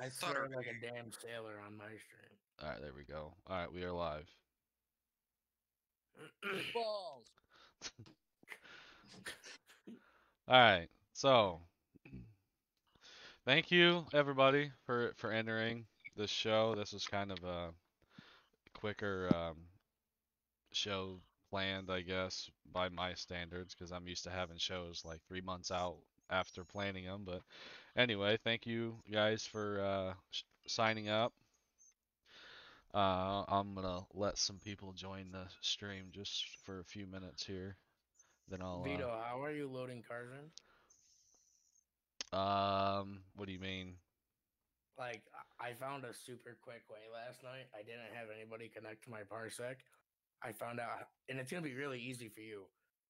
I swear like a damn sailor on my stream. All right, there we go. All right, we are live. Balls. All right, so thank you everybody for for entering this show. This is kind of a quicker um, show planned, I guess, by my standards, because I'm used to having shows like three months out after planning them. But anyway, thank you guys for uh, sh- signing up. Uh, I'm gonna let some people join the stream just for a few minutes here. Then I'll. Vito, how are you loading cars in? Uh, um, what do you mean? Like, I found a super quick way last night. I didn't have anybody connect to my parsec. I found out, and it's gonna be really easy for you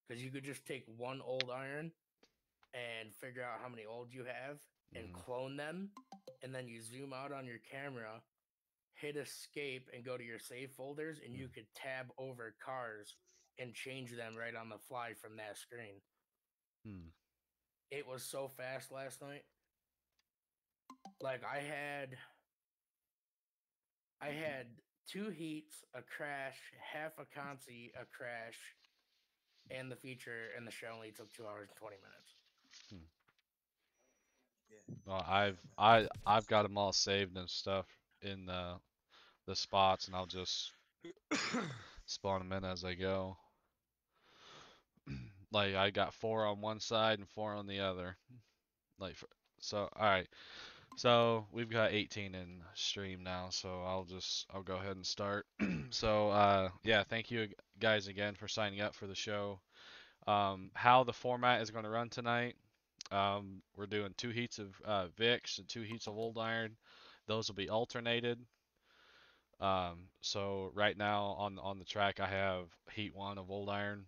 because you could just take one old iron and figure out how many old you have and Mhm. clone them, and then you zoom out on your camera, hit escape, and go to your save folders, and you could tab over cars and change them right on the fly from that screen. Hmm. It was so fast last night. Like I had I had two heats, a crash, half a consi, a crash, and the feature and the show only took two hours and twenty minutes. Well, I've I I've got them all saved and stuff in the the spots, and I'll just spawn them in as I go. like I got four on one side and four on the other. Like f- so, all right. So we've got 18 in stream now, so I'll just I'll go ahead and start. so uh, yeah, thank you guys again for signing up for the show. Um, how the format is going to run tonight? Um, we're doing two heats of uh, Vix and two heats of Old Iron. Those will be alternated. Um, so right now on on the track I have heat one of Old Iron.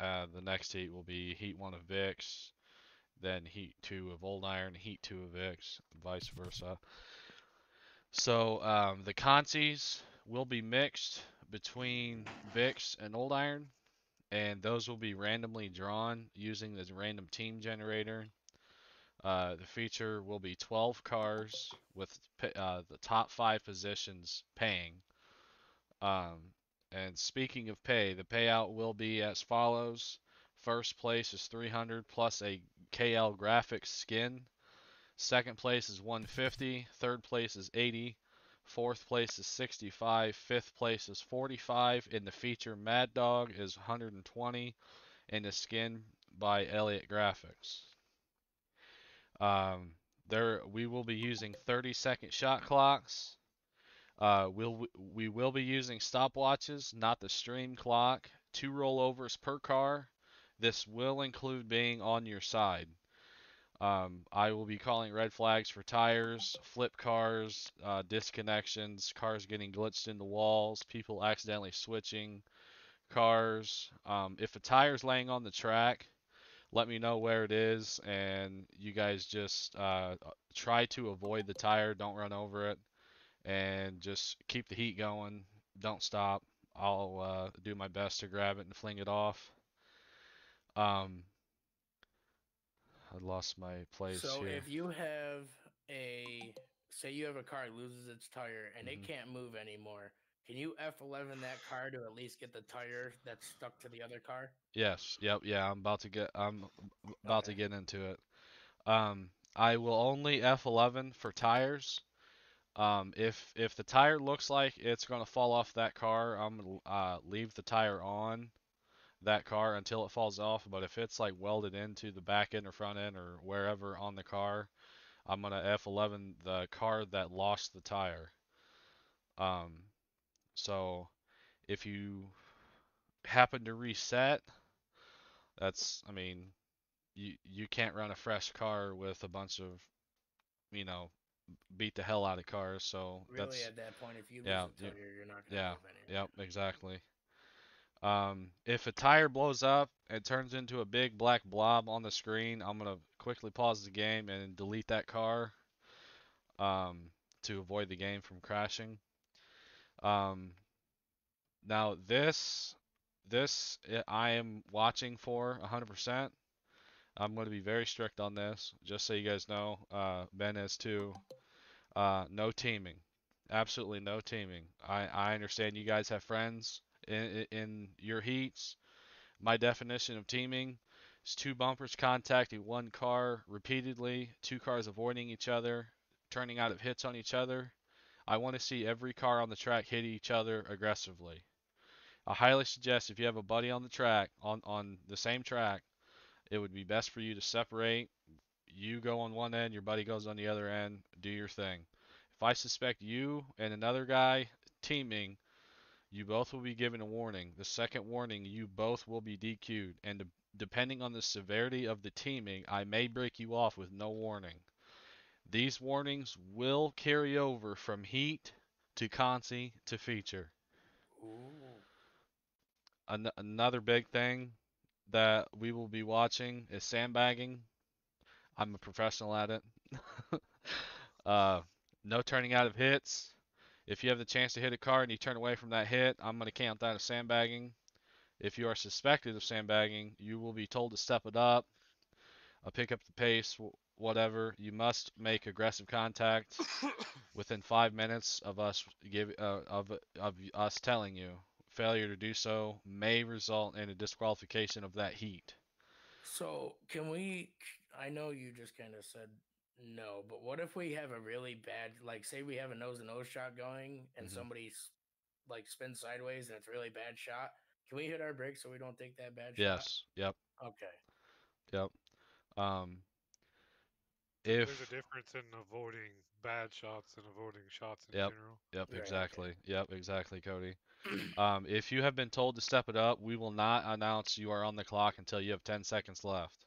Uh, the next heat will be heat one of Vix, then heat two of Old Iron, heat two of Vix, vice versa. So um, the consis will be mixed between Vix and Old Iron, and those will be randomly drawn using the random team generator. Uh, the feature will be 12 cars with uh, the top five positions paying. Um, and speaking of pay, the payout will be as follows. First place is 300 plus a KL graphics skin. Second place is 150. Third place is 80. Fourth place is 65. Fifth place is 45. In the feature Mad Dog is 120. And the skin by Elliott Graphics. Um, there we will be using 30 second shot clocks. Uh, we'll we will be using stopwatches, not the stream clock. Two rollovers per car. This will include being on your side. Um, I will be calling red flags for tires, flip cars, uh, disconnections, cars getting glitched into walls, people accidentally switching cars. Um, if a tire's laying on the track, let me know where it is, and you guys just uh, try to avoid the tire. Don't run over it, and just keep the heat going. Don't stop. I'll uh, do my best to grab it and fling it off. Um, I lost my place So here. if you have a say you have a car loses its tire and Mhm. it can't move anymore, can you F11 that car to at least get the tire that's stuck to the other car? Yes, yep, yeah, I'm about to get I'm about to get into it. Um, I will only F11 for tires. Um, if if the tire looks like it's gonna fall off that car, I'm gonna uh, leave the tire on that car until it falls off. But if it's like welded into the back end or front end or wherever on the car, I'm gonna F11 the car that lost the tire. Um, so if you happen to reset, that's I mean, you you can't run a fresh car with a bunch of, you know, beat the hell out of cars. So Really, that's at that point, if you lose yeah, tire, you're not gonna yeah. Yep, exactly. Um, if a tire blows up and turns into a big black blob on the screen, I'm gonna quickly pause the game and delete that car um, to avoid the game from crashing. Um, now this this I I am watching for 100%. I'm going to be very strict on this, just so you guys know. Uh, ben is too. Uh, no teaming. Absolutely no teaming. I, I understand you guys have friends in, in your heats. My definition of teaming is two bumpers contacting one car repeatedly, two cars avoiding each other, turning out of hits on each other. I want to see every car on the track hit each other aggressively. I highly suggest if you have a buddy on the track, on, on the same track, it would be best for you to separate. You go on one end, your buddy goes on the other end, do your thing. If I suspect you and another guy teaming, you both will be given a warning. The second warning, you both will be DQ'd. And de- depending on the severity of the teaming, I may break you off with no warning. These warnings will carry over from heat to consi to feature. An- another big thing that we will be watching is sandbagging. I'm a professional at it. uh, no turning out of hits. If you have the chance to hit a car and you turn away from that hit, I'm going to count that as sandbagging. If you are suspected of sandbagging, you will be told to step it up, uh, pick up the pace, whatever. You must make aggressive contact within five minutes of us give uh, of of us telling you. Failure to do so may result in a disqualification of that heat. So can we? I know you just kind of said no, but what if we have a really bad, like, say we have a nose to nose shot going, and Mhm. somebody's like spins sideways and it's a really bad shot? Can we hit our brakes so we don't take that bad shot? Yes. Yep. Okay. Yep. Um, if There's a difference in avoiding bad shots and avoiding shots in Yep. general. Yep, Right, okay. exactly. Yep, exactly, Cody. Um, if you have been told to step it up, we will not announce you are on the clock until you have 10 seconds left.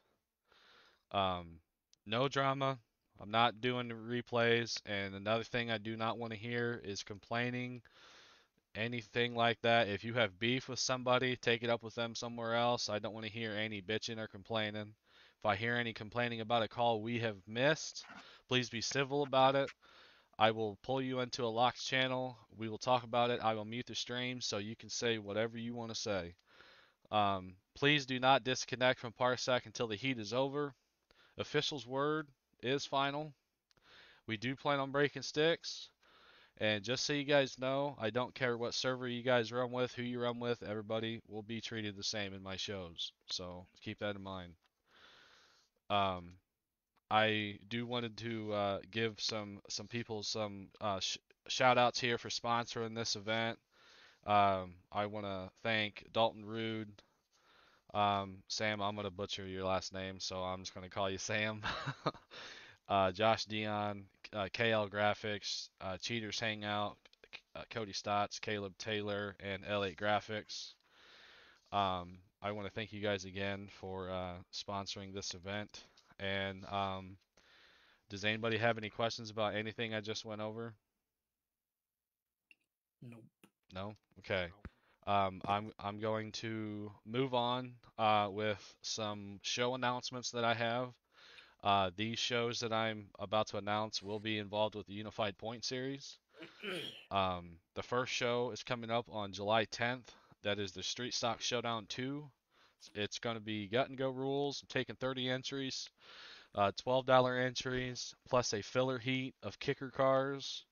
Um, no drama. I'm not doing replays. And another thing I do not want to hear is complaining, anything like that. If you have beef with somebody, take it up with them somewhere else. I don't want to hear any bitching or complaining. If I hear any complaining about a call we have missed, please be civil about it. I will pull you into a locked channel. We will talk about it. I will mute the stream so you can say whatever you want to say. Um, please do not disconnect from Parsec until the heat is over. Official's word is final. We do plan on breaking sticks. And just so you guys know, I don't care what server you guys run with, who you run with, everybody will be treated the same in my shows. So keep that in mind. Um, I do wanted to uh, give some some people some uh, sh- shout outs here for sponsoring this event. Um, I want to thank Dalton Rude. Um, Sam, I'm gonna butcher your last name, so I'm just gonna call you Sam. uh, Josh Dion, uh, KL Graphics, uh, Cheaters Hangout, uh, Cody Stotts, Caleb Taylor, and L8 Graphics. Um, I want to thank you guys again for uh, sponsoring this event. And um, does anybody have any questions about anything I just went over? Nope. No? Okay. Um, I'm I'm going to move on uh, with some show announcements that I have. Uh, these shows that I'm about to announce will be involved with the Unified Point series. Um, the first show is coming up on July 10th. That is the Street Stock Showdown 2. It's going to be gut and go rules. I'm taking 30 entries, uh, $12 entries, plus a filler heat of kicker cars,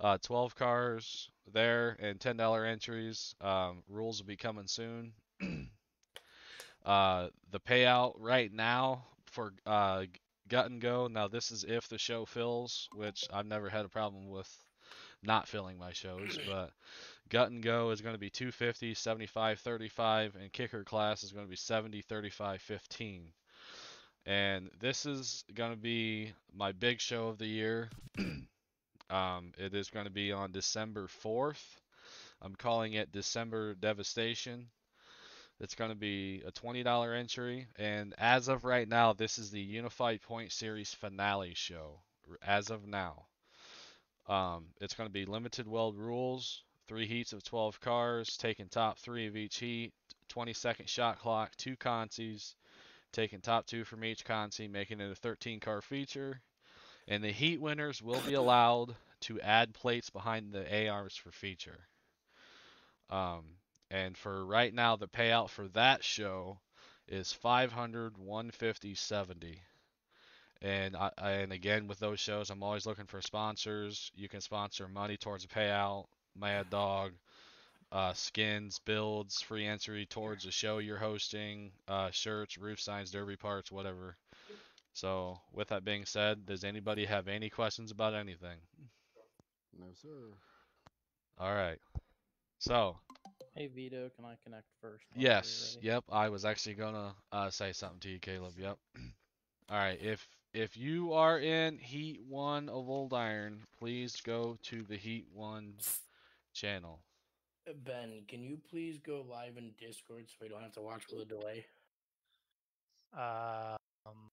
uh, 12 cars there, and $10 entries. Um, rules will be coming soon. uh, the payout right now for uh, gut and go. Now this is if the show fills, which I've never had a problem with not filling my shows, but gut and go is going to be 250, 75, 35, and kicker class is going to be 70, 35, 15. And this is going to be my big show of the year. um, it is going to be on December 4th. I'm calling it December Devastation. It's going to be a $20 entry. And as of right now, this is the Unified Point Series finale show. As of now. Um, it's going to be limited weld rules, three heats of 12 cars, taking top three of each heat, 20 second shot clock, two consies, taking top two from each consi, making it a 13 car feature. And the heat winners will be allowed to add plates behind the ARs for feature. Um, and for right now, the payout for that show is 500, 150, 70. And I, and again with those shows, I'm always looking for sponsors. You can sponsor money towards a payout. Mad Dog, uh, skins, builds, free entry towards a show you're hosting, uh, shirts, roof signs, derby parts, whatever. So, with that being said, does anybody have any questions about anything? No, sir. All right. So, Hey Vito, can I connect first? yes, yep, I was actually gonna uh, say something to you, Caleb. Yep. All right, if if you are in Heat One of Old Iron, please go to the Heat One channel. Uh, Ben, can you please go live in Discord so we don't have to watch with a delay? Uh, um,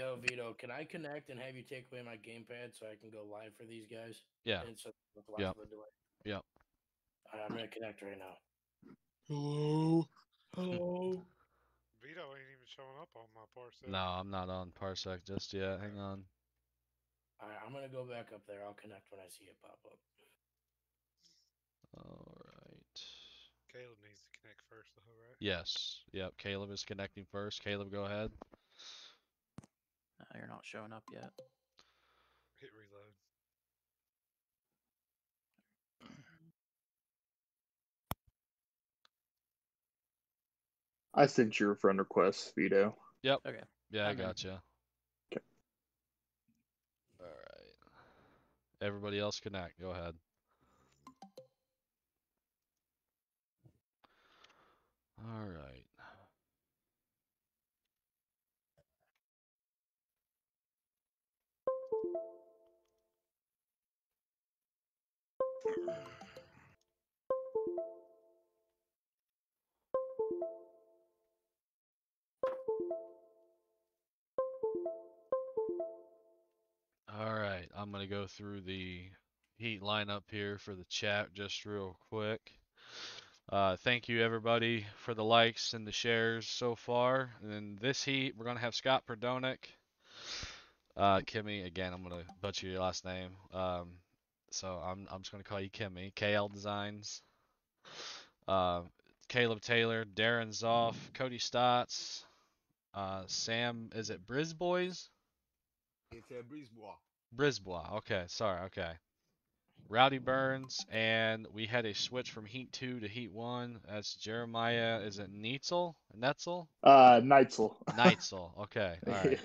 Yo, Vito, can I connect and have you take away my gamepad so I can go live for these guys? Yeah. And so with watch Yep. with. Yep. Alright, I'm gonna connect right now. Hello. Hello. Vito ain't even showing up on my parsec. No, I'm not on Parsec just yet. Hang on. Alright, I'm gonna go back up there. I'll connect when I see it pop up. All right. Caleb needs to connect first, though, right? Yes. Yep. Caleb is connecting first. Caleb, go ahead. No, you're not showing up yet. Hit reload. I sent you a friend request, Vito. Yep. Okay. Yeah, I I'm in. gotcha. 'Kay. All right. Everybody else connect. Go ahead. All right. All right, I'm gonna go through the heat lineup here for the chat just real quick. Uh, thank you everybody for the likes and the shares so far. And in this heat, we're gonna have Scott Perdonik, uh, Kimmy. Again, I'm gonna butcher your last name. Um, so I'm I'm just gonna call you Kimmy. KL Designs. Uh, Caleb Taylor, Darren Zoff, Cody Stotts, uh, Sam. Is it Brisboys? It's a Brisbois. Brisbois. Okay, sorry. Okay. Rowdy Burns, and we had a switch from Heat 2 to Heat 1. That's Jeremiah. Is it Neitzel? Netzel? Uh, Neitzel. Neitzel. Okay. All right.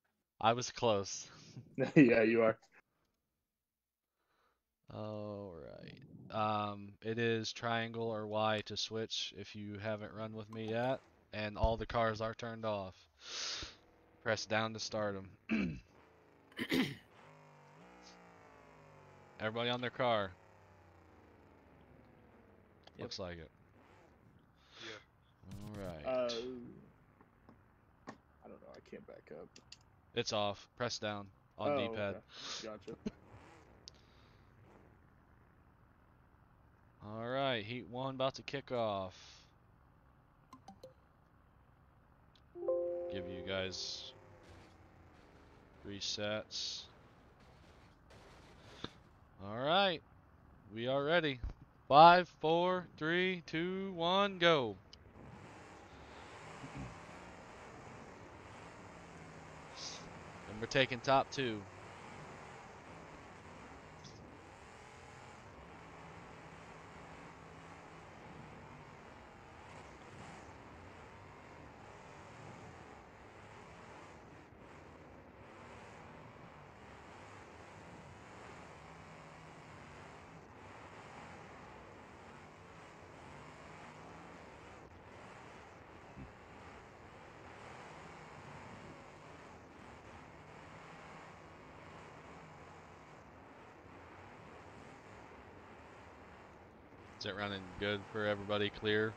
I was close. yeah, you are. All right. Um, it is triangle or Y to switch if you haven't run with me yet, and all the cars are turned off. Press down to start them. Everybody on their car. Yep. Looks like it. Yeah. All right. Uh, I don't know. I can't back up. It's off. Press down on oh, D-pad. okay. Gotcha. All right, Heat One about to kick off. Give you guys resets. All right, we are ready. Five, four, three, two, one, go. And we're taking top two. Running good for everybody? Clear?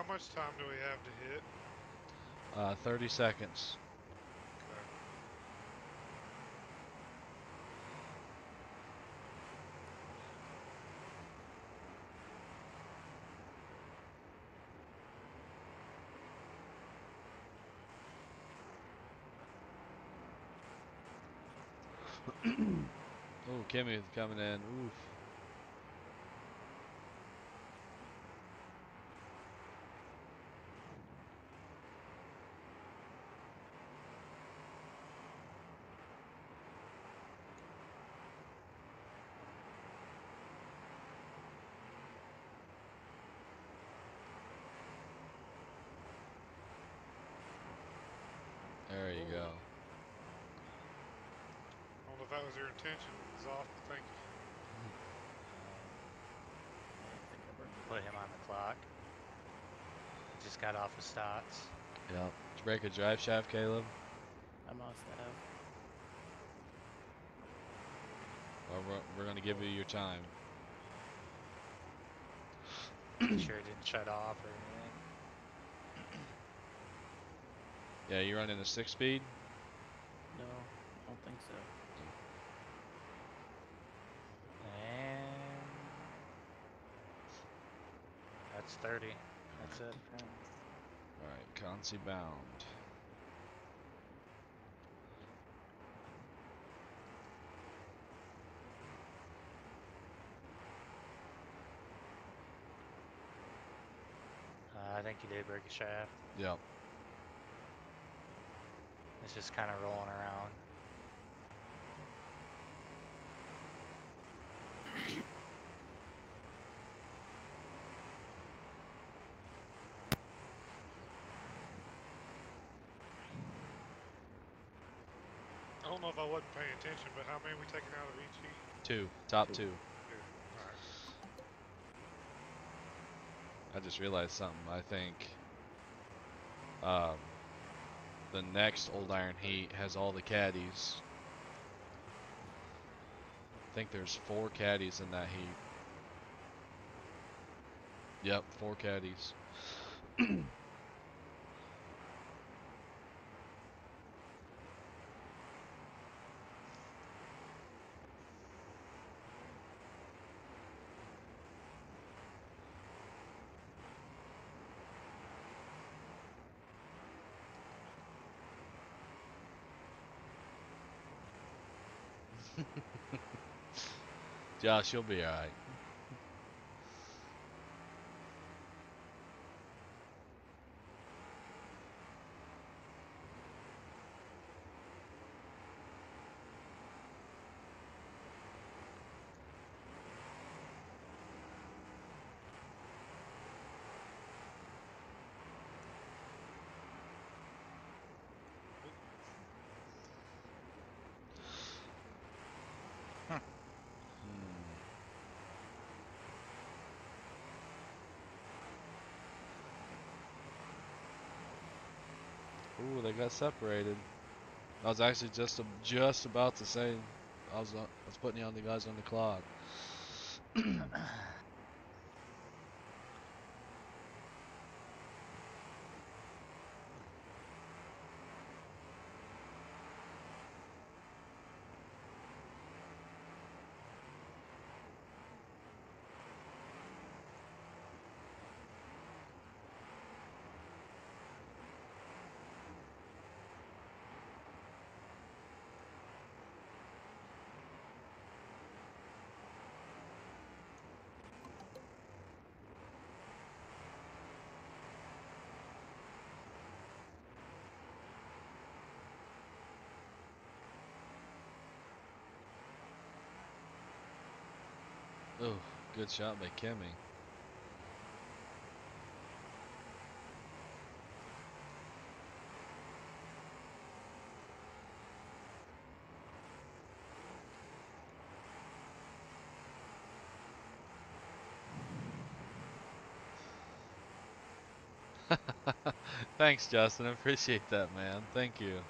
How much time do we have to hit? Uh, 30 seconds. Okay. Oh, Kimmy's coming in. Oof. There you go. I don't know if that was your intention. It was off. Thank you. I think I burned it. Put him on the clock. Just got off of Stotts. Yep. Did you break a drive shaft, Caleb? I must have. Or we're, we're gonna give you your time. sure it didn't shut off or anything. Yeah, you running a six speed? No, I don't think so. And that's 30. That's it. Alright, Consi bound. Uh, I think you did break a shaft. Yep. It's just kind of rolling around. Don't know if I wasn't paying attention, but how many we taking out of each heat? Two. Top two. Two. Alright. I just realized something. I think um, the next old iron heat has all the caddies. I think there's four caddies in that heat. Yep, four caddies. Josh, you'll be alright. Hmm. Ooh, they got separated. I was actually just just about to say I was uh, I was putting you on the guys on the clock. Oh, good shot by Kimmy. Thanks, Justin. I appreciate that, man. Thank you.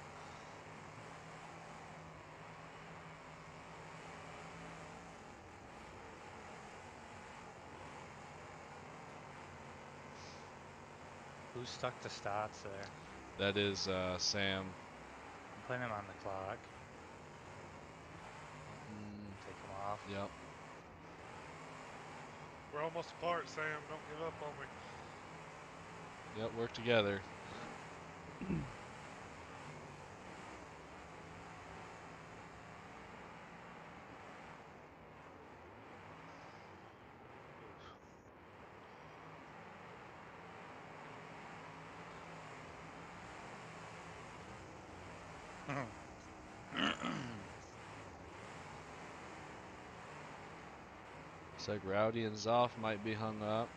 Who stuck the stats there? That is uh, Sam. I'm putting him on the clock. Mm, Take him off. yep. We're almost apart, Sam. Don't give up on me. Yep. Work together. Looks like Rowdy and Zoff might be hung up.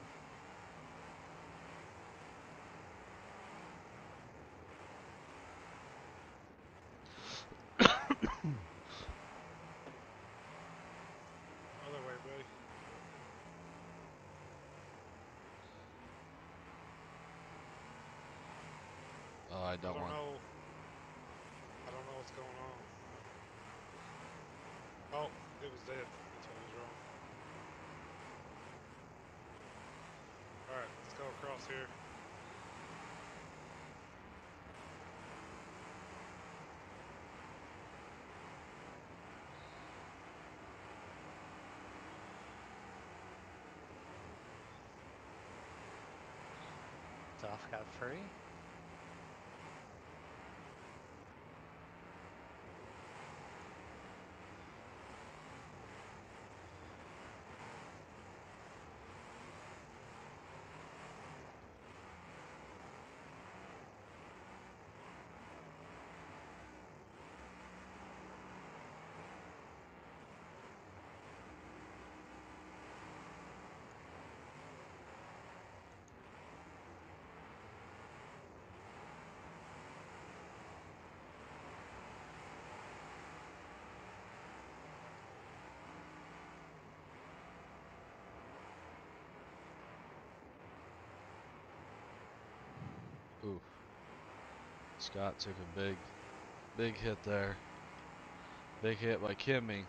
Other way, buddy. Oh, I I don't don't want. know. I don't know what's going on. Oh, it was dead. That's what was wrong. Alright, let's go across here. Zoff got free. Ooh. Scott took a big, big hit there. Big hit by Kimmy.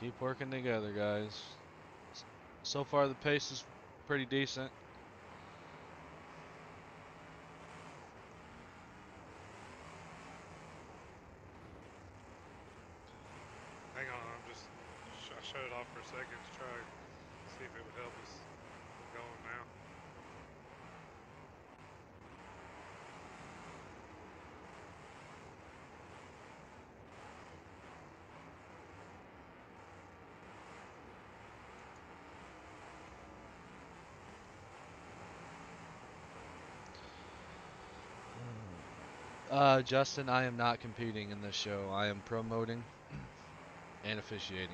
Keep working together, guys. So far, the pace is pretty decent. Hang on, I'm just. Sh- I shut it off for a second to try see if it would help us get going now. Uh, Justin, I am not competing in this show. I am promoting and officiating.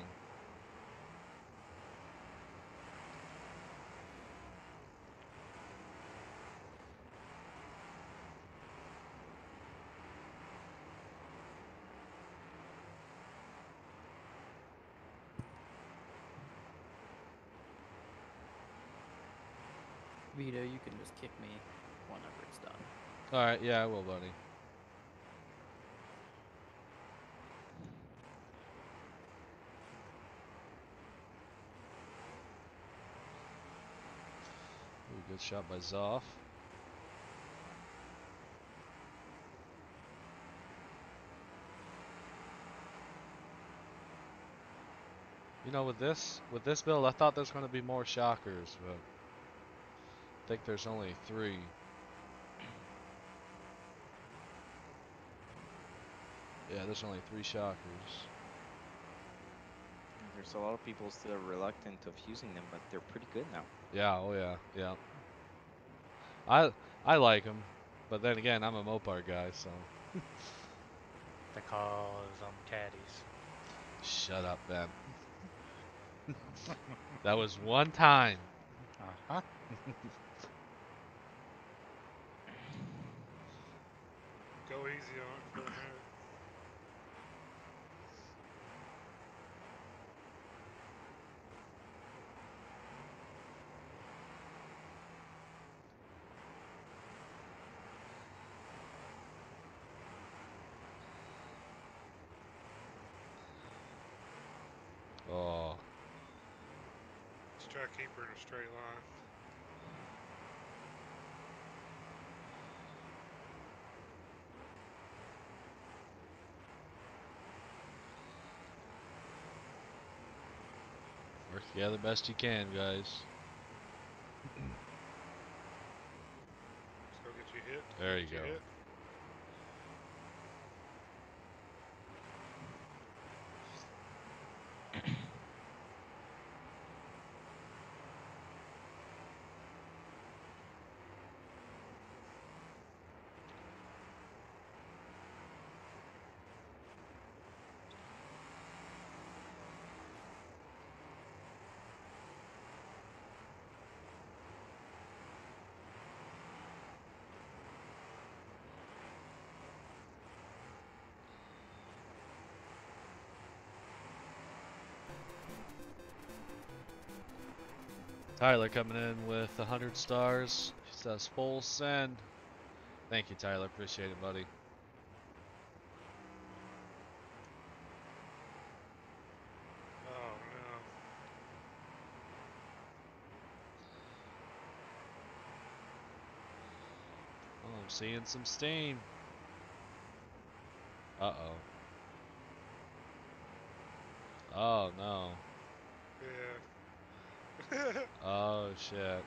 Vito, you can just kick me whenever it's done. Alright, yeah, I will, buddy. Ooh, good shot by Zoff. You know, with this with this build, I thought there's going to be more shockers, but I think there's only three. Yeah, there's only three shockers. There's a lot of people still reluctant of using them, but they're pretty good now. Yeah, oh yeah, yeah. I I like them, but then again, I'm a Mopar guy, so They call them caddies. shut up, Ben. that was one time. Uh huh. Go easy on it for a minute. Try to keep her in a straight line. Work together best you can, guys. Let's go get you hit. There you Get go. hit. Tyler coming in with 100 stars. He says full send. Thank you, Tyler. Appreciate it, buddy. Oh. Oh, seeing some steam. Uh oh. Oh no. Oh shit.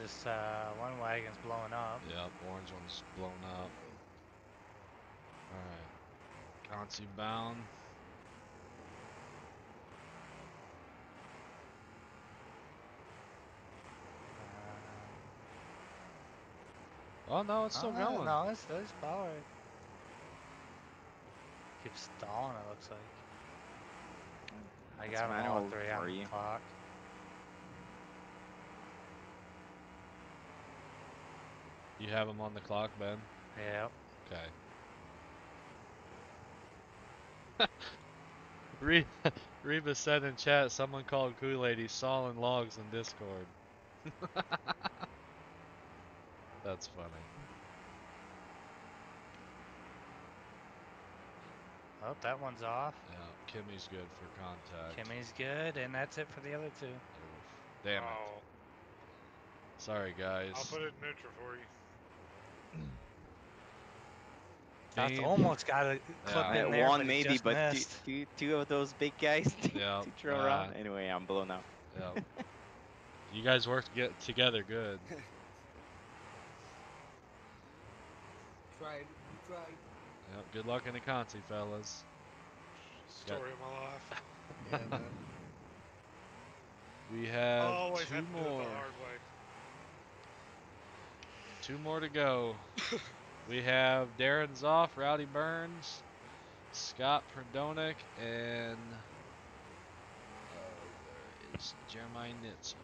This uh, one wagon's blowing up. Yep, orange one's blown up. Alright. Consi bound. Oh no, it's still Uh, going. No, it's still it's powered. Keeps stalling. It looks like. I That's got 'em all manual three for on the clock. You have them on the clock, Ben? Yeah. Okay. Re- Reba said in chat someone called Kool-Aid he's sawing logs in Discord. That's funny. Oh, that one's off. Yeah, Kimmy's good for contact. Kimmy's good, and that's it for the other two. Oof. Damn it. Oh, Sorry, guys. I'll put it in neutral for you. That's Bean- almost got a clip Yeah. In there, one but it maybe, but two, missed. two, two of those big guys to, Yeah, to throw uh, around. Anyway, I'm blown out. Yeah. you guys work get together good. Tried. We tried. Yep, good luck in the Consi, fellas. Got- Story of my life. Yeah, man. We have Always two have to do more. The hard way. Two more to go. we have Darren Zoff, Rowdy Burns, Scott Perdonic, and uh, Jeremiah Nitzel?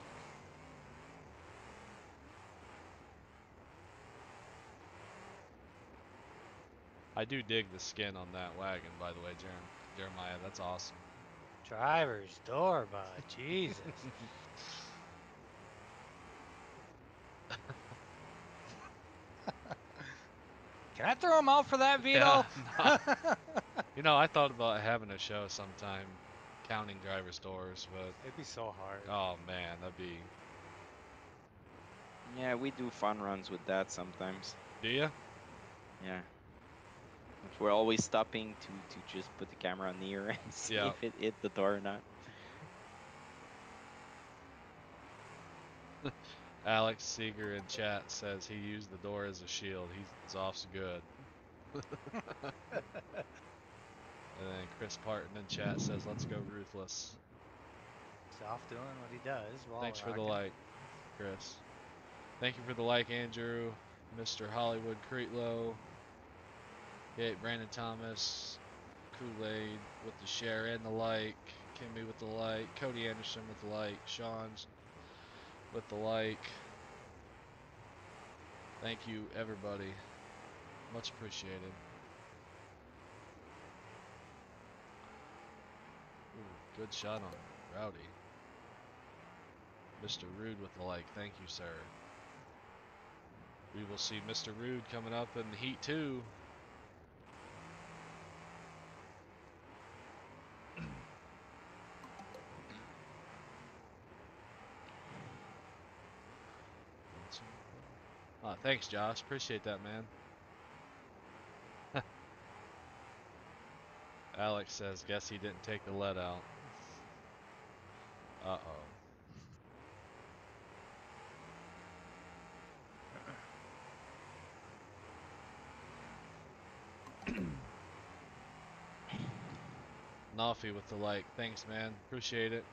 I do dig the skin on that wagon, by the way, Jerem- Jeremiah. That's awesome. Driver's door, bud. Jesus. Can I throw him out for that, Vito? Yeah, You know, I thought about having a show sometime, counting drivers' doors, but It'd be so hard. oh man, that'd be. Yeah, we do fun runs with that sometimes. Do you? Yeah. If We're always stopping to, to just put the camera near and see Yeah. if it hit the door or not. Alex Seeger in chat says he used the door as a shield. He's off's good. and then Chris Parton in chat says, "Let's go ruthless." He's off doing what he does. Wall Thanks for the rocking. like, Chris. Thank you for the like, Andrew, Mr. Hollywood Creetlow, yeah, Brandon Thomas, Kool Aid with the share and the like, Kimmy with the like, Cody Anderson with the like, Sean's with the like. Thank you, everybody. Much appreciated. Ooh, good shot on Rowdy. Mr. Rude with the like. Thank you, sir. We will see Mr. Rude coming up in the Heat 2. Ah, thanks, Josh. Appreciate that, man. Alex says, guess he didn't take the lead out. Uh oh. Nafi with the like. Thanks, man. Appreciate it.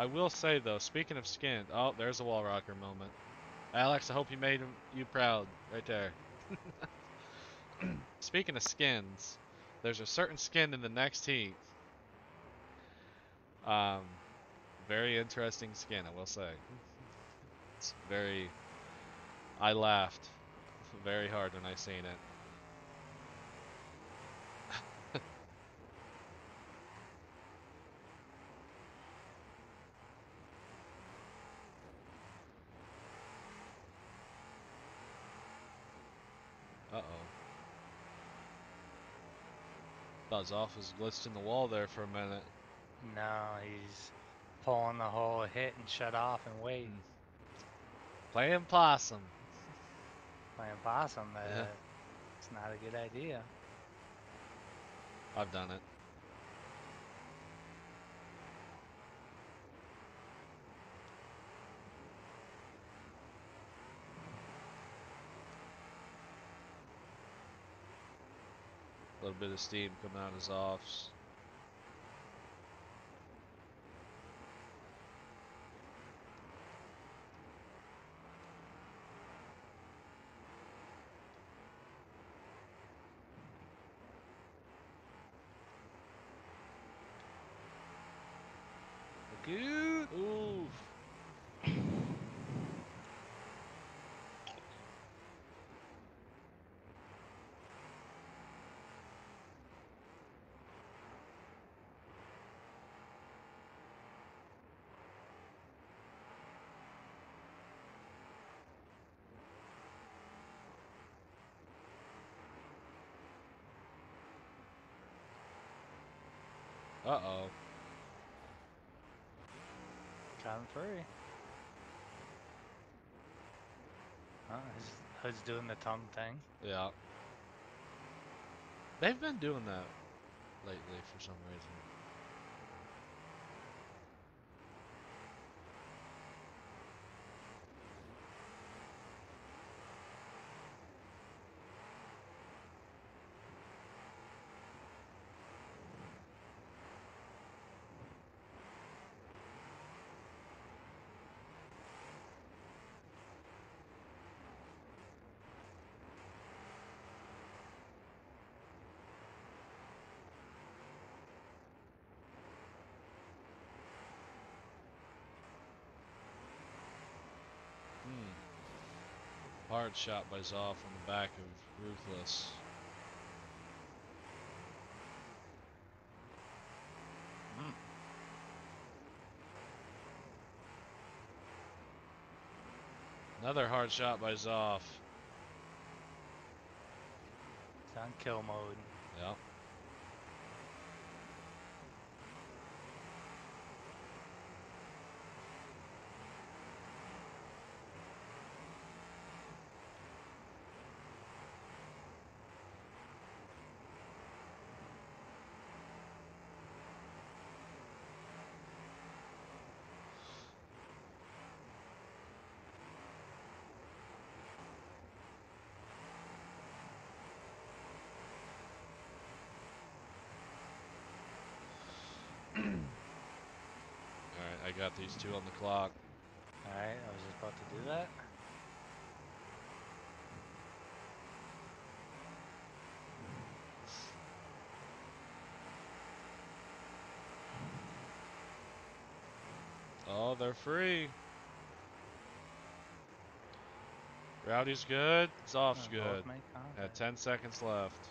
I will say though, speaking of skin, oh, there's a wall rocker moment. Alex, I hope you made him, you proud right there. speaking of skins, there's a certain skin in the next heat. Um, very interesting skin, I will say. It's very. I laughed very hard when I seen it. Buzz off was glitched in the wall there for a minute. No, he's pulling the whole hit and shut off and wait. Mm. Playing possum. Playing possum. Uh, Yeah. It's not a good idea. I've done it. Bit of steam coming out of his offs. Good. Oof. Uh oh. Come free. Oh, his hood's doing the tongue thing. Yeah. They've been doing that lately for some reason. Hmm. Hard shot by Zoff on the back of Ruthless. Mm. Another hard shot by Zoff. It's on kill mode. Yep. Got these two on the clock. Alright, I was just about to do that. Oh, they're free. Rowdy's good. Uh, good. At 10 seconds left.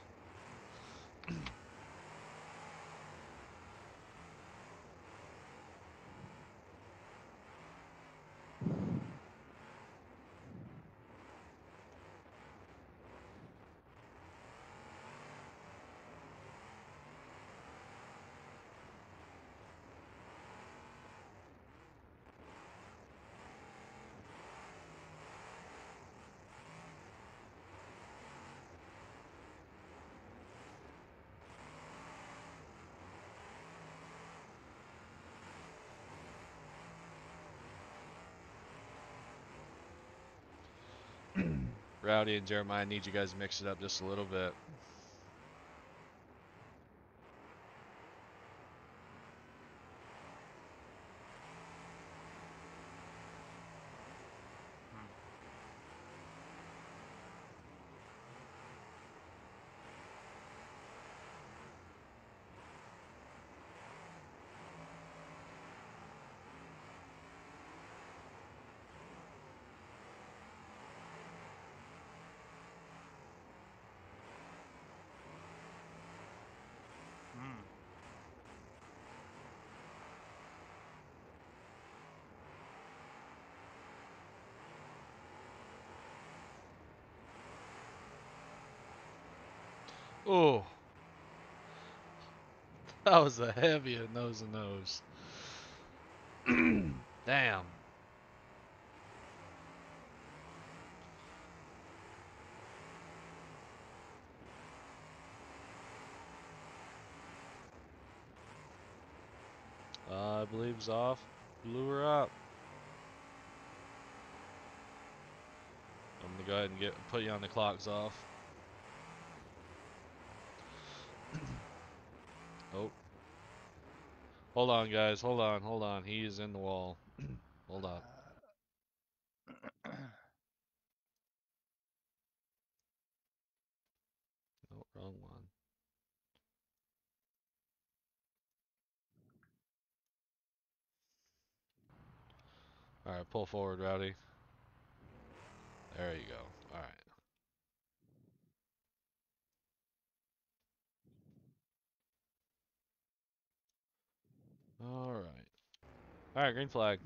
Rowdy and Jeremiah need you guys to mix it up just a little bit. Oh. That was a heavy nose and nose. Damn. I believe Zoff blew her up. I'm gonna go ahead and get put you on the clock, Zoff. oh. Hold on, guys. Hold on. Hold on. He is in the wall. hold on. No, wrong one. All right, pull forward, Rowdy. There you go. All right. All right. Green flag.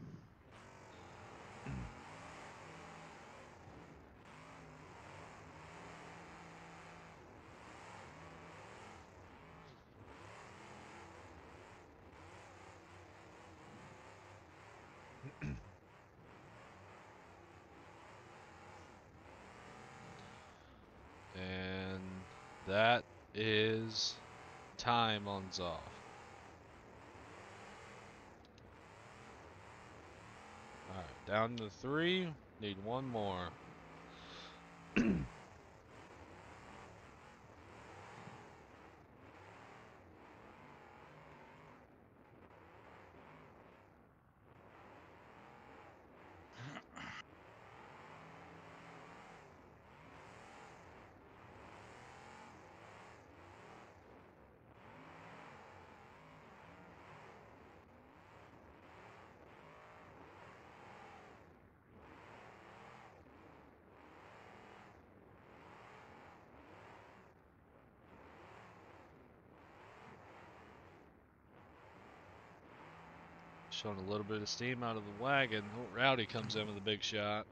And that is time on Zoff. Alright, down to three. Need one more. Showing a little bit of steam out of the wagon. Oh, Rowdy comes in with a big shot.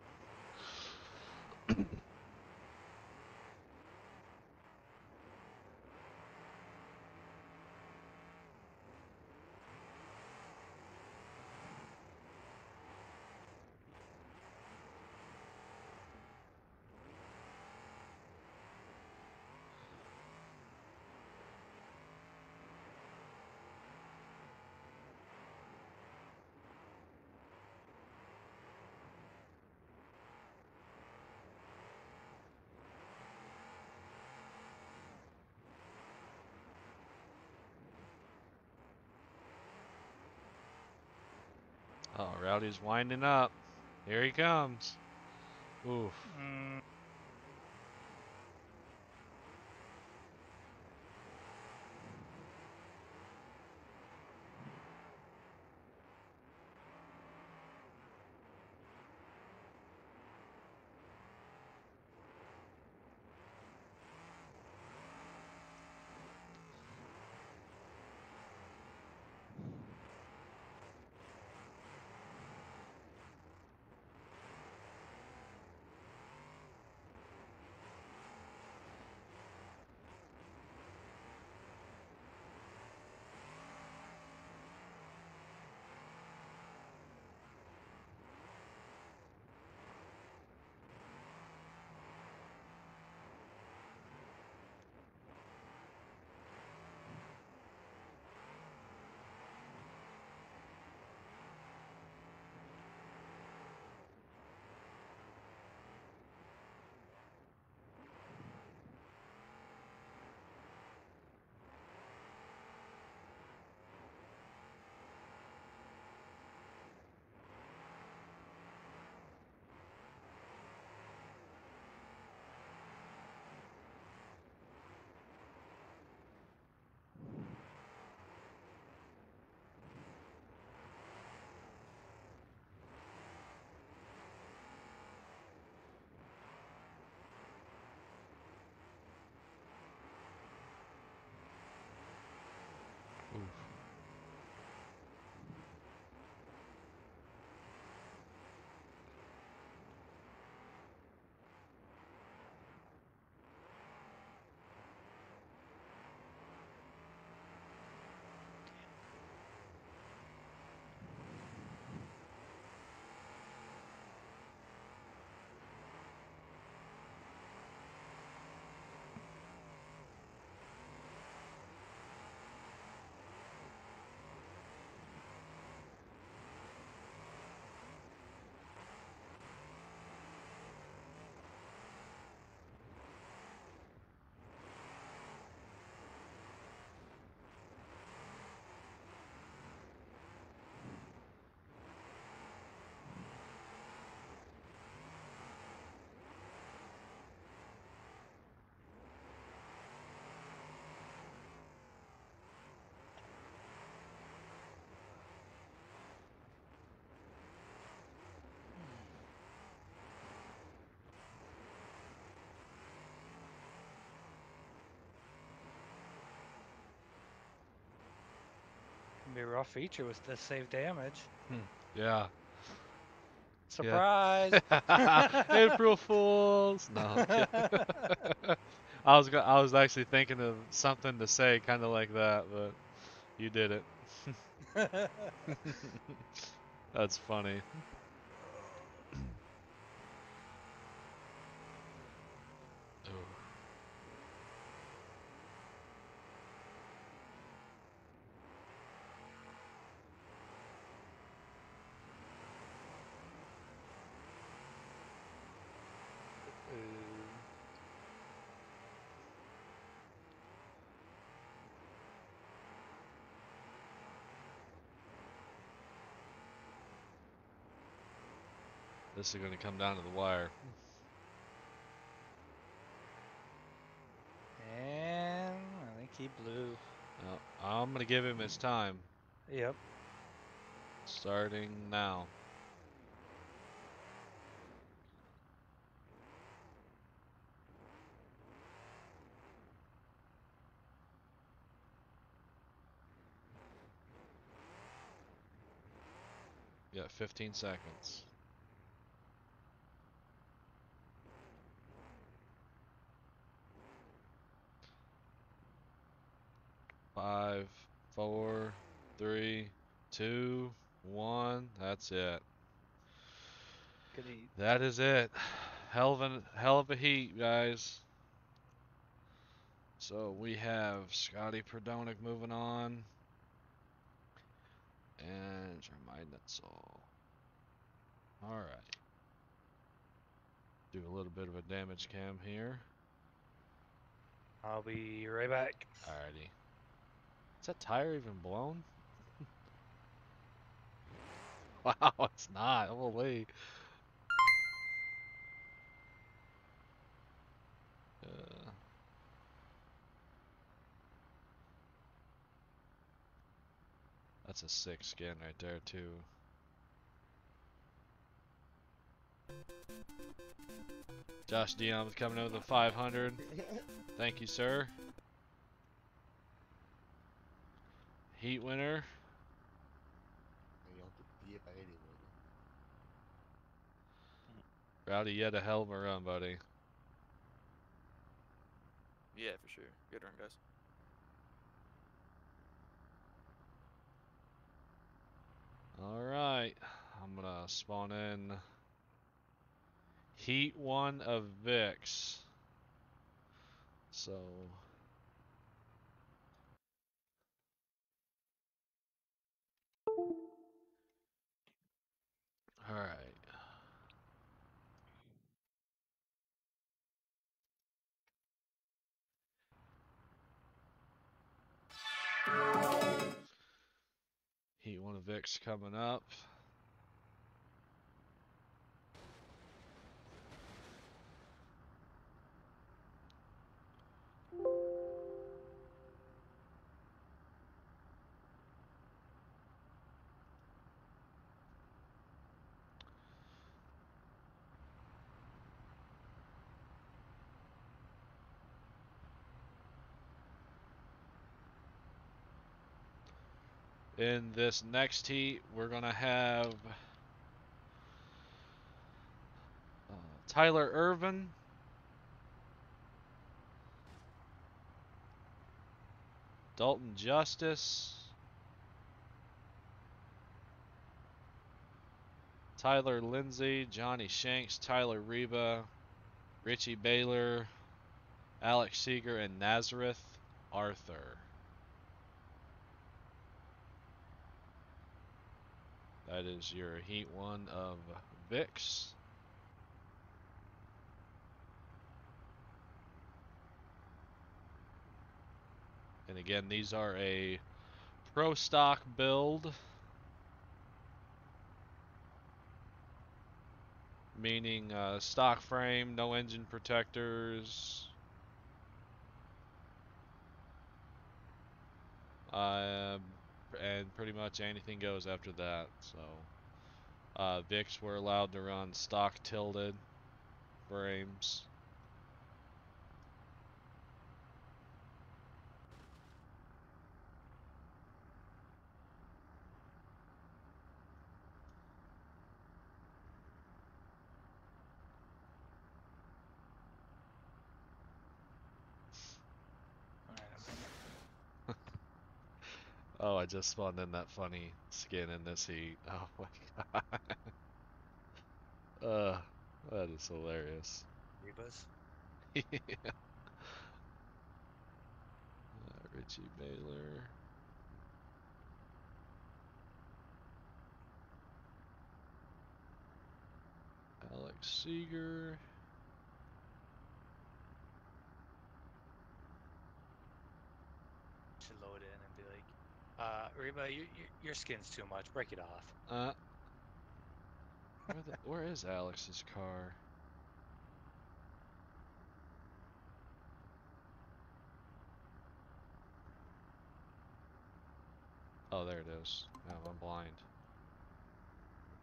Oh, Rowdy's winding up. Here he comes. Oof. Mm, can be a rough feature with the save damage. Hmm. Yeah. Surprise! April Fools. No. I was I was actually thinking of something to say kind of like that, but you did it. That's funny. Ooh. This is going to come down to the wire. and I think he blew. Now, I'm going to give him his time, Yep. starting now. You got 15 seconds. Five, four, three, two, one. That's it. That is it. Hell of a hell of a heat, guys. So we have Scotty Perdonic moving on. And Jeremiah Nutzel. Alright. Do a little bit of a damage cam here. I'll be right back. Alrighty. Is that tire even blown? wow, it's not. Holy. Uh, that's a sick skin right there too. Josh Dion is coming in with a 500. Thank you, sir. Heat winner. Ayant te pied pareil les gars. Rowdy, you had a hell of a run, buddy. Yeah, for sure. Good run, guys. Alright. I'm gonna spawn in Heat 1 of Vix. So. Alright. Heat 1 of Vix coming up. In this next heat, we're gonna have uh, Tyler Irvin. Dalton Justice. Tyler Lindsay, Johnny Shanks, Tyler Reba, Richie Baylor, Alex Seeger, and Nazareth Arthur. That is your Heat 1 of Vix. And again, these are a pro stock build. Meaning uh, stock frame, no engine protectors. Uh, and pretty much anything goes after that. So, uh, Vix were allowed to run stock tilted frames. Alright, I'm Oh, I just spawned in that funny skin in this heat. Oh my god. uh, that is hilarious. Rebus. yeah. Uh, Richie Baylor. Alex Seeger. Should load in and be like, uh, Reba, you, you, your skin's too much. Break it off. Uh, where, the, where is Alex's car? Oh, there it is. No, I'm blind.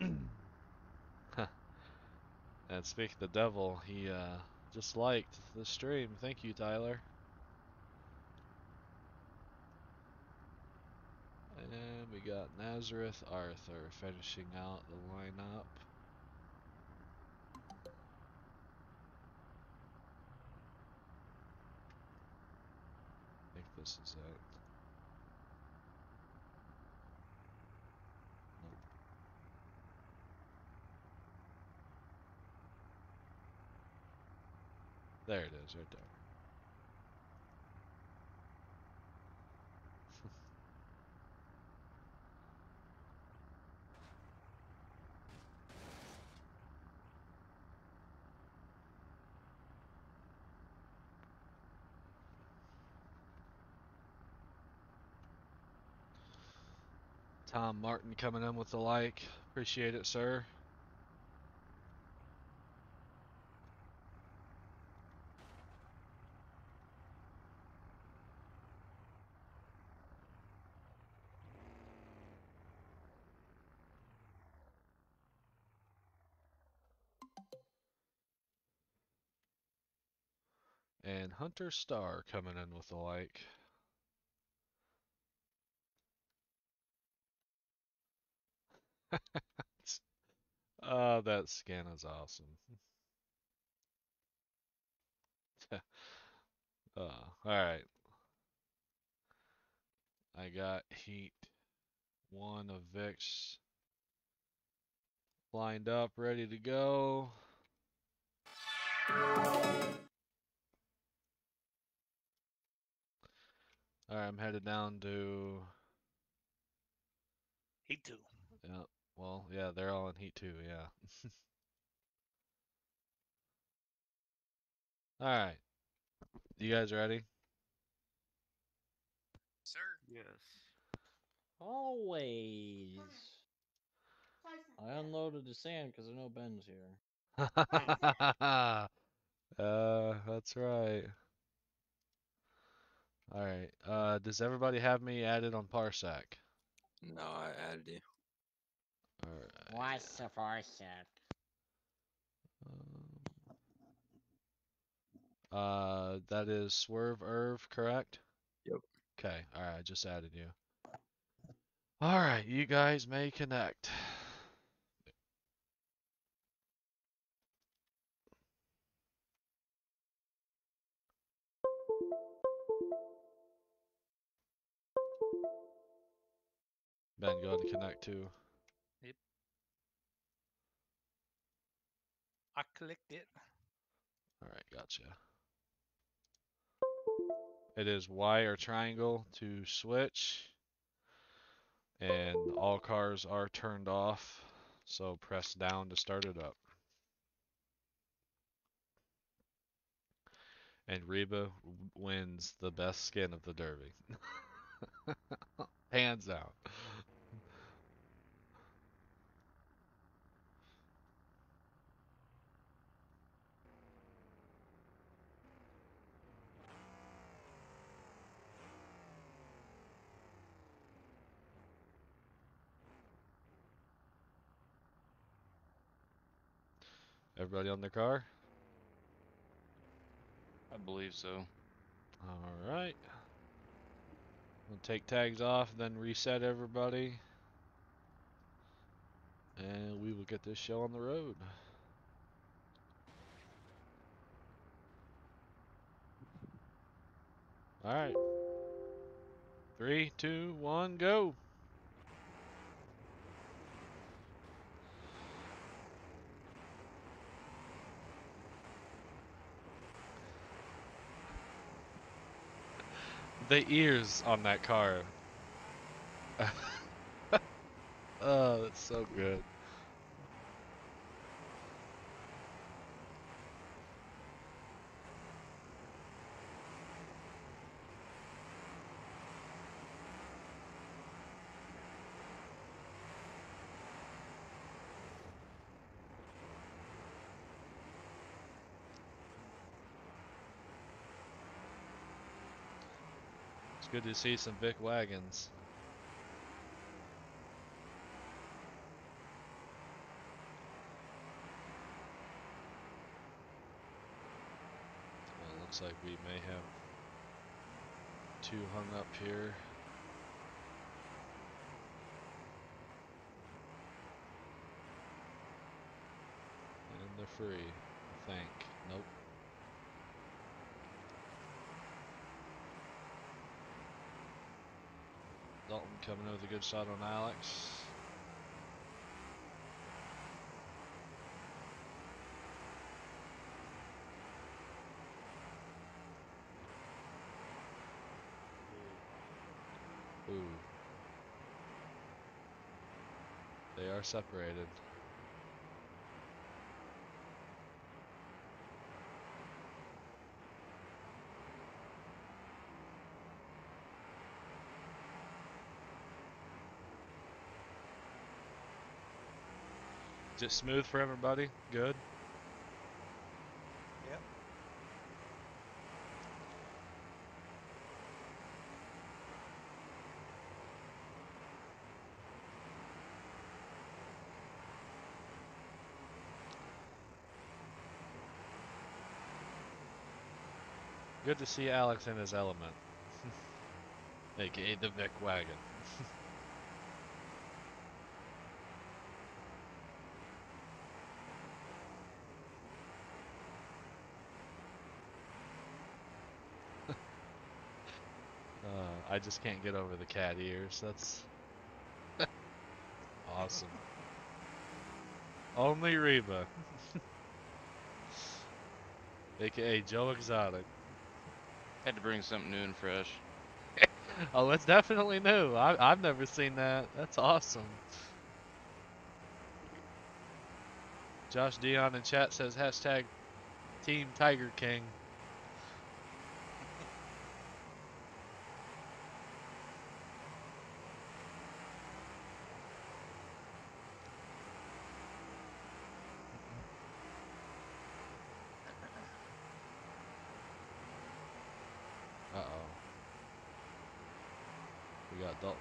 And speak of the devil, he uh, just liked the stream. Thank you, Tyler. And we got Nazareth Arthur finishing out the lineup. I think this is it. Nope. There it is, right there. Tom Martin coming in with the like. Appreciate it, sir. And Hunter Star coming in with the like. Oh, that skin is awesome. uh, alright. I got Heat 1 of Vix lined up, ready to go. Alright, I'm headed down to. Heat two. Yeah, well, yeah, they're all in Heat too, yeah. Alright. You guys ready? Sir. Yes. Always. I unloaded the sand because I know Ben's here. uh, that's right. Alright, uh, does everybody have me added on Parsec? No, I added you. Alright. What's the first Um, uh, that is Swerve Irv, correct? Yep. Okay, alright, I just added you. Alright, you guys may connect. Ben, go ahead and connect too. I clicked it. Alright, gotcha. It is Y or triangle to switch. And all cars are turned off, so press down to start it up. And Reba wins the best skin of the Derby. Hands down. Everybody on their car? I believe so. Alright. We'll take tags off, then reset everybody. And we will get this show on the road. Alright. Three, two, one, go. The ears on that car. oh, that's so good. Good to see some Vic wagons. Well, looks like we may have two hung up here. And they're free, I think. Nope. Coming over the good side on Alex. Ooh. They are separated. Just smooth for everybody. Good. Yep. Good to see Alex in his element. AKA the Vic wagon. uh, I just can't get over the cat ears. That's awesome. Only Reba. AKA Joe Exotic. Had to bring something new and fresh. Oh, it's definitely new. I, I've never seen that. That's awesome. Josh Dion in chat says hashtag Team Tiger King.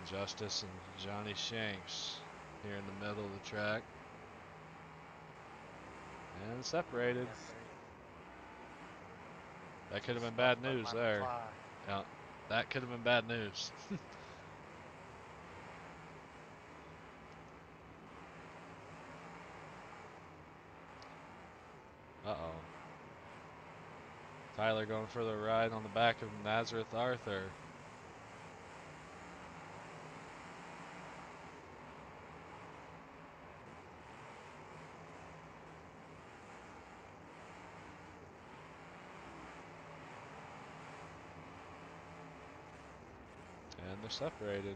Justice and Johnny Shanks here in the middle of the track. And separated. That could have been bad news there. Yeah, that could have been bad news. uh oh. Tyler going for the ride on the back of Nazareth Arthur. And they're separated.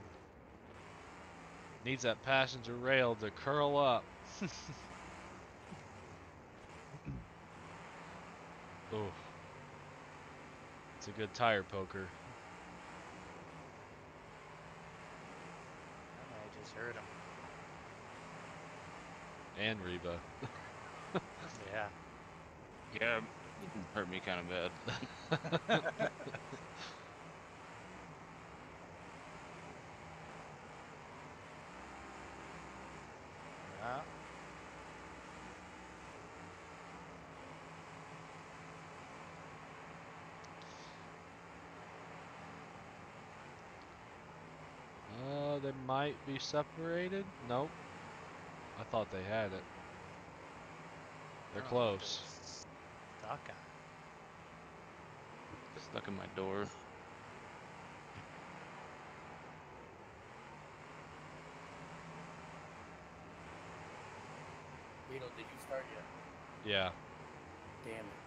Needs that passenger rail to curl up. oh. It's a good tire poker. I just heard him. And Reba. Yeah. Yeah, hurt me kind of bad. Yeah. Uh, they might be separated. Nope. I thought they had it. They're I don't know if close. was Stuck on. Stuck in my door. Beetle, did you start yet? Yeah. Damn it.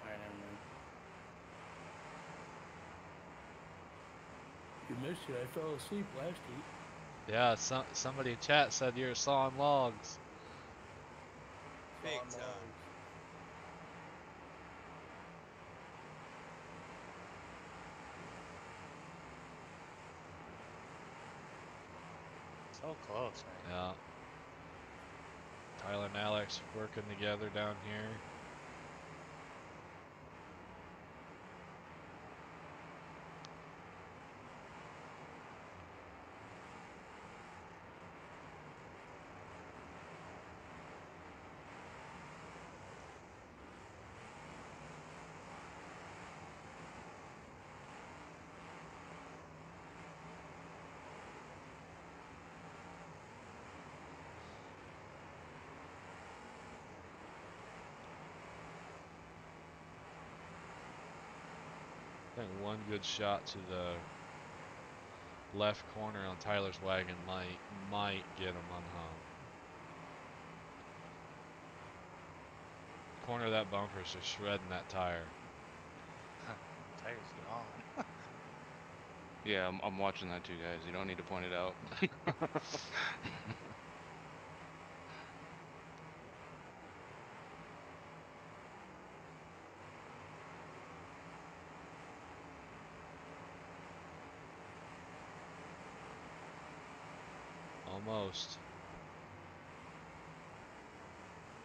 Alright, never mind. You missed it. I fell asleep last week. Yeah, some, somebody in chat said you're sawing logs. Big time. So close, man. Yeah. Tyler and Alex working together down here. One good shot to the left corner on Tyler's wagon might might get him unhung. Corner of that bumper is just shredding that tire. Tire's gone. Yeah, I'm, I'm watching that too, guys. You don't need to point it out.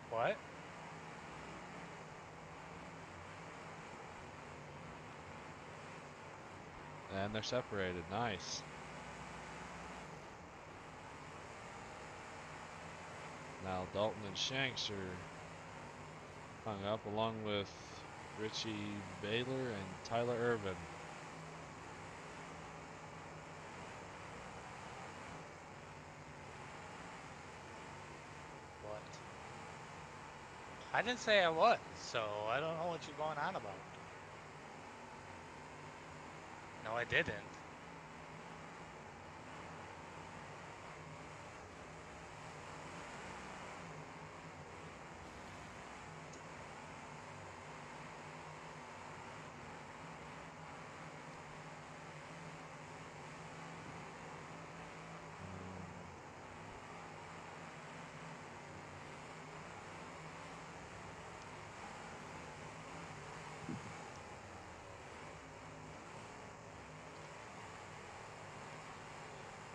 What? And they're separated. Nice. Now Dalton and Shanks are hung up along with Richie Baylor and Tyler Irvin. What? I didn't say I was, so I don't know what you're going on about. No, I didn't.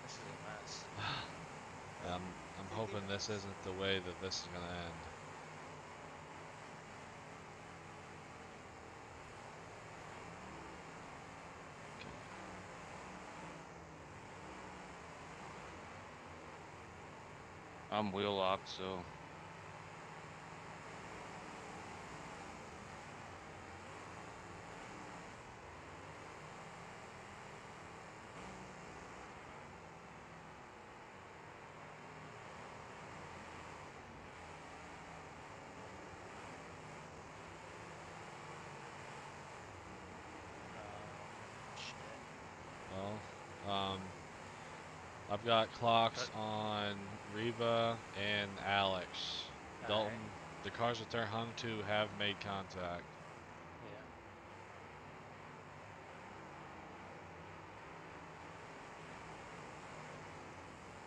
This is a mess. I'm, I'm hoping this isn't the way that this is gonna end. I'm wheel locked, so Um, shit. Well, um, I've got clocks on Reba and Alex. Dalton, Alright. the cars that they're hung to have made contact. Yeah.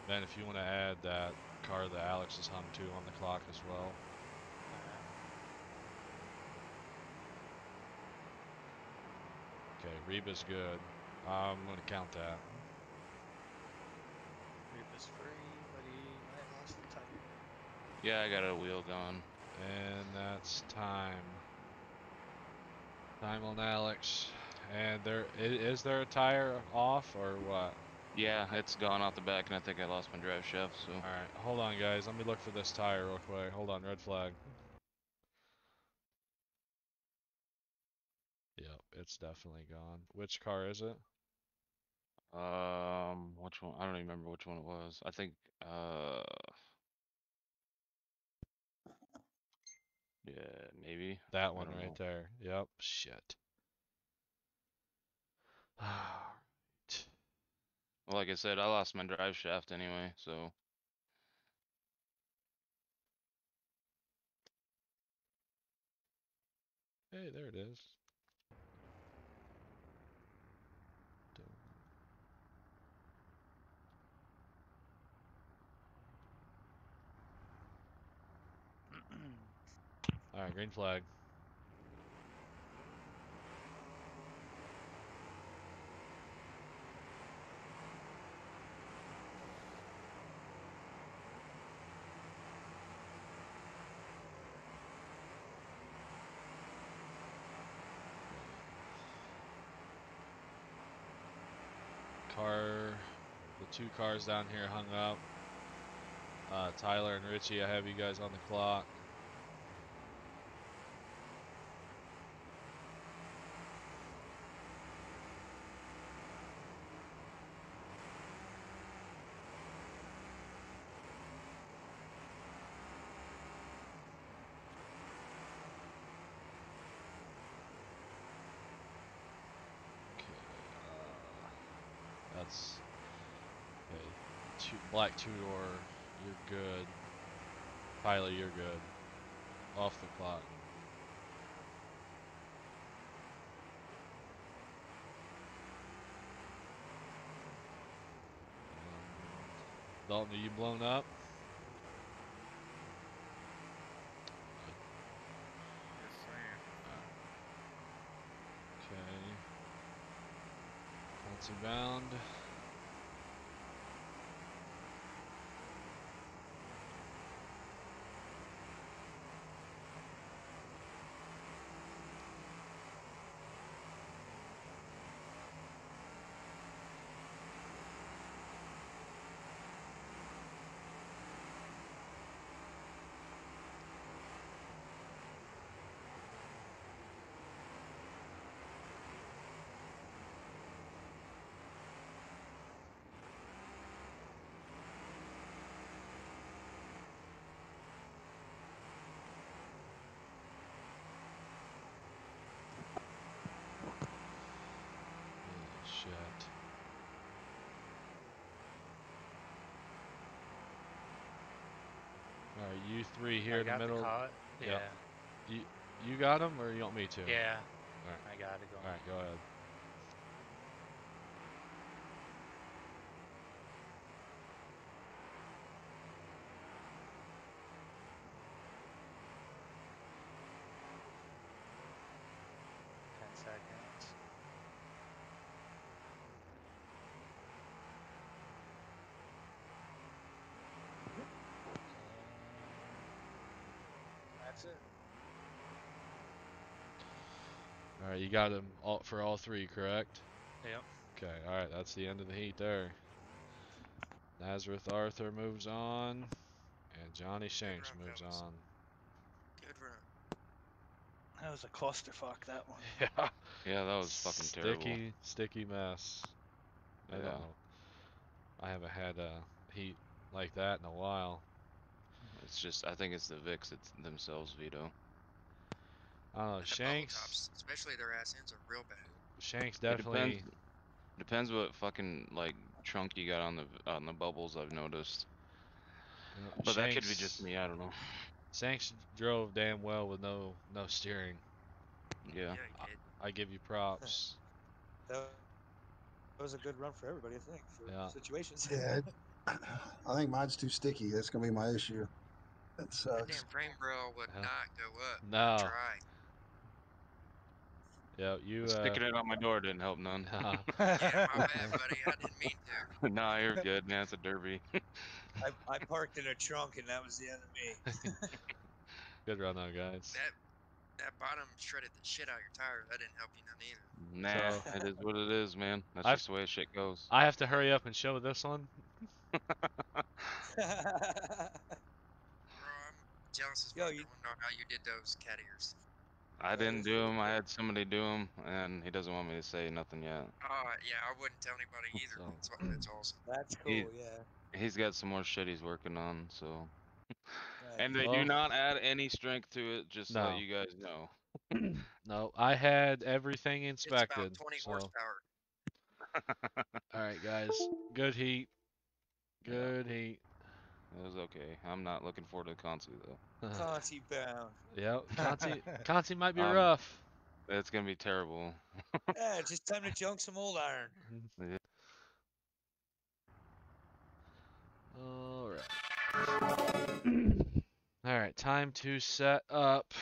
Then if you want to add that car that Alex is hung to on the clock as well. Okay, Reba's good. I'm gonna count that. Reaper's free, but he might have lost the tire. Yeah, I got a wheel gone. And that's time. Time on Alex. And there is there a tire off or what? Yeah, it's gone off the back, and I think I lost my drive shaft. So Alright, hold on guys. Let me look for this tire real quick. Hold on, red flag. Yep, it's definitely gone. Which car is it? Um, which one? I don't even remember which one it was. I think, uh, yeah, maybe. That one right know. there. Yep, shit. Well, like I said, I lost my drive shaft anyway, so Hey, there it is. Done. Alright, green flag. Car, the two cars down here hung up. Uh, Tyler and Richie, I have you guys on the clock. Okay, uh, that's okay. Two, black two door, you're good. Tyler, you're good. Off the clock. Um, Dalton, are you blown up? Yes, I am. Okay. Fancy bound. All right, you three here I in the middle. cart. Yeah. Yep. You you got him, or you want me to? Yeah. I got it going. All right, go ahead. Ten seconds. And That's it. All right, you got him all for all three, correct? Yep. Okay. All right, that's the end of the heat there. Nazareth Arthur moves on, and Johnny Shanks run, moves fellas. on. Good run. That was a clusterfuck. That one. Yeah. Yeah, that was fucking sticky, terrible. sticky mess. I don't Yeah. know. I haven't had a heat like that in a while. It's just, I think it's the Vix it's themselves, Vito. I uh, don't know. And the bubble Shanks, tops, especially their ass ends, are real bad. Shanks It definitely. depends, depends what fucking like trunk you got on the on the bubbles. I've noticed, you know, but that could be just me. I don't know. Shanks drove damn well with no no steering. Yeah. Yeah, he did. I give you props. That was a good run for everybody, I think, for Yeah. situations. Yeah, I think mine's too sticky. That's gonna be my issue. That That sucks. damn frame rail would Yeah. not go up. No. Try. Yeah, you. Uh, Sticking it on my door didn't help none. nah. Yeah, my bad, buddy. I didn't mean to. nah, you're good, man. It's a derby. I, I parked in a trunk, and that was the end of me. Good run though, guys. That that bottom shredded the shit out of your tire. That didn't help you none either. Nah, So- it is what it is, man. That's I've- just the way shit goes. I have to hurry up and show this one. Bro, I'm jealous as Yo, you- I want to know how you did those cat ears. I didn't do them. I had somebody do them, and he doesn't want me to say nothing yet. Oh, yeah, I wouldn't tell anybody either. So- That's, that's awesome. That's cool, He- yeah. He's got some more shit he's working on, so. Right. And they Well- do not add any strength to it, just so No. that you guys know. No, I had everything inspected. It's about inspected. 20 So, horsepower. all right, guys. Good heat. Good heat. It was okay. I'm not looking forward to Consi though. Consi bound. yep. Consi, Consi might be Um, rough. It's gonna be terrible. Yeah, just time to junk some old iron. All right. All right, time to set up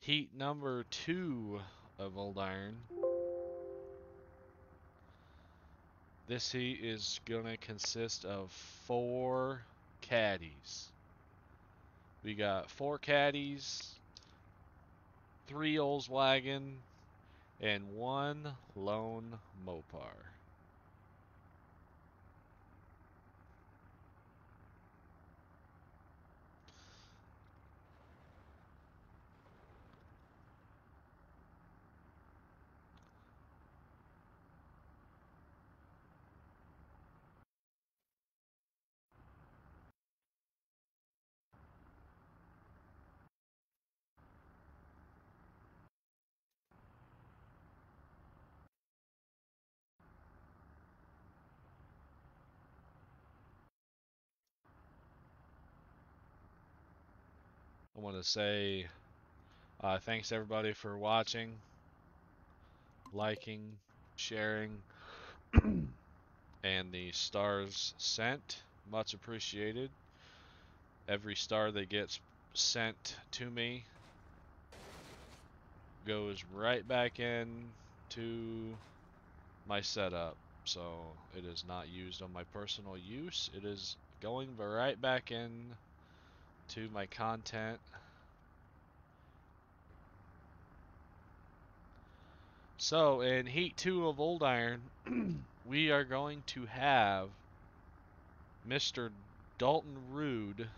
heat number two of old iron. This heat is gonna consist of four caddies. We got four caddies, three Volkswagen, and one lone Mopar. Want to say uh, thanks everybody for watching, liking, sharing, and the stars sent. Much appreciated. Every star that gets sent to me goes right back in to my setup. So it is not used on my personal use. It is going right back in to my content. So, in Heat 2 of Old Iron, we are going to have Mr. Dalton Rude.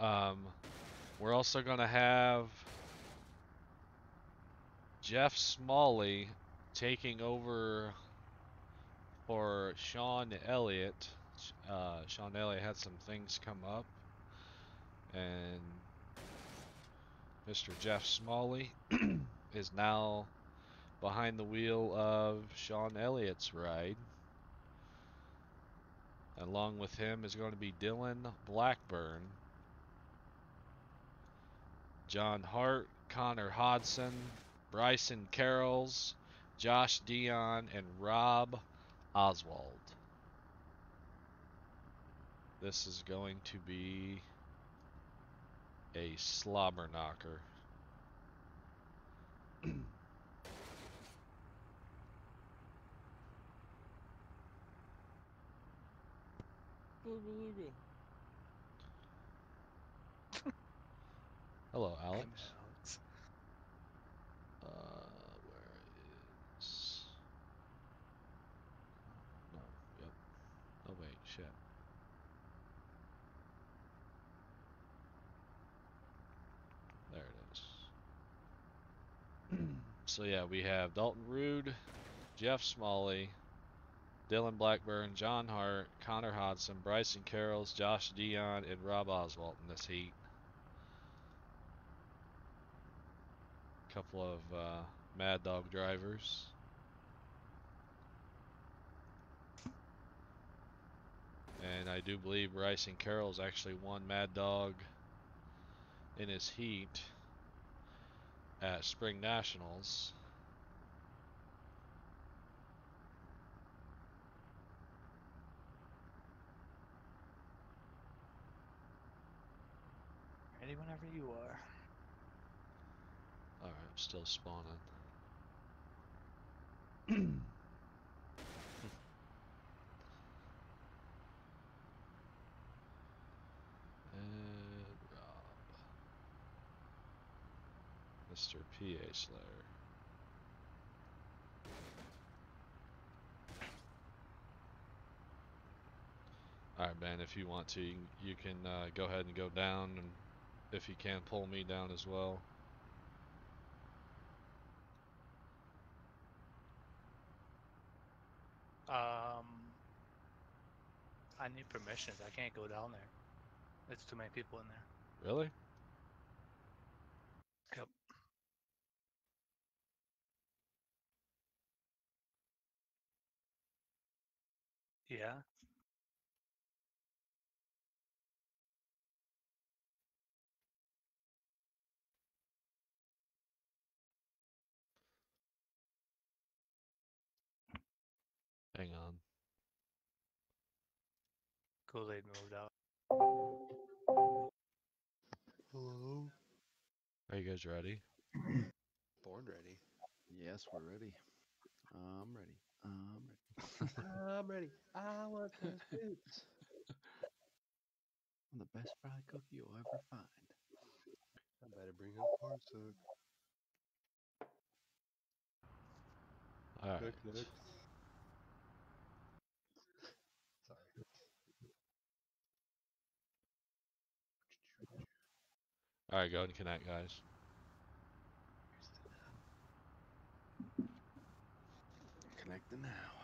Um, we're also going to have Jeff Smalley taking over for Sean Elliott. Uh, Sean had some things come up, and Mr. Jeff Smalley is now behind the wheel of Sean Elliott's ride. And along with him is going to be Dylan Blackburn, John Hart, Connor Hodson, Bryson Carrolls, Josh Dion, and Rob Oswald. This is going to be a slobber knocker. Hello, Alex. Alex. Uh, where is? No. Yep. Oh wait, shit. There it is. So yeah, we have Dalton Rude, Jeff Smalley, Dylan Blackburn, John Hart, Connor Hodson, Bryson Carrolls, Josh Dion, and Rob Oswald in this heat. A couple of uh, Mad Dog drivers. And I do believe Bryson Carroll's actually won Mad Dog in his heat at Spring Nationals. Ready whenever you are. Alright, I'm still spawning. and Rob. Mr. PA Slayer. Alright, man, if you want to, you, can- uh, go ahead and go down, and if you can, pull me down as well. Um, I need permissions. I can't go down there. There's too many people in there. Really? Yeah. Hang on. Kool-Aid moved out. Hello. Are you guys ready? Born ready. Yes, we're ready. I'm ready. I'm ready. I'm ready. I want those boots. I'm the best fried cookie you'll ever find. I better bring up Parsec. Alright. Next, next. Sorry. Alright, go ahead and connect, guys. Connecting now.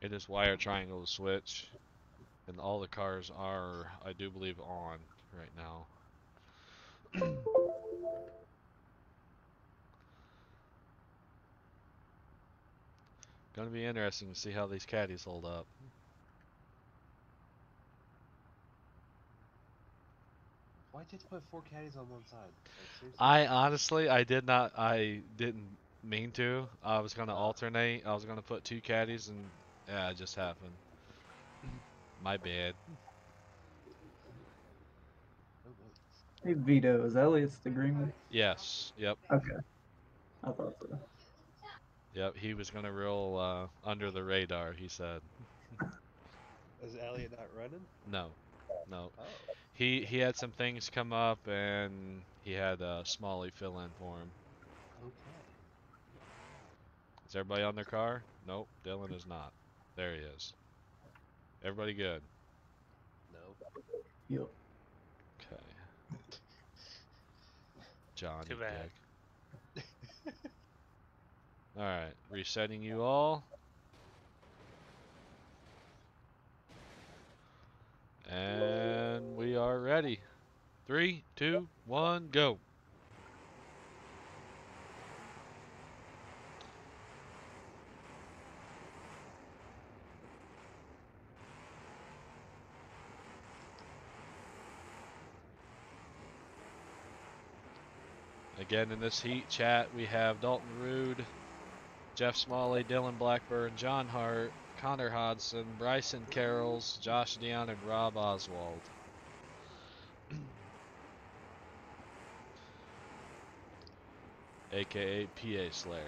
It is wire triangle switch. And all the cars are, I do believe, on right now. Gonna be interesting to see how these caddies hold up. Why did you put four caddies on one side? Like. I honestly, I did not, I didn't mean to. I was gonna alternate. I was gonna put two caddies, and yeah, it just happened. My bad. Wait. Hey Vito, is Elias the green one? Yes. Yep. Okay. I thought so. Yep. He was gonna roll uh, under the radar. He said. Is Elliot not running? No. No. Oh. He he had some things come up, and he had uh, Smalley fill in for him. Okay. Is everybody on their car? Nope. Dylan is not. There he is. Everybody good. No. Yep. Okay. John. Too you bad. dick. Alright, resetting you all. And we are ready. Three, two, one, go. Again, in this heat chat, we have Dalton Rude, Jeff Smalley, Dylan Blackburn, John Hart, Connor Hodson, Bryson Carrolls, Josh Dion, and Rob Oswald. AKA PA Slayer.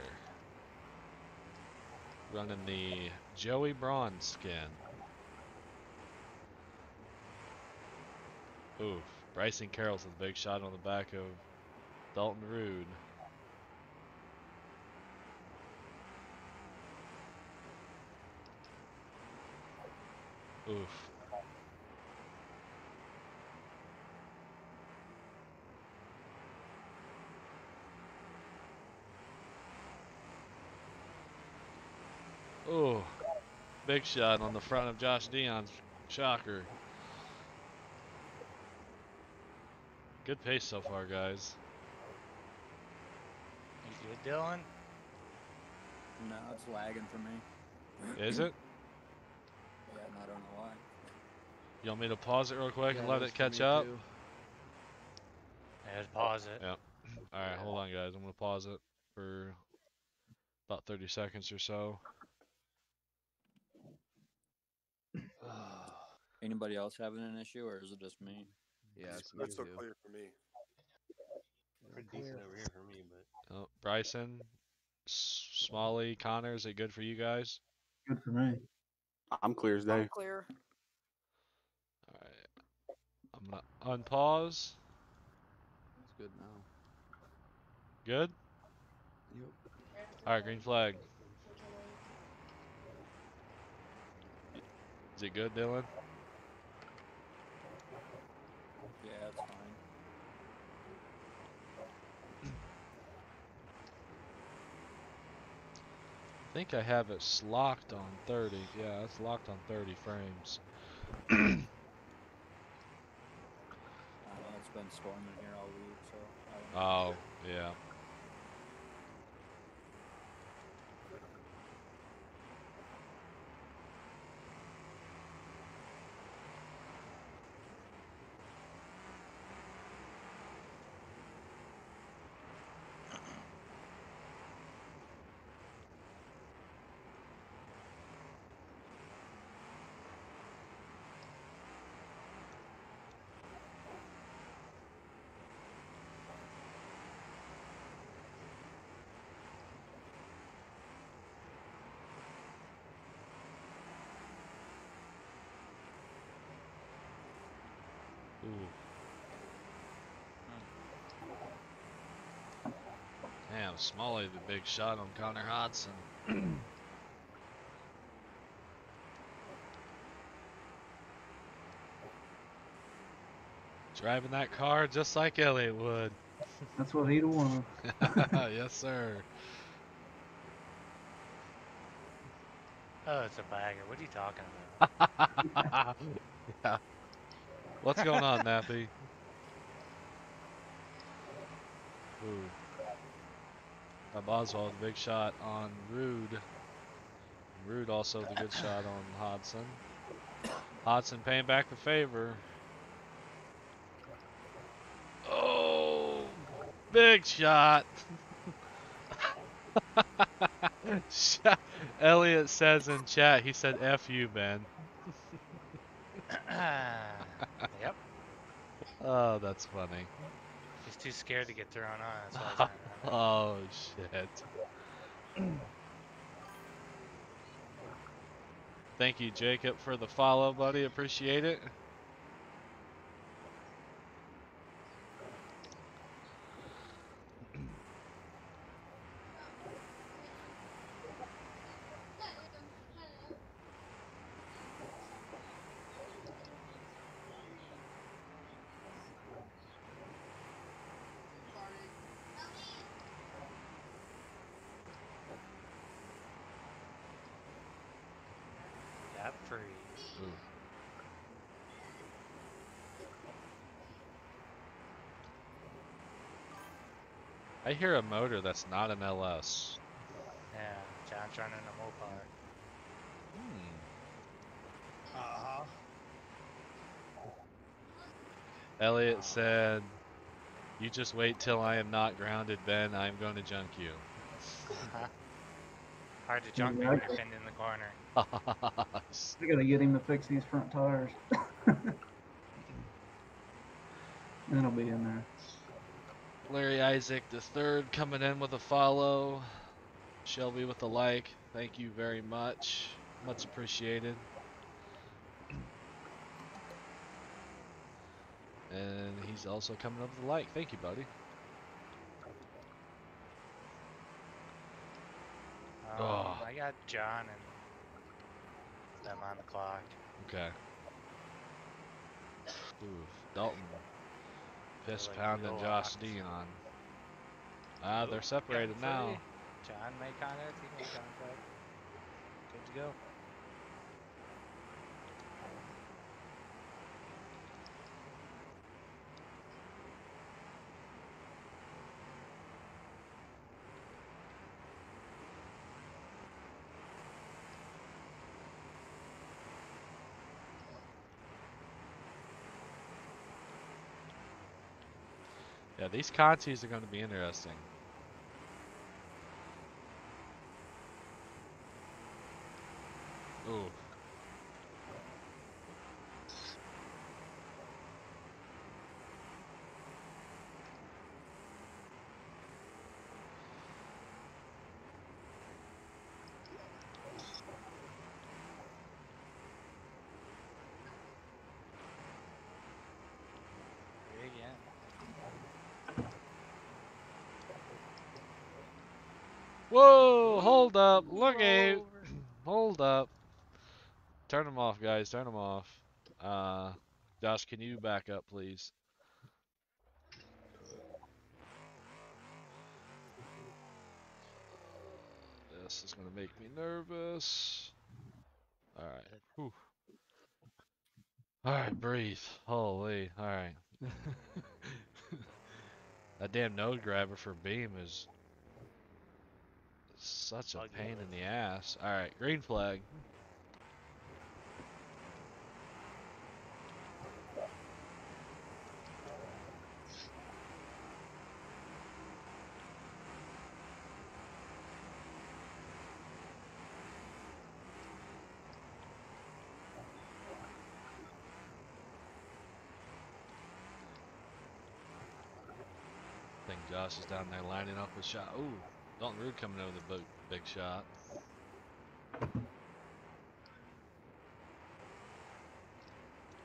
Running the Joey Braun skin. Oof. Bryson Carroll's with a big shot on the back of Dalton Rude. Oof. Oh, big shot on the front of Josh Dion's shocker. Good pace so far, guys. You good, Dylan? No, it's lagging for me. Is it? Yeah, and I don't know why. You want me to pause it real quick and let it catch up? too. Yeah, pause it. Yep. Alright, hold on guys. I'm gonna pause it for about 30 seconds or so. Anybody else having an issue, or is it just me? Yeah, it's That's so clear for me. Pretty decent over here for me, but Oh, Bryson, Smalley, Connor, is it good for you guys? Good for me. I'm clear as day. Clear. Alright. I'm gonna unpause. It's good now. Good? Yep. Alright, green flag. Is it good, Dylan? Yeah, it's fine. I think I have it locked on 30. Yeah, it's locked on 30 frames. I it's been storming here all week, so. I don't know. Oh, yeah. Ooh. Damn, Smalley the big shot on Connor Hodson. Driving that car just like Elliot would. That's what he'd want. yes, sir. Oh, it's a bagger. What are you talking about? yeah. What's going on, Nappy? Ooh. Bob Oswald, big shot on Rude. Rude also the good shot on Hodson. Hodson paying back the favor. Oh, big shot. Shot- Elliot says in chat, he said F you, Ben. yep. Oh, that's funny. Too scared to get thrown on. That's why he's oh, shit. Thank you, Jacob, for the follow, buddy. Appreciate it. I hear a motor that's not an LS. Yeah, John's running a Mopar. Hmm. Uh-huh. Elliot said, "You just wait till I am not grounded, Ben. I am going to junk you." Hard to junk me Yeah, I when you're pinned in the corner. I gotta get him to fix these front tires. then I'll be in there. Larry Isaac the third coming in with a follow. Shelby with a like. Thank you very much. Much appreciated. And he's also coming up with a like. Thank you, buddy. Um, Oh. I got John and them on the clock. Okay. Ooh, Dalton. Piss like pounding Josh. Dion. Ah, they're separated now. John made contact. He made contact. Good to go. Yeah, these contests are going to be interesting. Ooh. Free again. Whoa! Hold up! Look out! Over. Hold up! Turn them off, guys. Turn them off. Uh, Josh, can you back up, please? This is gonna make me nervous. All right. Whew. All right, breathe. Holy. All right. that damn node grabber for beam is such a Buggy. pain in the ass. All right, green flag. I think Josh is down there lining up a shot. Ooh, Dalton Rude coming over the big, big shot.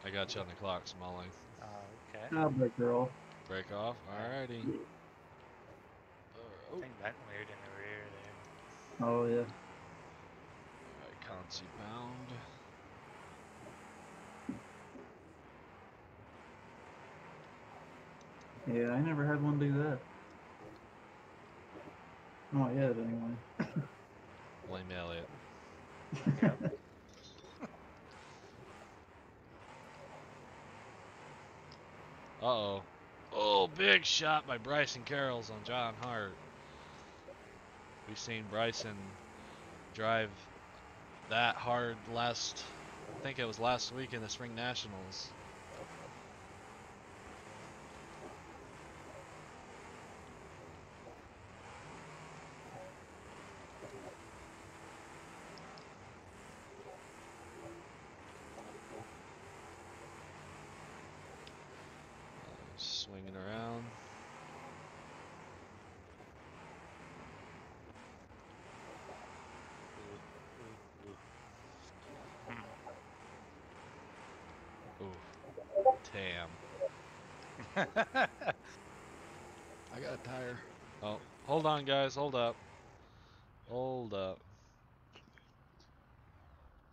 I got you on the clock, Smalling. Uh, okay. I'll break her off. Break off. Alrighty. I think that weird in the rear there. Oh yeah. Alright, Consi bound. Yeah, I never had one do that. Not yet, anyway. Blame Elliot. Uh oh. Oh, big shot by Bryson Carrolls on John Hart. We've seen Bryson drive that hard last, I think it was last week in the Spring Nationals. Swinging around. Ooh. Tam. I got a tire. Oh, hold on, guys. Hold up. Hold up.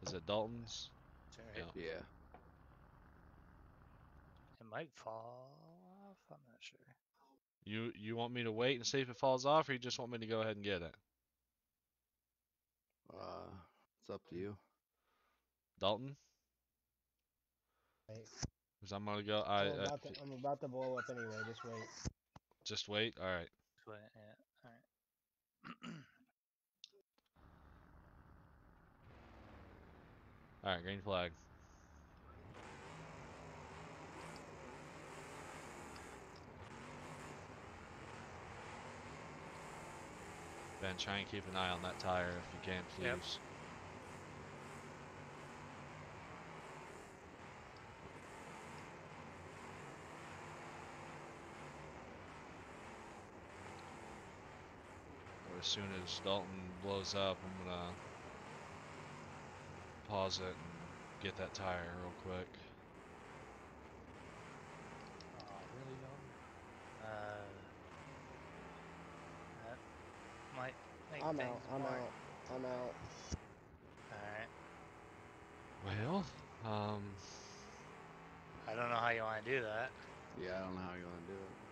Is it Dalton's? It's alright. Yeah. Yeah. It might fall off. I'm not sure. You you want me to wait and see if it falls off, or you just want me to go ahead and get it? Uh, it's up to you. Dalton? Wait. Cause I'm gonna go. I I'm, uh, about to, I'm about to blow up anyway. Just wait. just wait. All right. But, yeah, alright. All right. Green flag. Ben, try and keep an eye on that tire if you can, please. Yep. Soon as Dalton blows up, I'm gonna pause it and get that tire real quick. Oh, really, Dalton? Uh, that might make I'm things out. I'm more. out. I'm out. Alright. Well, um, I don't know how you want to do that. Yeah, I don't know how you want to do it.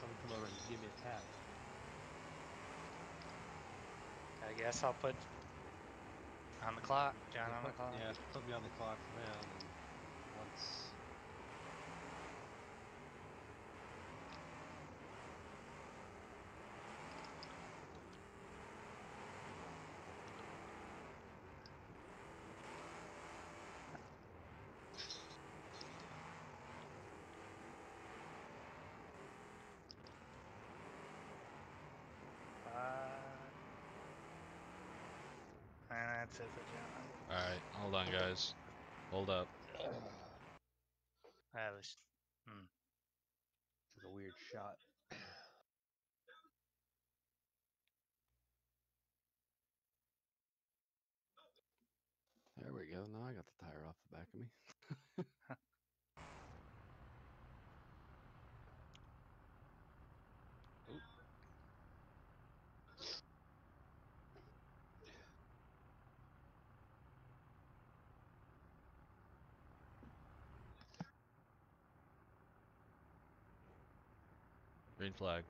Someone come over and give me a tap. I guess I'll put on the clock, John on the clock. Yeah, put me on the clock for now. And once. Uh, and that's it for John. all right. Hold on, guys. Hold up. That was. Hmm. Took a weird shot. There we go. Now I got the tire off the back of me. Green flag.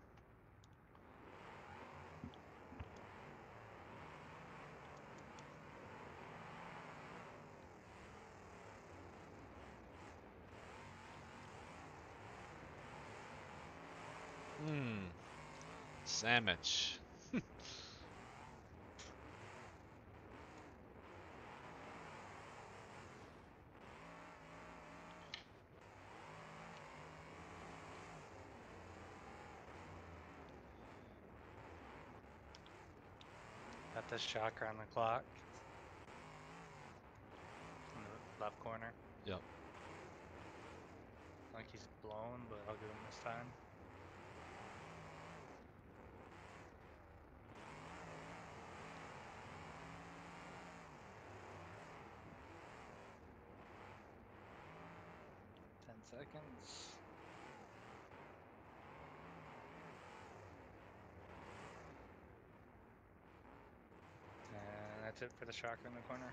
Hmm. Sandwich. Shocker on the clock. In the left corner. Yep. Like he's blown, but I'll give him this time. Ten seconds. And that's it for the shocker in the corner.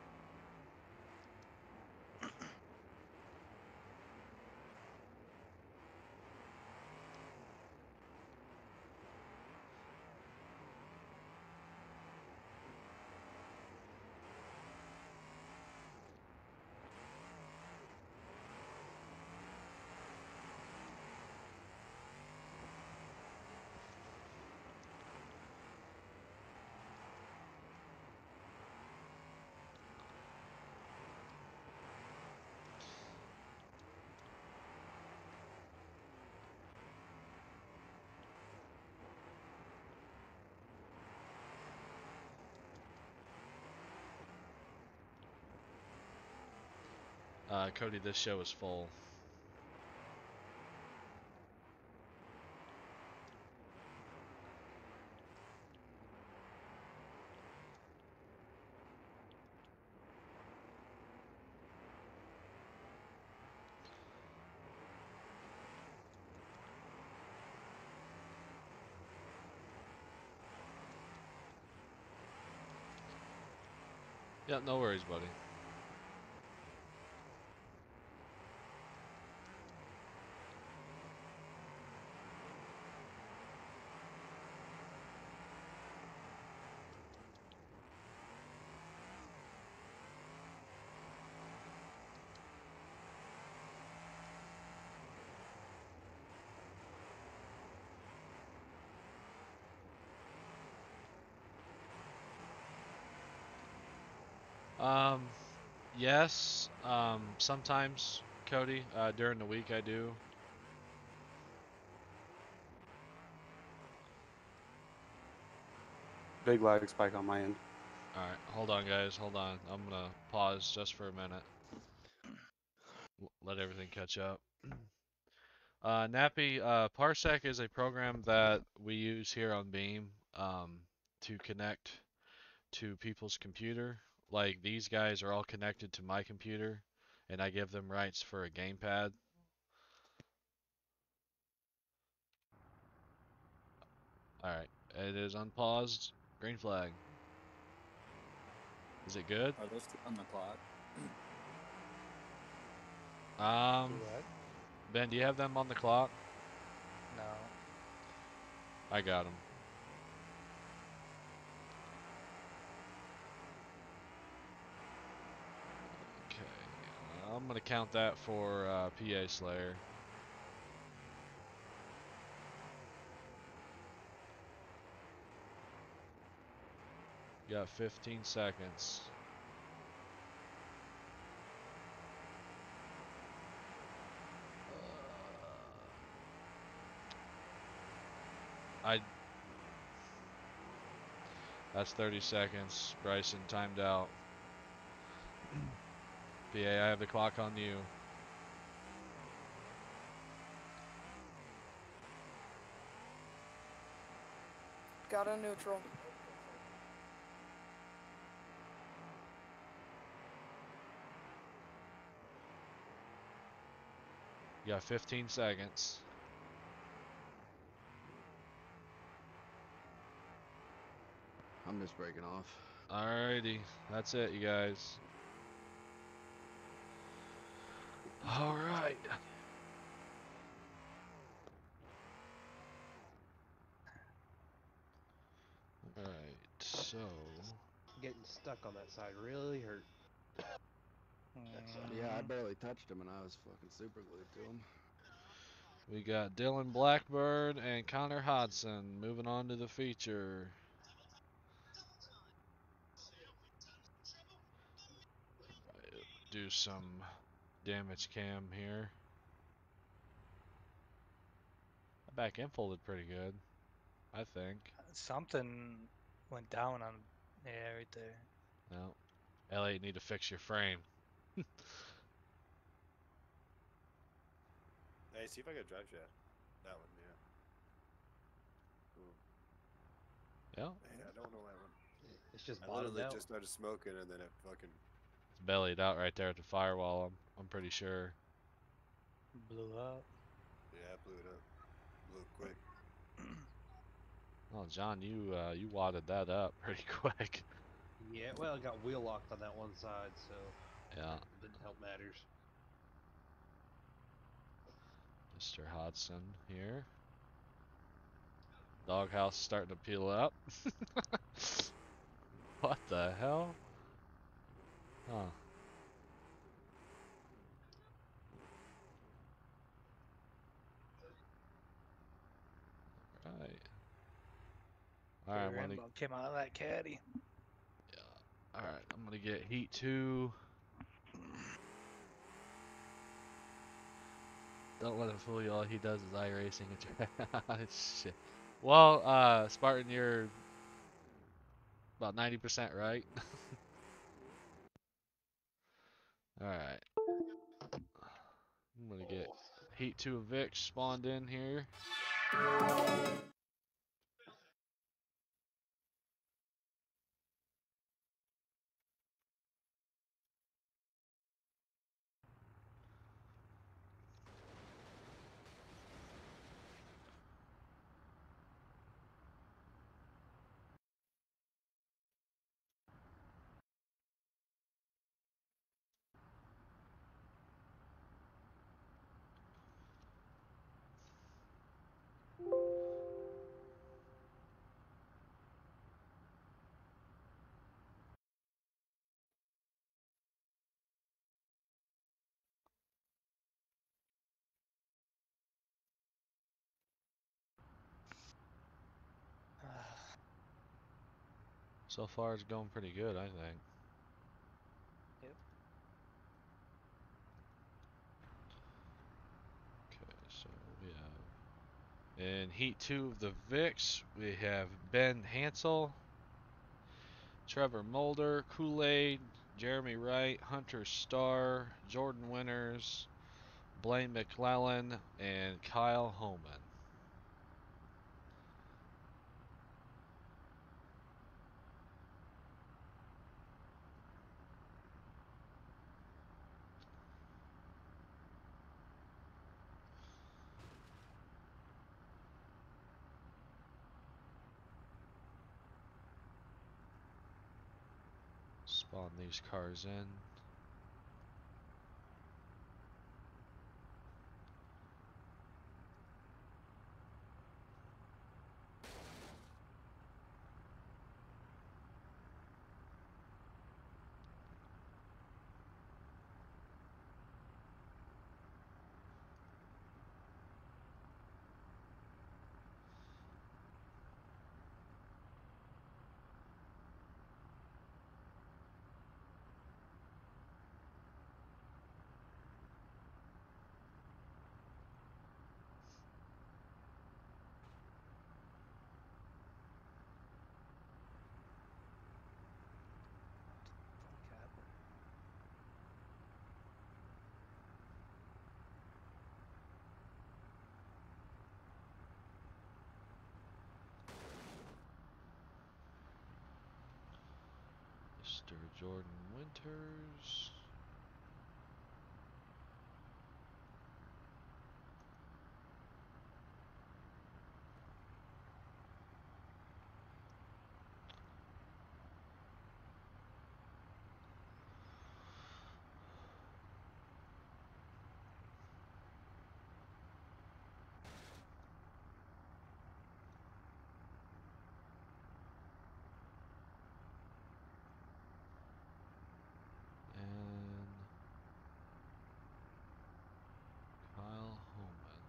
Uh, Cody, this show is full. Yeah, no worries, buddy. Um, yes. Um, sometimes, Cody. Uh, during the week, I do. Big lag spike on my end. Alright, hold on guys, hold on. I'm gonna pause just for a minute. Let everything catch up. Uh, Nappy, uh, Parsec is a program that we use here on Beam um, to connect to people's computer. Like these guys are all connected to my computer, and I give them rights for a gamepad. Alright, it is unpaused. Green flag. Is it good? Are those two on the clock? Um, what? Ben, do you have them on the clock? No. I got them. I'm gonna count that for uh, PA Slayer. You got 15 seconds. I. That's 30 seconds. Bryson timed out. PA, I have the clock on you. Got a neutral. You got 15 seconds. I'm just breaking off. Alrighty, that's it, you guys. Alright. Alright, so. Getting stuck on that side really hurt. Yeah, I barely touched him and I was fucking super glued to him. We got Dylan Blackbird and Connor Hodson moving on to the feature. Do some damage cam here. The back end folded pretty good, I think. Something went down on. Yeah, right there. No. LA, you need to fix your frame. Hey, see if I got drive shaft. That one, yeah. Ooh. Yeah. Man, I don't know that one. It's just I bottomed literally out. just started smoking and then it fucking. It's bellied out right there at the firewall, I'm, I'm pretty sure. Blew up. Yeah, I blew it up. Blew it quick. Oh, John, you uh, you wadded that up pretty quick. Yeah, well, I got wheel locked on that one side, so Yeah. it didn't help matters. Mr. Hodson here. Doghouse starting to peel up. what the hell? Huh. Right. Alright, Rear I'm gonna, came out of that caddy. Yeah. alright, I'm gonna get heat two. Don't let him fool you. All he does is iRacing and shit. Well, uh, Spartan, you're about 90% right. Alright. I'm gonna get Heat 2 of Vic spawned in here. So far, it's going pretty good, I think. Yep. Okay, so we have... In Heat 2 of the VIX, we have Ben Hansel, Trevor Mulder, Kool-Aid, Jeremy Wright, Hunter Starr, Jordan Winters, Blaine McClellan, and Kyle Holman. Spawn these cars in. Mr. Jordan Winters. And Kyle Holman.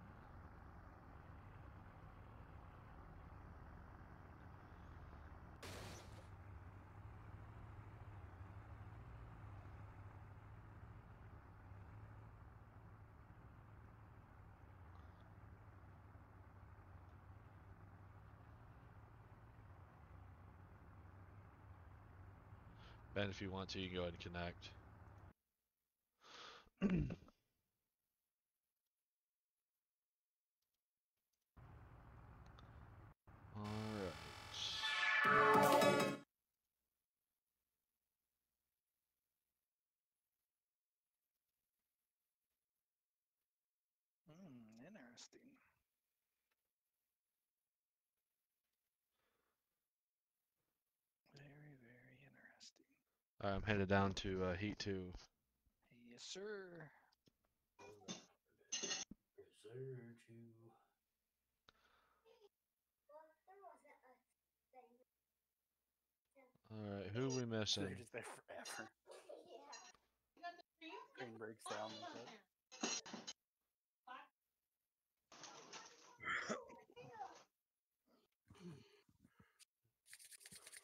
Ben, if you want to, you can go ahead and connect. Alright. Hmm, interesting. Very, very interesting. Alright, I'm headed down to uh, Heat 2. Yes, sir. Alright, who are we missing? They're just there forever. Screen breaks down.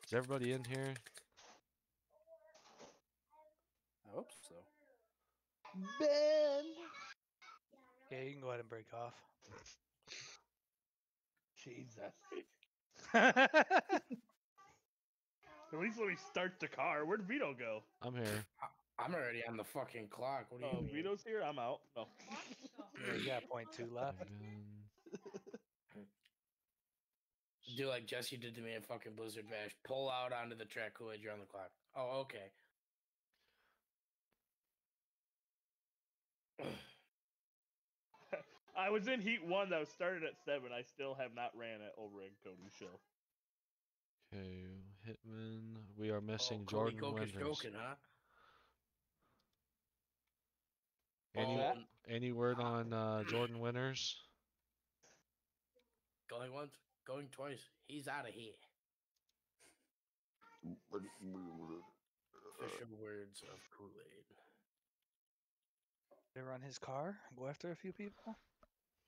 Is everybody in here? I hope so. Ben. Yeah, you can go ahead and break off. Jesus. At least let me start the car. Where'd Vito go? I'm here. I'm already on the fucking clock. What do you Oh, mean? Vito's here. I'm out. Oh. No. Yeah, you got point two left. Do like Jesse did to me in fucking Blizzard Bash. Pull out onto the track, Kool-Aid, you're on the clock. Oh, okay. I was in Heat One that was started at seven. I still have not ran it over in Cody's show. Okay, Hitman. We are missing Oh, Jordan Coke is Winters. joking, huh? Any Oh, any word on uh, Jordan Winters? Going once, going twice. He's out of here. Official words of Kool-Aid. They run his car and go after a few people.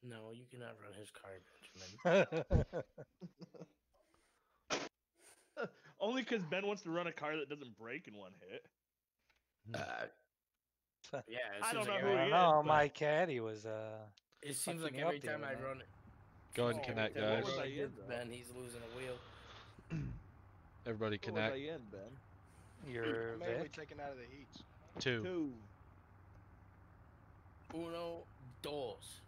No, you cannot run his car, Benjamin. Only because Ben wants to run a car that doesn't break in one hit. Uh, yeah, it I seems don't like know every- who he I know my caddy was uh. It seems like every time I night. run, Go ahead and connect, What guys. was I in. Ben, he's losing a wheel. Everybody What was I connect. in, Ben? You're Mainly taken out of the heats. Two. Two. Uno, dos.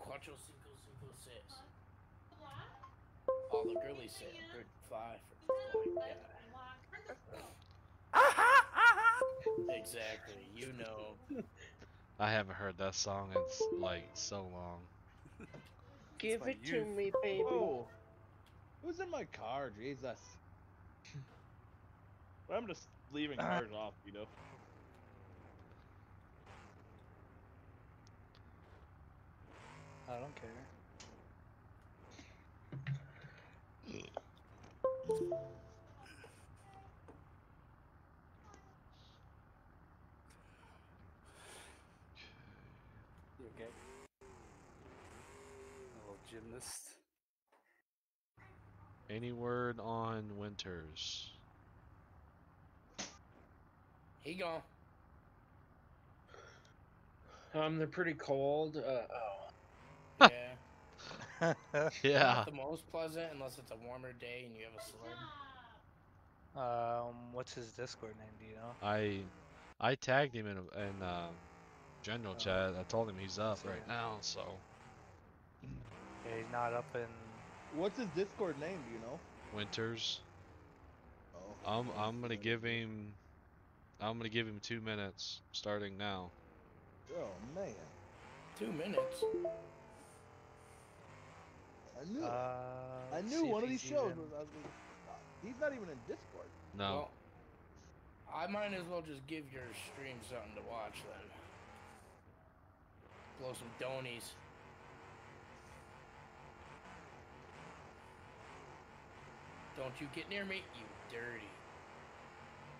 Cuatro, cinco, cinco, seis. All the girlies say good five. Exactly, you know. I haven't heard that song in like so long. Give it to me, baby. Whoa. Who's in my car? Jesus. I'm just leaving cars off, you know. I don't care. You okay? A little gymnast. Any word on winters? He gone. Um, they're pretty cold. Uh, Yeah. Yeah. Not the most pleasant unless it's a warmer day and you have a sled. Um, what's his Discord name? Do you know? I I tagged him in in uh, general chat. I told him he's up right now, so Yeah, he's not up in. What's his Discord name? Do you know? winters. Oh. I'm I'm gonna give him I'm gonna give him two minutes starting now. Oh man. Two minutes. I knew. it. Uh, I knew one of these shows even- was. I was like, "Fuck, he's not even in Discord. No. Well, I might as well just give your stream something to watch then. Blow some donies. Don't you get near me, you dirty.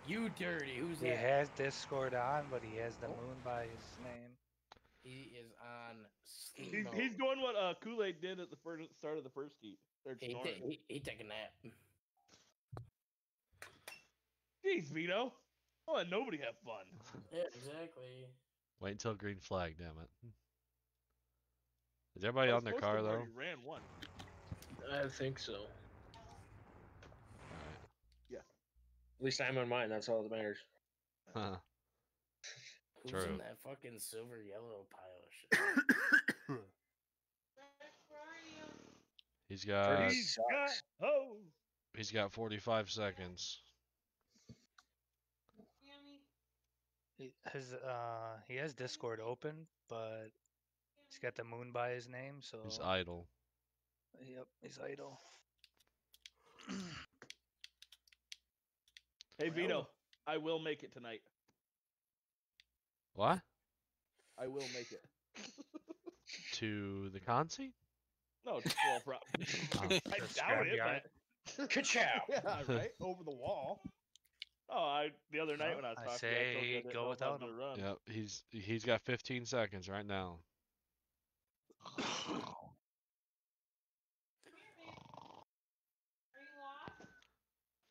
You dirty. Who's He that? He has Discord on, but he has the moon by his name. He is on sleep He's, he's doing what uh, Kool Aid did at the first start of the first heat. Started He, snoring. ta- he, he take a nap. Jeez, Vito. Don't let nobody have fun. Yeah, exactly. Wait until green flag, damn it. Is everybody on their car though? Ran one. I think so. Alright. Yeah. At least I'm on mine. That's all that matters. Huh. Who's True. in that fucking silver yellow pile of shit? He's got He's got oh. he's got 45 seconds. He his uh he has Discord open, but he's got the moon by his name, so He's idle. Yep, he's idle. Hey Vito, I will make it tonight. What? I will make it. To the consi? No, just well, pro- oh, I doubt it, the but Ka-chow! yeah, right over the wall. Oh, I the other night when I was I talking, to you, I told say go I without was gonna run. Yep, he's he's got 15 seconds right now.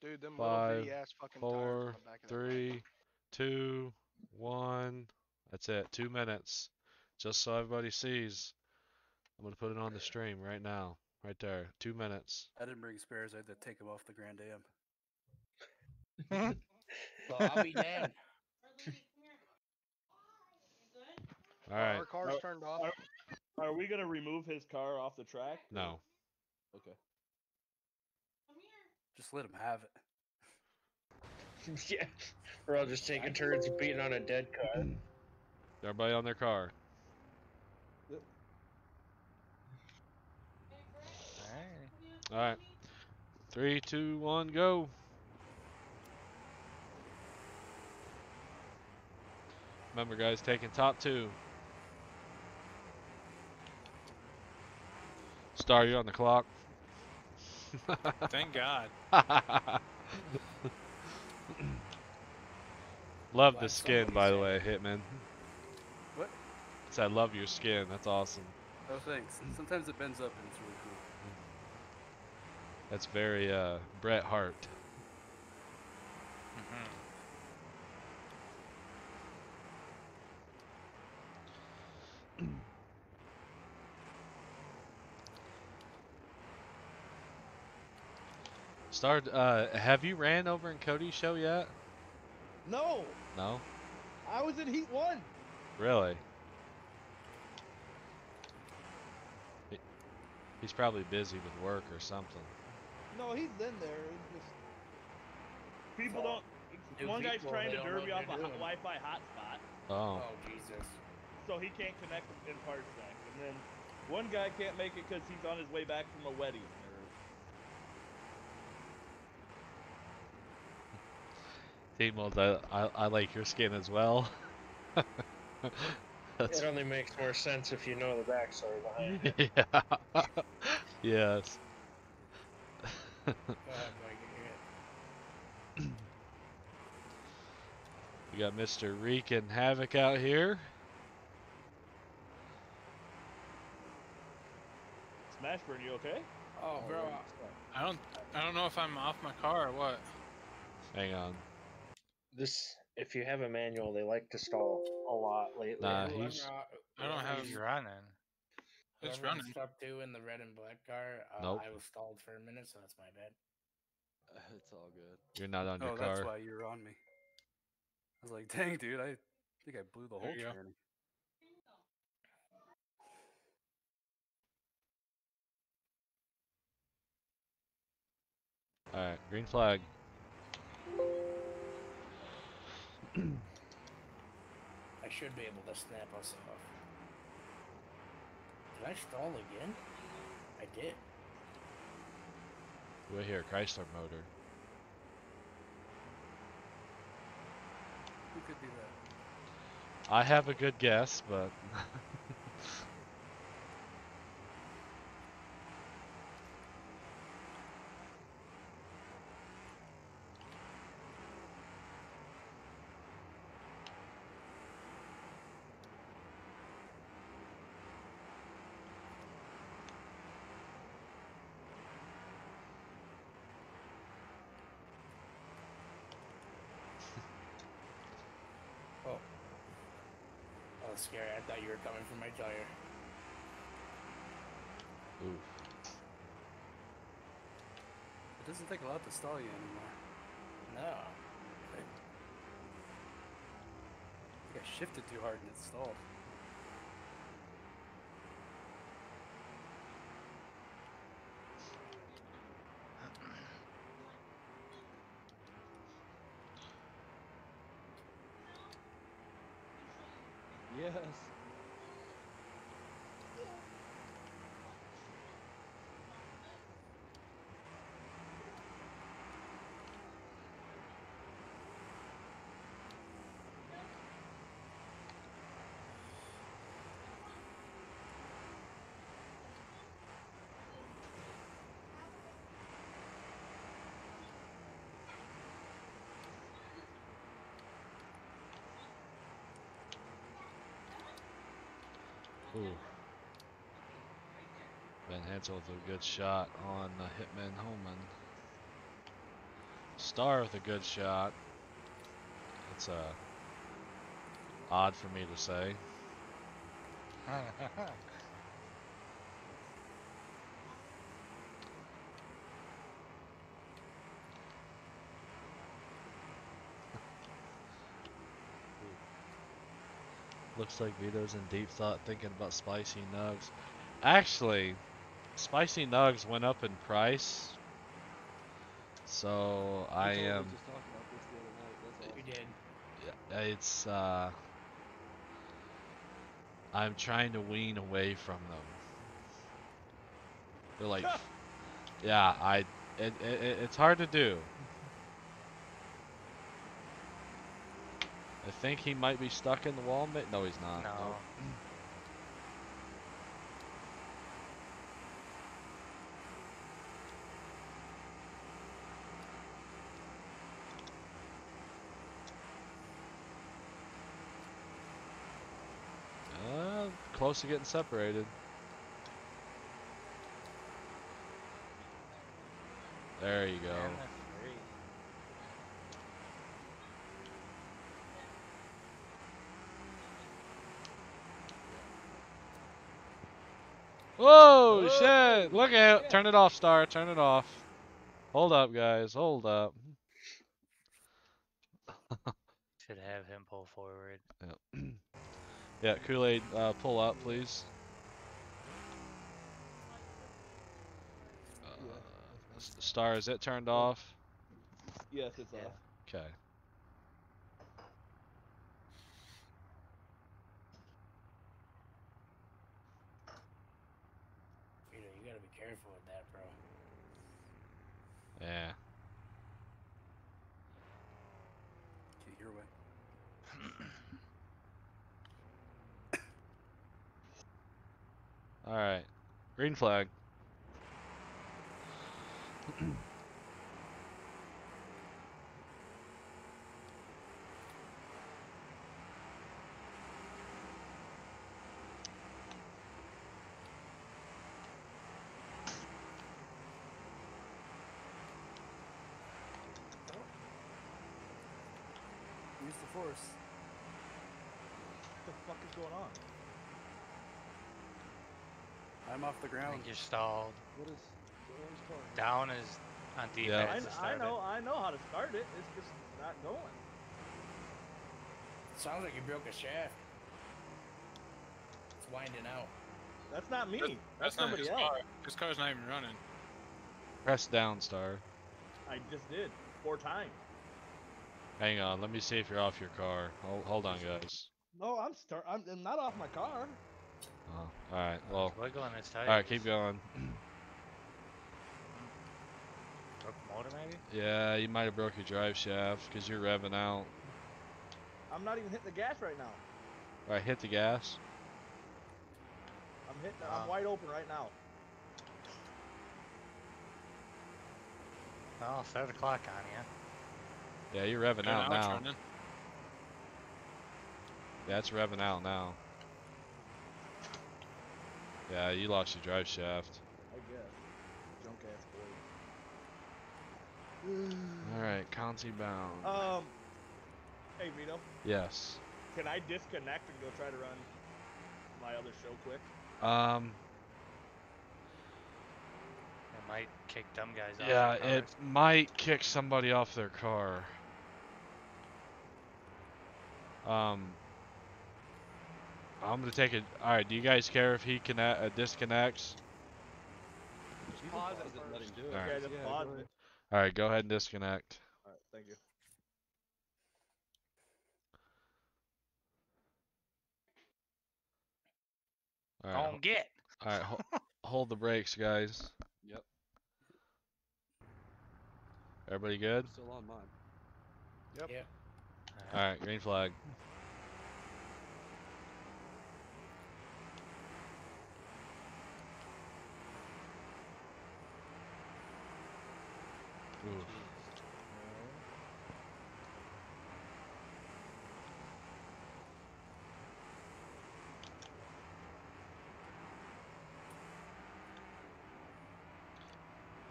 Dude, them Five, little bitty ass fucking tires on four, the back of that three, two, one. That's it. Two minutes. Just so everybody sees. I'm gonna put it on the stream right now. Right there. Two minutes. I didn't bring spares. I had to take them off the Grand Am. Well, I'll be damned. All right. Our car's Are- turned off. Are, are we gonna remove his car off the track? No. Okay. Just let him have it. yeah. We're all just taking turns and beating on a dead car. Everybody on their car. Alright. All right. Three, two, one, go. Remember, guys, taking top two. Star, you on the clock. Thank God. love the skin, by the way, Hitman. I love your skin. That's awesome. Oh, thanks. Sometimes it bends up and it's really cool. That's very uh, Bret Hart. Mm -hmm. Start. Uh, have you ran over in Cody's show yet? No. No. I was in Heat One. Really? He's probably busy with work or something. No, he's in there. It's just people don't. New one guy's trying to don't derby off a they're hot. Wi-Fi hotspot, Oh. Oh Jesus. so he can't connect in Parsec. And then one guy can't make it because he's on his way back from a wedding. Team I, I, I like your skin as well. That's It only makes more sense if you know the backstory behind it. yeah. yes. Oh, Go you're. We got Mr. Wreaking Havoc out here. Smashburn, you okay? Oh, oh bro. I don't. I don't know if I'm off my car or what. Hang on. This, if you have a manual, they like to stall a lot lately. Nah, Whoever, he's uh, I don't have. whoever- running. It's running. Stuck to in the red and black car. Uh, Nope. I was stalled for a minute, so that's my bad. It's all good. You're not on oh, your that's why you were on me. I was like, dang, dude, I think I blew the whole you tranny. Alright, green flag. I should be able to snap us off. Did I stall again? I did. We're here, Chrysler motor. Who could do that? I have a good guess, but thought you were coming from my tire. oof. It doesn't take a lot to stall you anymore. No. I think I shifted too hard and it stalled. Yes. Ooh. Van Hansel with a good shot on uh, Hitman Holman. Star with a good shot. It's uh, odd for me to say. Looks like Vito's in deep thought thinking about spicy nugs. Actually, spicy nugs went up in price. So I am just talked about this the other night. That's We did. yeah, it's uh I'm trying to wean away from them. They're like yeah, I it, it it- it's hard to do. I think he might be stuck in the wall. No, he's not. No. Nope. Uh, close to getting separated. There you go. Man, that's great. Whoa, shit! Look out! Turn it off, Star. Turn it off. Hold up, guys. Hold up. Should have him pull forward. Yep. yeah, Kool-Aid, uh, pull up, please. Uh, Star, is it turned off? Yes, it's off. Okay. You know, you gotta be careful with that, bro. Yeah. Get your way. All right. Green flag. Use the force. What the fuck is going on? I'm off the I think you're stalled. What is? What is Down is on Yeah. defense. I, I know, it. I know how to start it. It's just not going. Sounds like you broke a shaft. It's winding out. That's not me. That's, That's, not somebody his else. car. His car's not even running. Press down, Star. I just did four times. Hang on. Let me see if you're off your car. Hold, hold on, guys. No, I'm start. I'm, I'm not off my car. Oh, all right. Well. Wiggling its tires. All right. Keep going. Broke the motor maybe? Yeah, you might have broke your drive shaft because you're revving out. I'm not even hitting the gas right now. All right, hit the gas. I'm hitting. Ah. I'm wide open right now. Well, start the clock on you. Yeah, you're revving Yeah, out now it's now. running. Revving out now. Yeah, you lost your drive shaft. I guess. Junk ass boy. All right, Consi bound. Um. Hey Vito, yes. can I disconnect and go try to run my other show quick? Um. It might kick them guys off. Yeah, their it might kick somebody off their car. Um. I'm gonna take it. All right. Do you guys care if he connect uh, disconnects? Just pause it and let him do it. Alright. Yeah, just Yeah, pause go it. ahead. All right. Go ahead and disconnect. All right, thank you. All right. Don't get. All right. Ho- hold the brakes, guys. Yep. Everybody good? Still on mine. Yep. Yeah. All right. Green flag.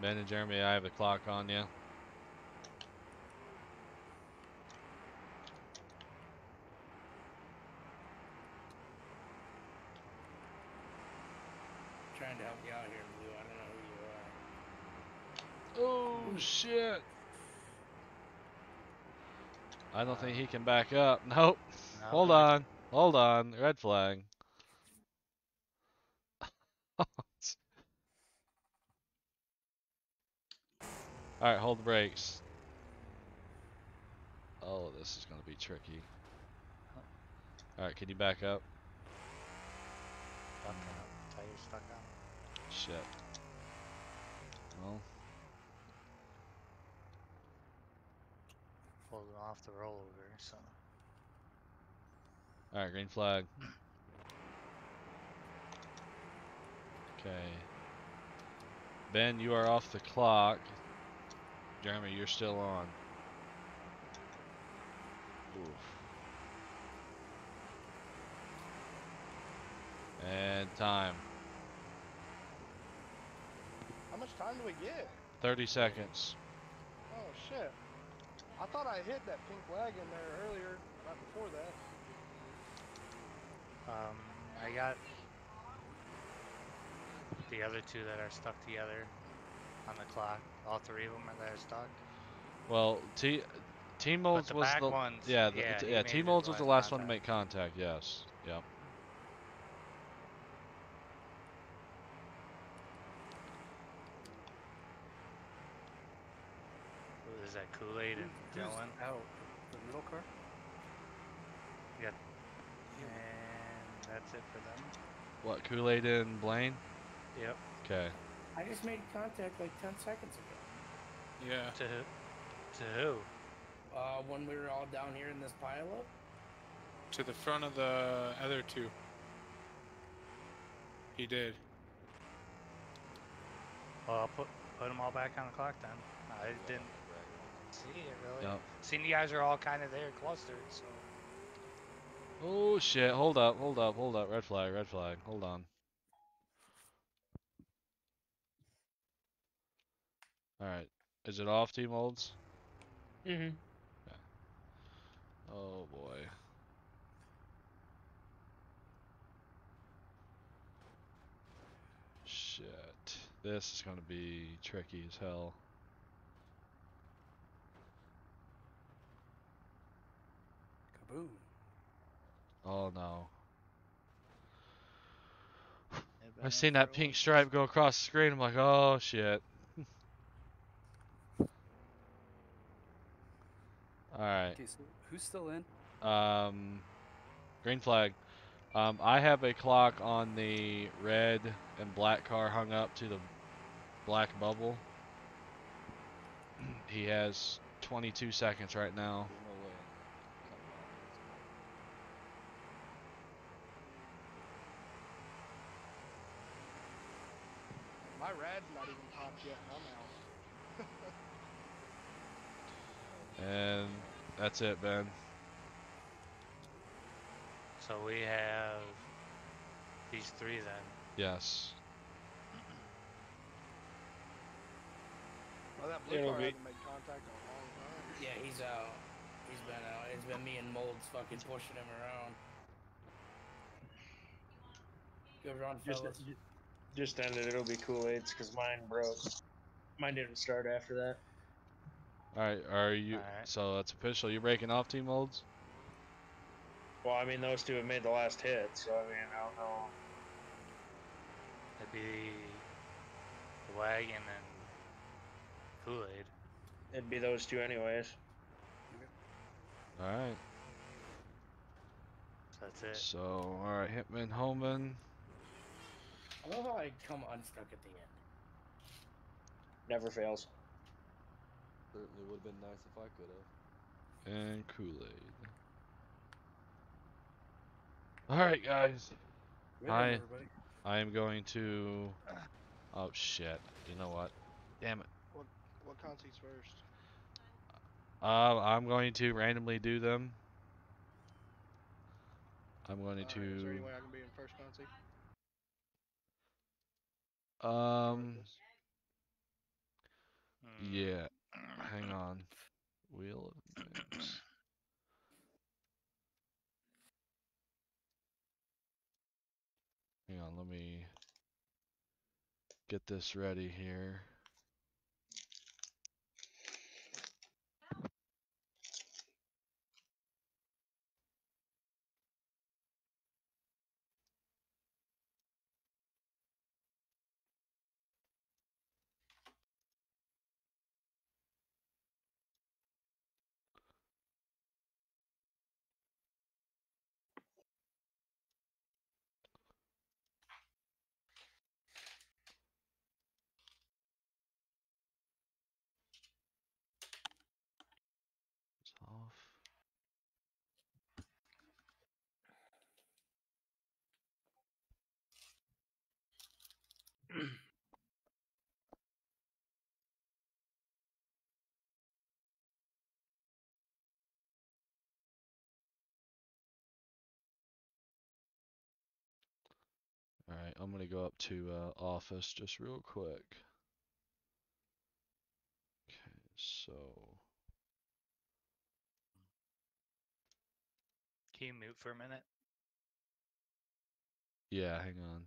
Ben and Jeremy, I have the clock on you. Trying to help you out here, Blue. I don't know who you are. Oh shit! I don't think he can back up. Nope. No, Hold on. Hold on. Red flag. Alright, hold the brakes. Oh, this is gonna be tricky. Alright, can you back up? Tires stuck. Shit. Well, Pulled it off the rollover, so. alright, green flag. Okay. Ben, you are off the clock. Jeremy, you're still on. Oof. And time. How much time do we get? 30 seconds. Oh shit. I thought I hit that pink wagon there earlier, right before that. Um, I got the other two that are stuck together on the clock. All three of them are there stuck. Well, T Team Molds was the ones, yeah the, yeah, t- yeah Team Molds was the last last one to make contact. Yes. Yep. Who is? Kool Aid and Dylan. out? The middle car. Yeah. And that's it for them. What Kool Aid and Blaine? Yep. Okay. I just made contact like 10 seconds ago. Yeah. To who? To who? Uh, when we were all down here in this pileup. To the front of the other two. He did. Well, I'll put put them all back on the clock then. I didn't see it really. Yep. Seen you guys are all kind of there clustered, so. Oh shit! Hold up! Hold up! Hold up! Red flag! Red flag! Hold on. All right. Is it off, Team Molds? Mm-hmm. Oh boy. Shit. This is gonna be tricky as hell. Kaboom. Oh no. I seen that pink stripe go across the screen. I'm like, oh shit. Alright. Okay, so who's still in? Um, green flag. Um, I have a clock on the red and black car hung up to the black bubble. He has 22 seconds right now. My rad's not even popped yet, and I'm out. And that's it, Ben. So we have these three then. Yes. Well, that blue It'll car be- hasn't made contact in a long time. Yeah, he's out. He's been out. It's been me and Molds fucking pushing him around. Good run, Just, fellas. just ended. It'll be Kool Aid's because mine broke. Mine didn't start after that. Alright, are you. Alright. So that's official. You're breaking off, Team Molds? Well, I mean, those two have made the last hit, so I mean, I don't know. It'd be the wagon and Kool Aid. It'd be those two anyways. Alright. So that's it. So, alright, Hitman Homan. I love how I come unstuck at the end. Never fails. Certainly would have been nice if I could have. and Kool-Aid. Alright guys. Wait on I everybody. I am going to Oh shit. You know what? Damn it. What what consi's first? Uh, I'm going to randomly do them. I'm going Alright, to Is there any way I can be in first consi? Um Hmm. yeah. Hang on. Wheel of names. Hang on, let me get this ready here. It's off. I'm gonna go up to uh, office just real quick. Okay, so Can you mute for a minute? yeah, hang on.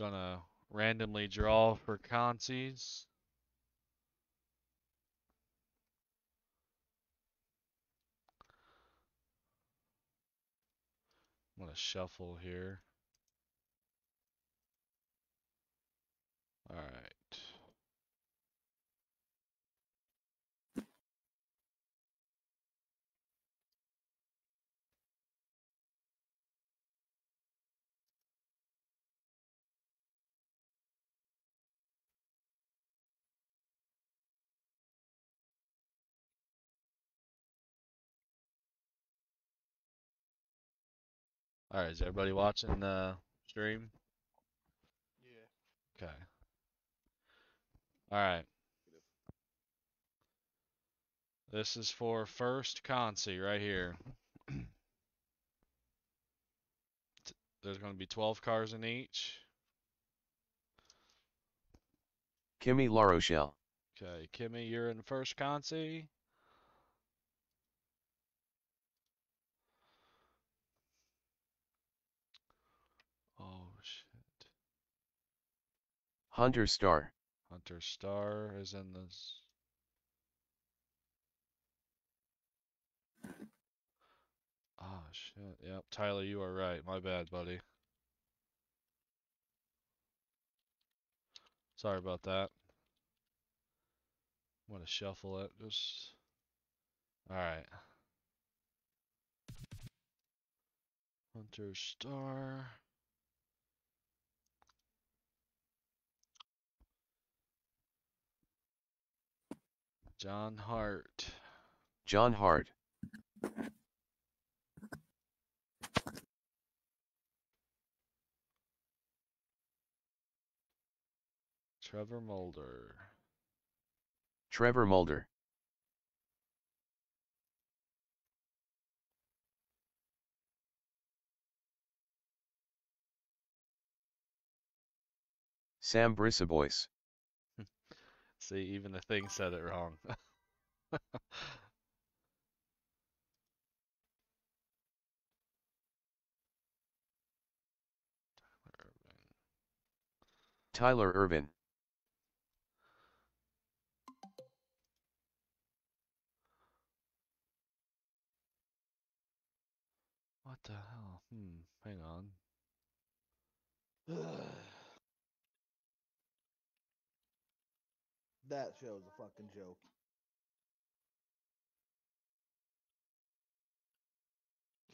Gonna randomly draw for consies. I'm gonna shuffle here. All right. All right, is everybody watching the stream? Yeah. Okay. All right. This is for first consi right here. There's going to be 12 cars in each. Kimmy La Rochelle. Okay, Kimmy, you're in first consi. Hunter Star. Hunter Star is in this. Oh shit. Yep, Tyler, you are right. My bad, buddy. Sorry about that. I'm gonna shuffle it. Just. All right. Hunter Star. John Hart. John Hart. Trevor Mulder. Trevor Mulder. Sam Brissaboyce. See, even the thing said it wrong. Tyler Irvin. What the hell? Hmm, hang on. That show's a fucking joke.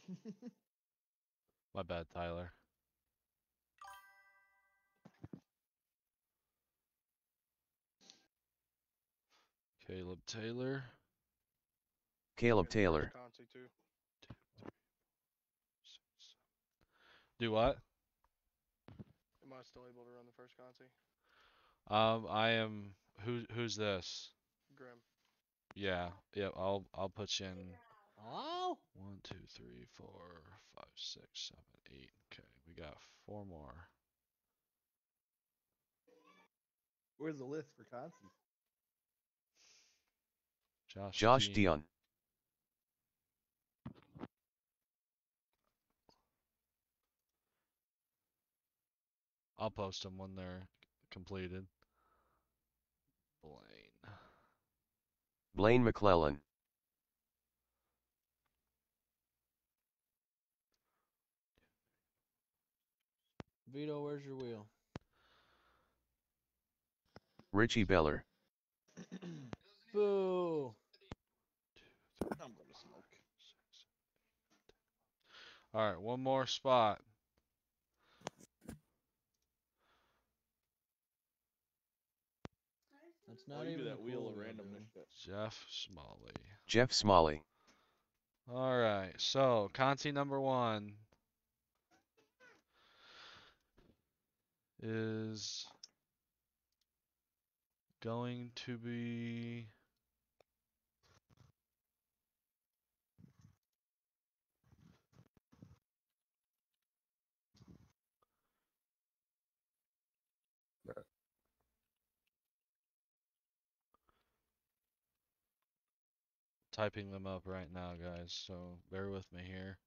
My bad, Tyler. Caleb Taylor. Caleb Taylor. Do what? Am I still able to run the first Consi? Um, I am. Who who's this? Grim. Yeah, yeah. I'll I'll put you in. Oh. One, two, three, four, five, six, seven, eight. Okay, we got four more. Where's the list for Consi? Josh. Josh Dean. Dion. I'll post them when they're completed. Blaine. Blaine McClellan. Vito, where's your wheel? Richie Beller. Boo. I'm gonna smoke. All right, one more spot. That's Oh, not you do even that wheel cool of wheel, randomness Jeff Smalley. Jeff Smalley. All right, so Consi number one is going to be typing them up right now, guys, so bear with me here.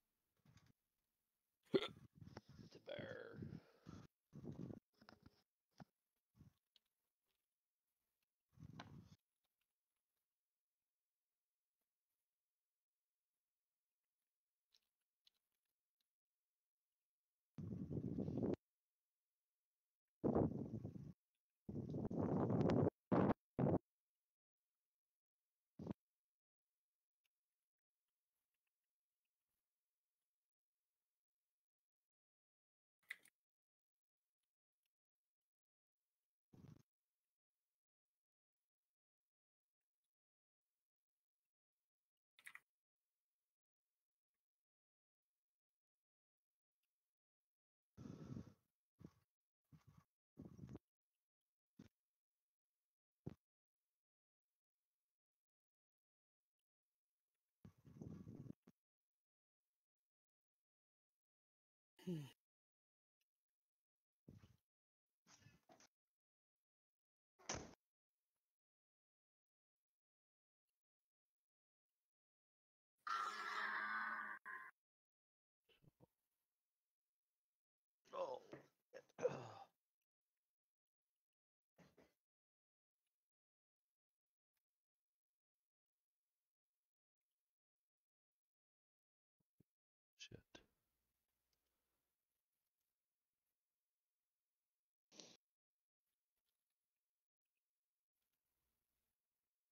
Oh.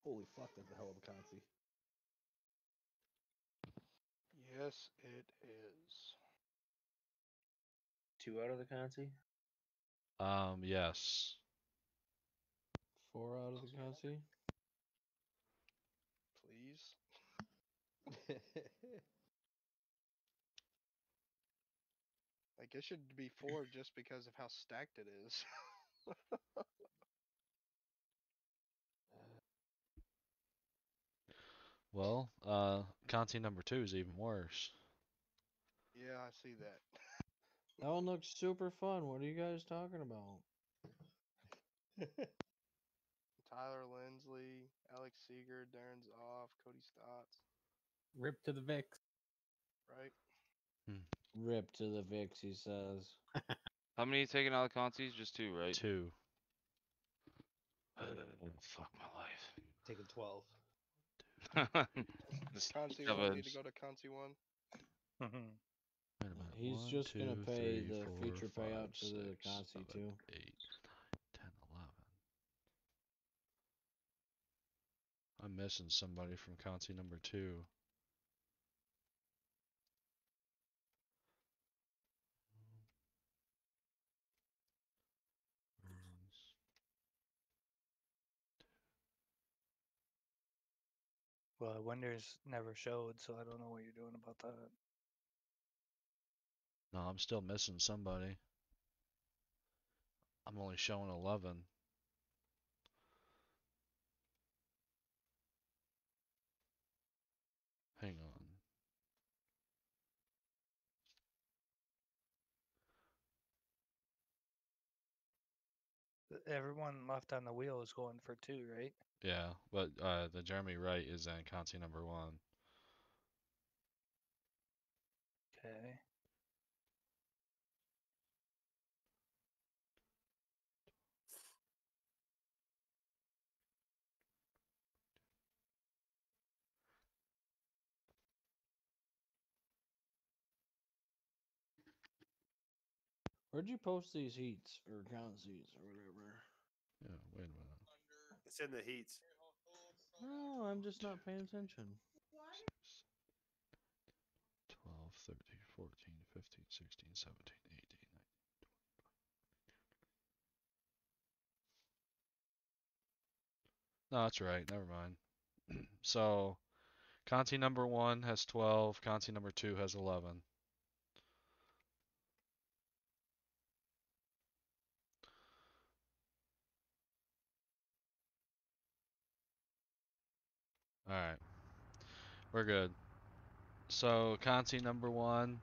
Holy fuck, that's a hell of a consi. Yes, it is. Two out of the consi. Um, yes. Four out of the consi. Please. Like it should be four just because of how stacked it is. Well, uh, Consi number two is even worse. yeah, I see that. That one looks super fun. What are you guys talking about? Tyler Lindsley, Alex Seeger, Darren's off, Cody Stotts, Rip to the Vix. right? Rip to the Vix, he says. How many you taking out of Consis? Just two, right? Two. fuck my life. Taking 12. Just Consi one, a- need to go to Consi one. Mm-hmm. Wait a minute. He's One, just gonna pay three, the four, future payout five, to the six, Consi seven, too. eight, nine, 10, 11. I'm missing somebody from Consi number two. Well, Winders never showed, so I don't know what you're doing about that. No, I'm still missing somebody. I'm only showing 11. Hang on. Everyone left on the wheel is going for two, right? Yeah, but uh, the Jeremy Wright is in Consi number one. Okay. Where'd you post these heats or consies or whatever? Yeah, wait a minute. It's in the heats. No, I'm just not paying attention. 12, 13, 14, 15, 16, 17, 18, 19. No, that's right. Never mind. so, Consi number one has 12. Consi number two has 11. All right. We're good. So, Consi number one,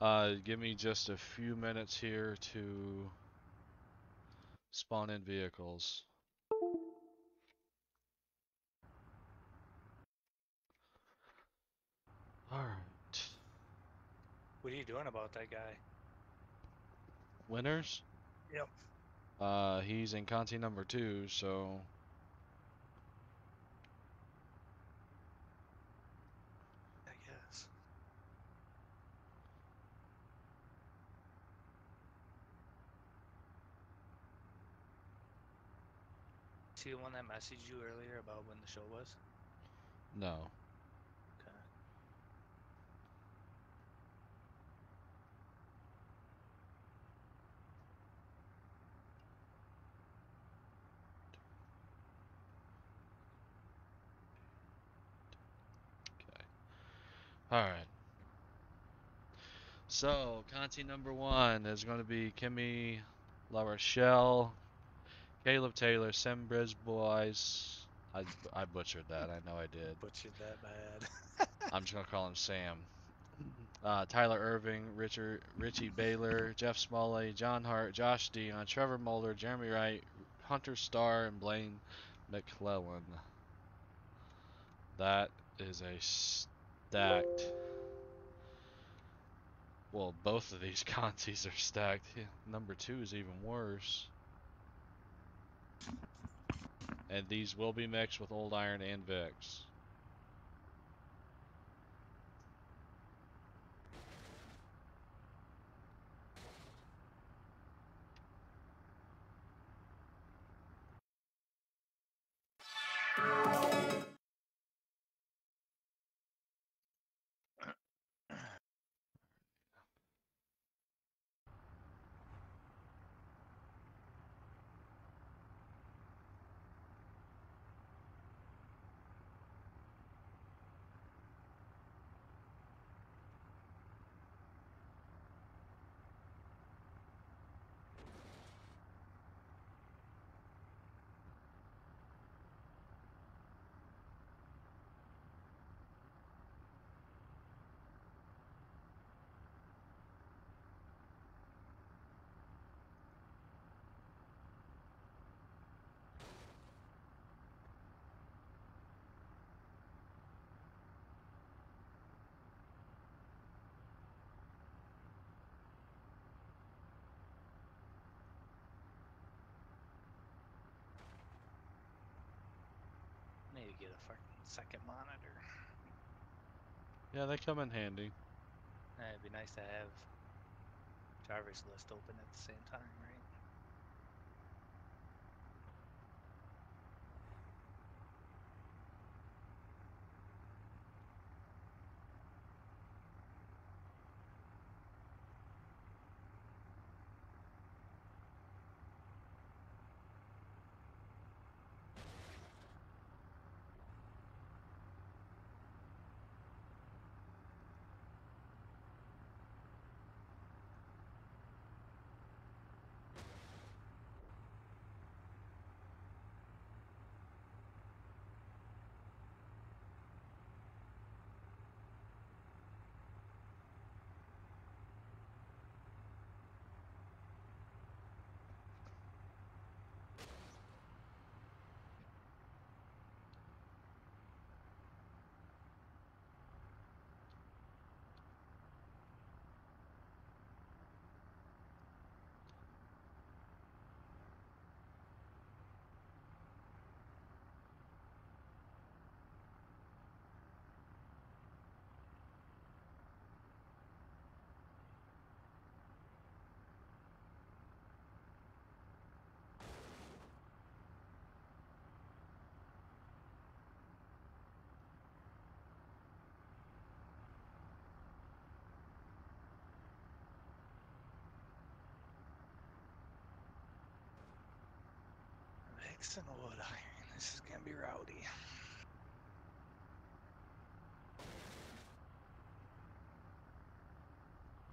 uh, give me just a few minutes here to spawn in vehicles. All right. What are you doing about that guy? Winners? Yep. Uh, he's in Consi number two, so I guess. See the one that messaged you earlier about when the show was? no. Okay. Okay. All right. So, Consi number one is going to be Kimmy La Rochelle, Caleb Taylor, Sam Boys. I, I butchered that. I know I did. Butchered that bad. I'm just going to call him Sam. Uh, Tyler Irving, Richard, Richie Baylor, Jeff Smalley, John Hart, Josh Dion, Trevor Mulder, Jeremy Wright, Hunter Starr, and Blaine McClellan. That is a stacked. Well, both of these Consis are stacked. Yeah, Number two is even worse. And these will be mixed with Old Iron and Vix. Get a fucking second monitor. Yeah, they come in handy. Eh, It'd be nice to have driver's list open at the same time, right? Vix and wood. This is gonna be rowdy.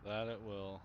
That it will.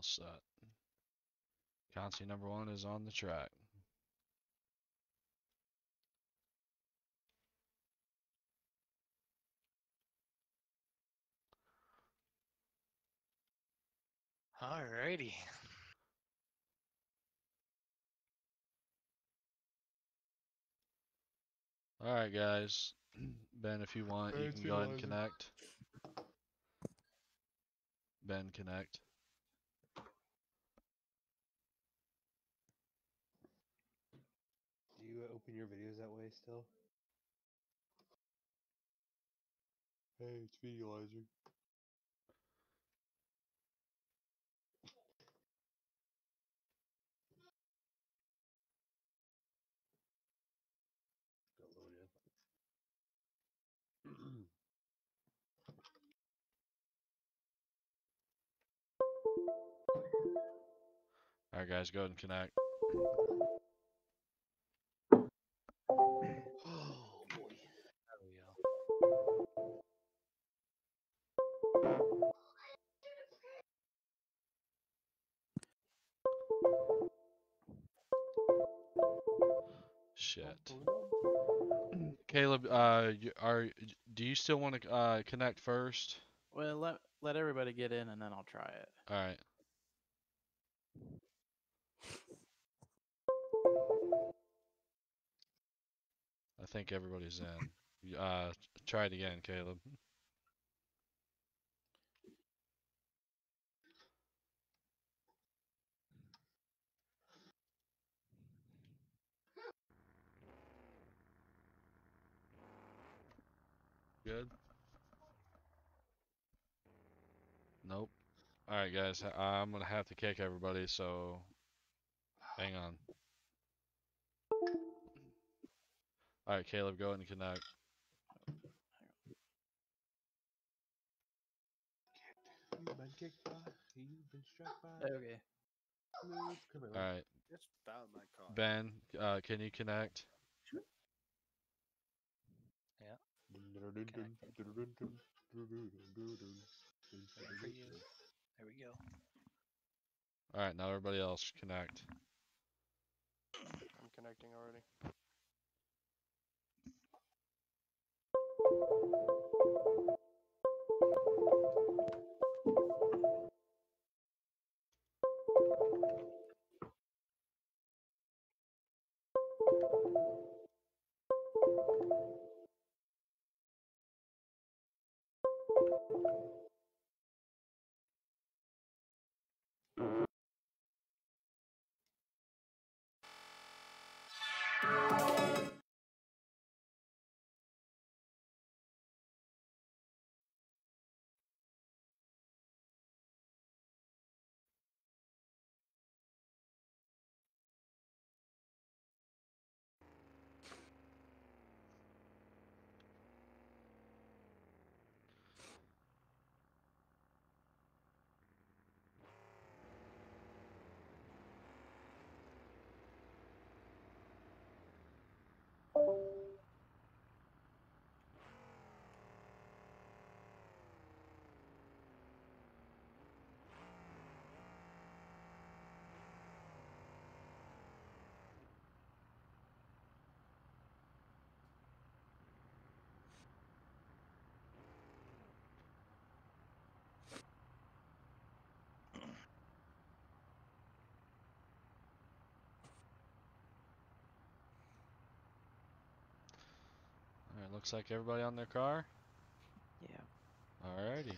All set. Consi number one is on the track. Alrighty. All right, guys. Ben, if you want, you can go ahead and connect. Ben, connect. You open your videos that way still? Hey, it's Visualizer. All right, guys, go ahead and connect. Oh boy. There we go. Shit. Caleb, uh, are do you still want to uh connect first? Well, let let everybody get in and then I'll try it. All right. I think everybody's in. Uh, try it again, Caleb. Good. Nope. All right, guys. I'm gonna have to kick everybody, so hang on. All right, Caleb, go ahead and connect. You've been kicked by, you've been struck by. Okay. smooth criminal. All right, Just found my car. Ben, uh, can you connect? Yeah. Waiting for you. There we go. All right, now everybody else connect. I'm connecting already. Thank you. All right, looks like everybody on their car. Yeah. Alrighty.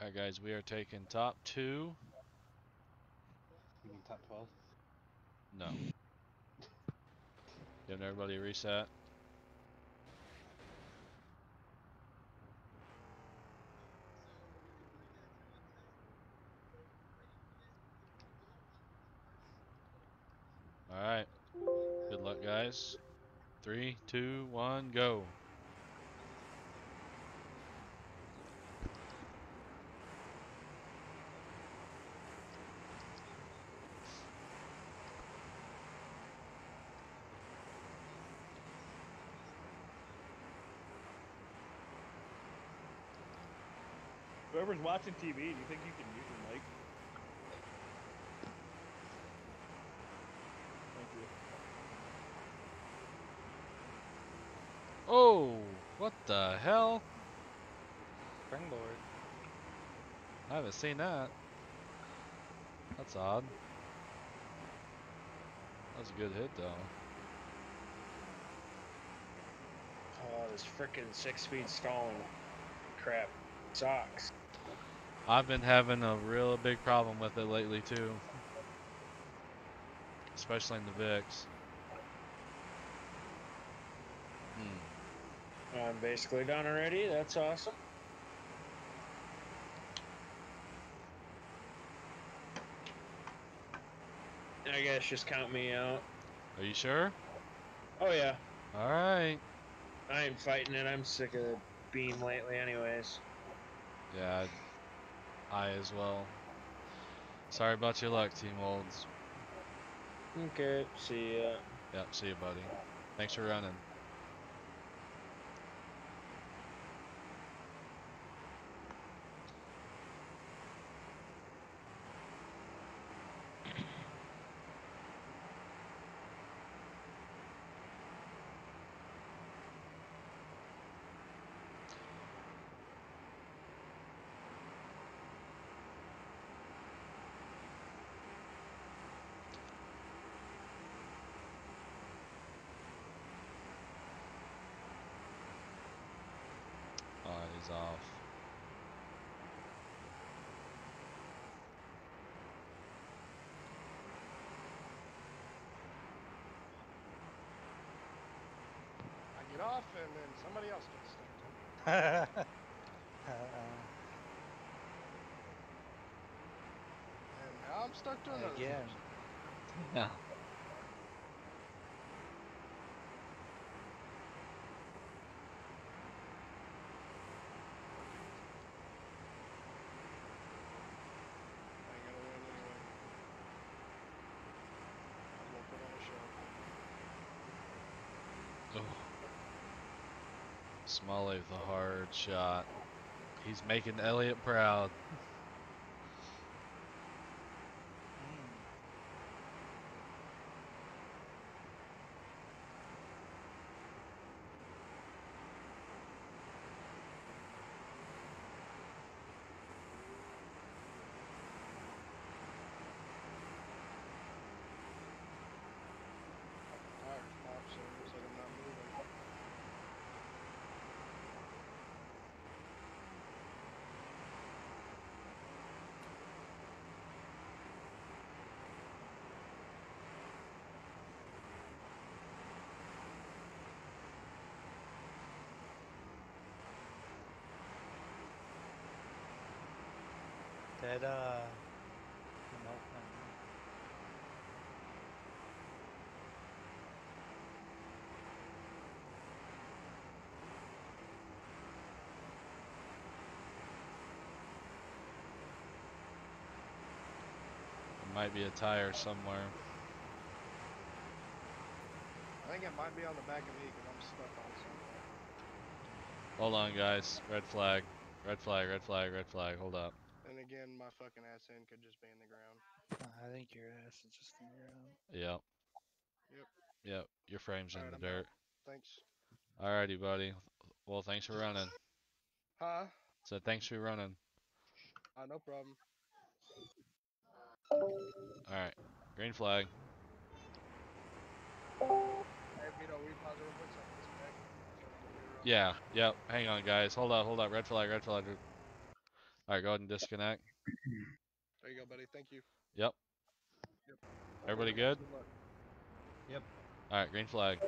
All right, guys, we are taking top two. You mean top 12? No. Giving everybody a reset. All right. Good luck, guys. Three, two, one, go. Whoever's watching TV, do you think you can mute your mic? Thank you. Oh, what the hell? Springboard. I haven't seen that. That's odd. That's a good hit though. Oh, this freaking six-speed stalling crap sucks. I've been having a real big problem with it lately too. Especially in the VIX. I'm basically done already. That's awesome. I guess just count me out. Are you sure? Oh yeah, Alright. I ain't fighting it. I'm sick of the Beam lately, anyways. Yeah, I, I as well. Sorry about your luck, Team Olds. Okay, see ya. Yep, see you, buddy. Thanks for running. Oh, he's off. I get off and then somebody else gets stuck. And now I'm stuck to another Again. Yeah. I ain't gonna win anyway. I'm gonna put on a show. Oh. Smalley a hard shot. He's making Elliot proud. Did uh. no, no. There might be a tire somewhere. I think it might be on the back of me because I'm stuck on something. Hold on, guys. Red flag. Red flag, red flag, red flag. Hold up. And again, my fucking ass end could just be in the ground. I think your ass is just in the ground. Yep. Yep. Yep. Your frame's in Alright, the I'm out. dirt. Thanks. Alrighty, buddy. Well, thanks for running. Huh? So thanks for running. Uh, no problem. Alright. Green flag. Hey, Vito, we pause real quick so I can disconnect. Yeah. Yep. Hang on, guys. Hold up. Hold up. Red flag. Red flag. Alright, go ahead and disconnect. There you go, buddy. Thank you. Yep. Yep. Everybody good? Good. Yep. Alright, green flag.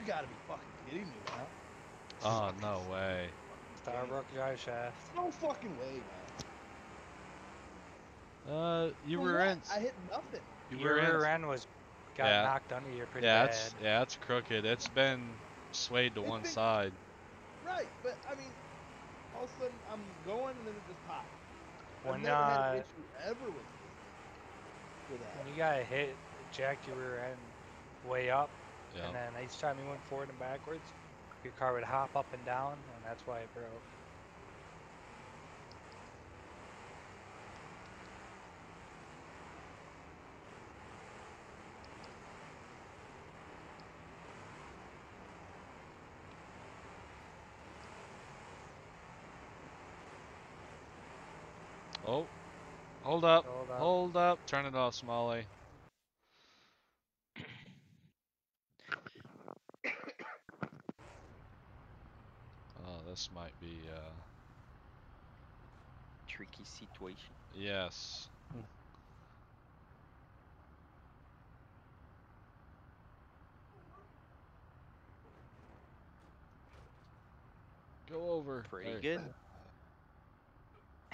You gotta be fucking kidding me, man. Oh no way. Starbrook drive shaft. No fucking way, man. Uh, you For were in. I hit nothing. You Your were in. rear end was got Yeah. knocked under you pretty yeah, bad. it's yeah, it's crooked. It's been swayed to It's one been- side. Right, but I mean, all of a sudden I'm going and then it just popped. I've When, never had uh, an issue ever with with that. When you got hit, it jacked your rear end way up, And then each time you went forward and backwards, your car would hop up and down, and that's why it broke. Oh, hold up, Hold up. hold up. Turn it off, Smalley. Oh, this might be uh. Tricky situation. Yes. Go over. Pretty There. good.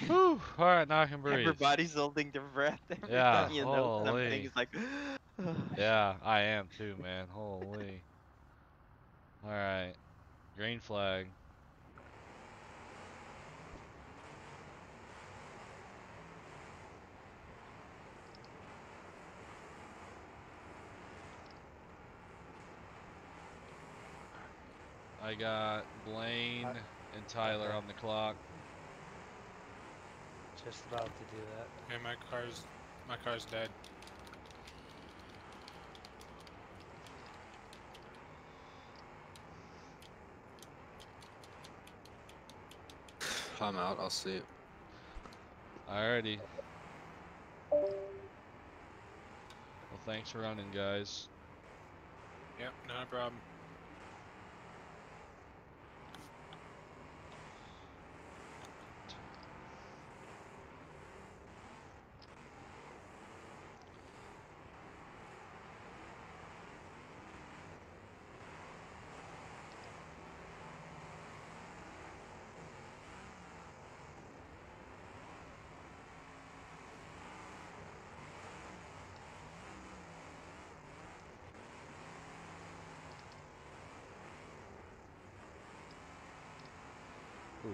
Whew. All right, now I can breathe. Everybody's holding their breath. Every Yeah, time you know something, holy. it's like. Yeah, I am too, man. Holy. All right, green flag. I got Blaine and Tyler on the clock. Just about to do that. Yeah, my car's my car's dead. I'm out. I'll see it. Alrighty. Well, thanks for running, guys. Yep, not a problem. Ooh.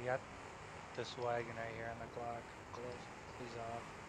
You got this wagon right here on the clock. Close. He's off.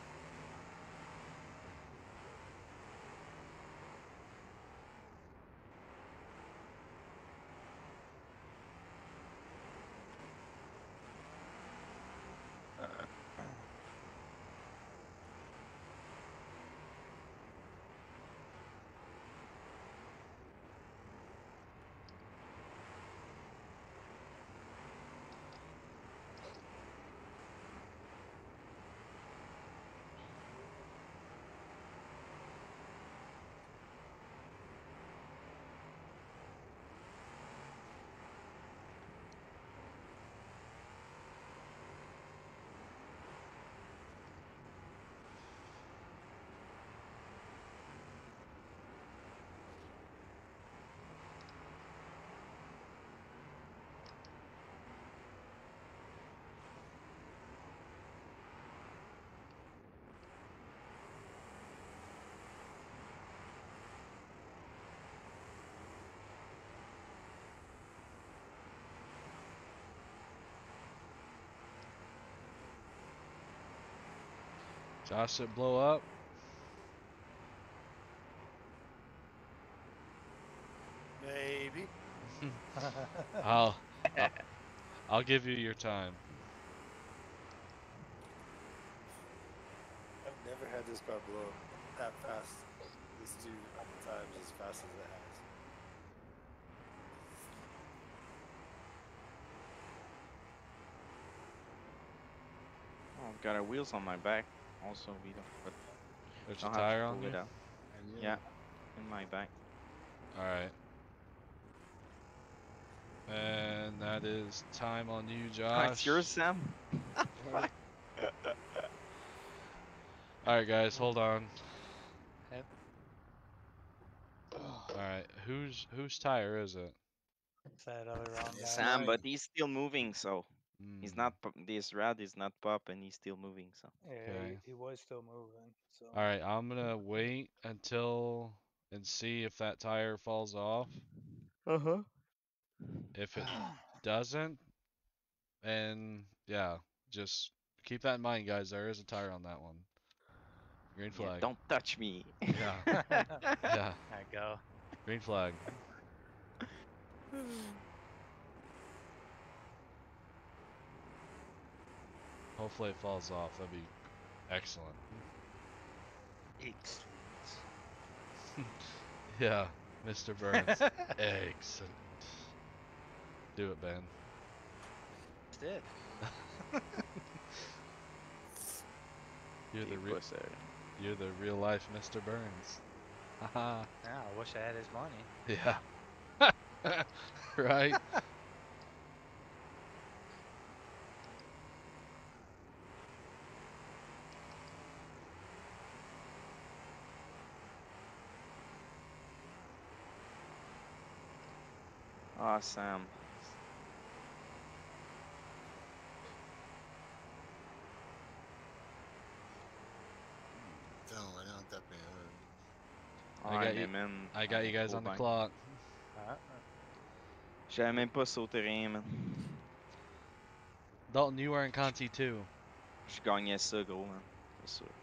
Josh it blow up. Maybe. I'll, I'll I'll give you your time. I've never had this car blow up that fast. These two times as fast as it has. Oh, I've got our wheels on my back. Also, we don't. But There's I'll a tire on pull it you? out. Yeah, in my back. Alright. And that that is time on you, Oh, Josh. it's yours, Sam? Alright, guys, hold on. Yep. Alright, whose whose tire is it? It's that other wrong guy. Sam, but he's still moving, so he's Hmm. not. pop- This rad is not pop, and he's still moving. So Yeah, Okay. he, he was still moving. So Alright, I'm gonna wait until and see if that tire falls off. Uh huh. If it doesn't, and yeah, just keep that in mind, guys. There is a tire on that one. Green Yeah, flag. don't touch me. Yeah. yeah. I go. Green flag. Hopefully it falls off. That'd be excellent. Excellent. Yeah, Mr. Burns. excellent. Do it, Ben. Did. You're the real. You're the real life Mr. Burns. Haha. Yeah, I wish I had his money. Yeah. right. Sam. Putain, on va aller en taper. I got you. man, I got you guys on the clock. J'avais même pas sauté rien, man. Dalton, you are in Consi too. Je gagnais ça, gros, man. C'est sûr.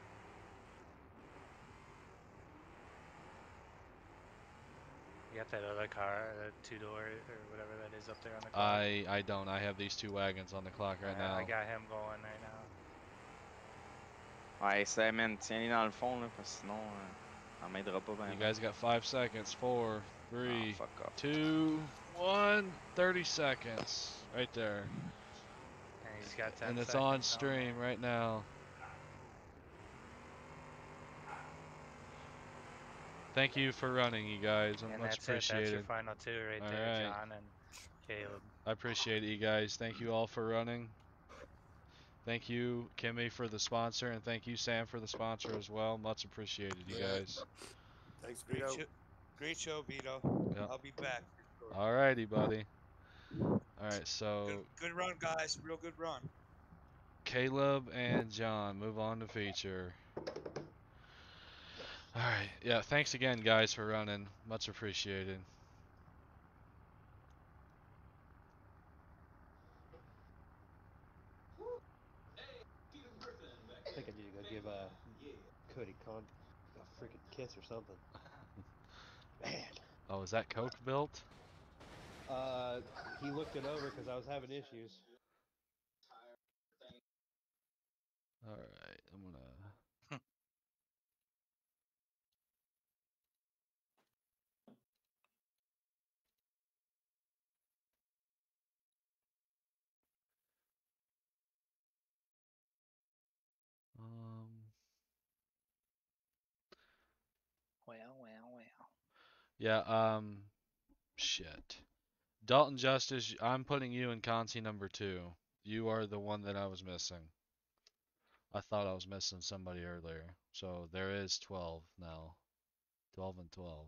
You got that other car, uh, the two door or whatever that is up there on the clock. I I don't. I have these two wagons on the clock right Yeah, now. I got him going right now. Ouais, ça, man, tiens-les dans le fond, là, parce que sinon, euh, ça m'aidera pas ben. You guys got five seconds. Four, three, ah, fuck off. two, one. 30 seconds. Right there. And he's got 10 And it's on seconds stream right now. Thank you for running, you guys. I'm And much that's it. That's your final two right All there, right. John and Caleb. I appreciate it, you guys. Thank you all for running. Thank you, Kimmy, for the sponsor, and thank you, Sam, for the sponsor as well. Much appreciated, you guys. Thanks, Great Vito. show, great show, Vito. Yep. I'll be back. All righty, buddy. Alright, so Good run, guys. Real good run. Caleb and John move on to feature. Alright, yeah, thanks again, guys, for running. Much appreciated. I think I need to go give uh, Cody Con a freaking kiss or something. Man. Oh, is that Coke built? Uh, he looked it over because I was having issues. Alright, I'm gonna. Um, Well, well, well. Yeah, um, shit. Dalton Justice, I'm putting you in Consi number two. You are the one that I was missing. I thought I was missing somebody earlier. So there is 12 now. 12 and 12.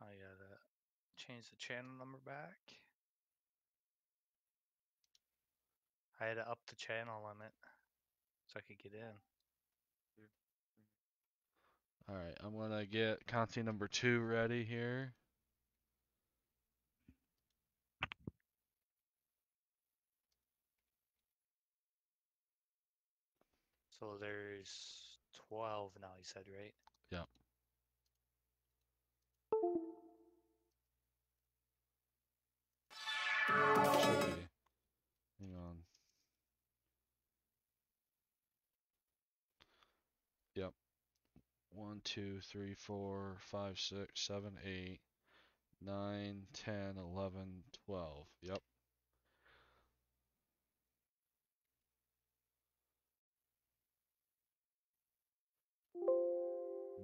I gotta change the channel number back. I had to up the channel limit so I could get in. Alright, I'm gonna get Consi number two ready here. So there's 12 now, you said, right? Yep. Should be. Hang on. Yep. One, two, three, four, five, six, seven, eight, nine, ten, eleven, twelve. Yep.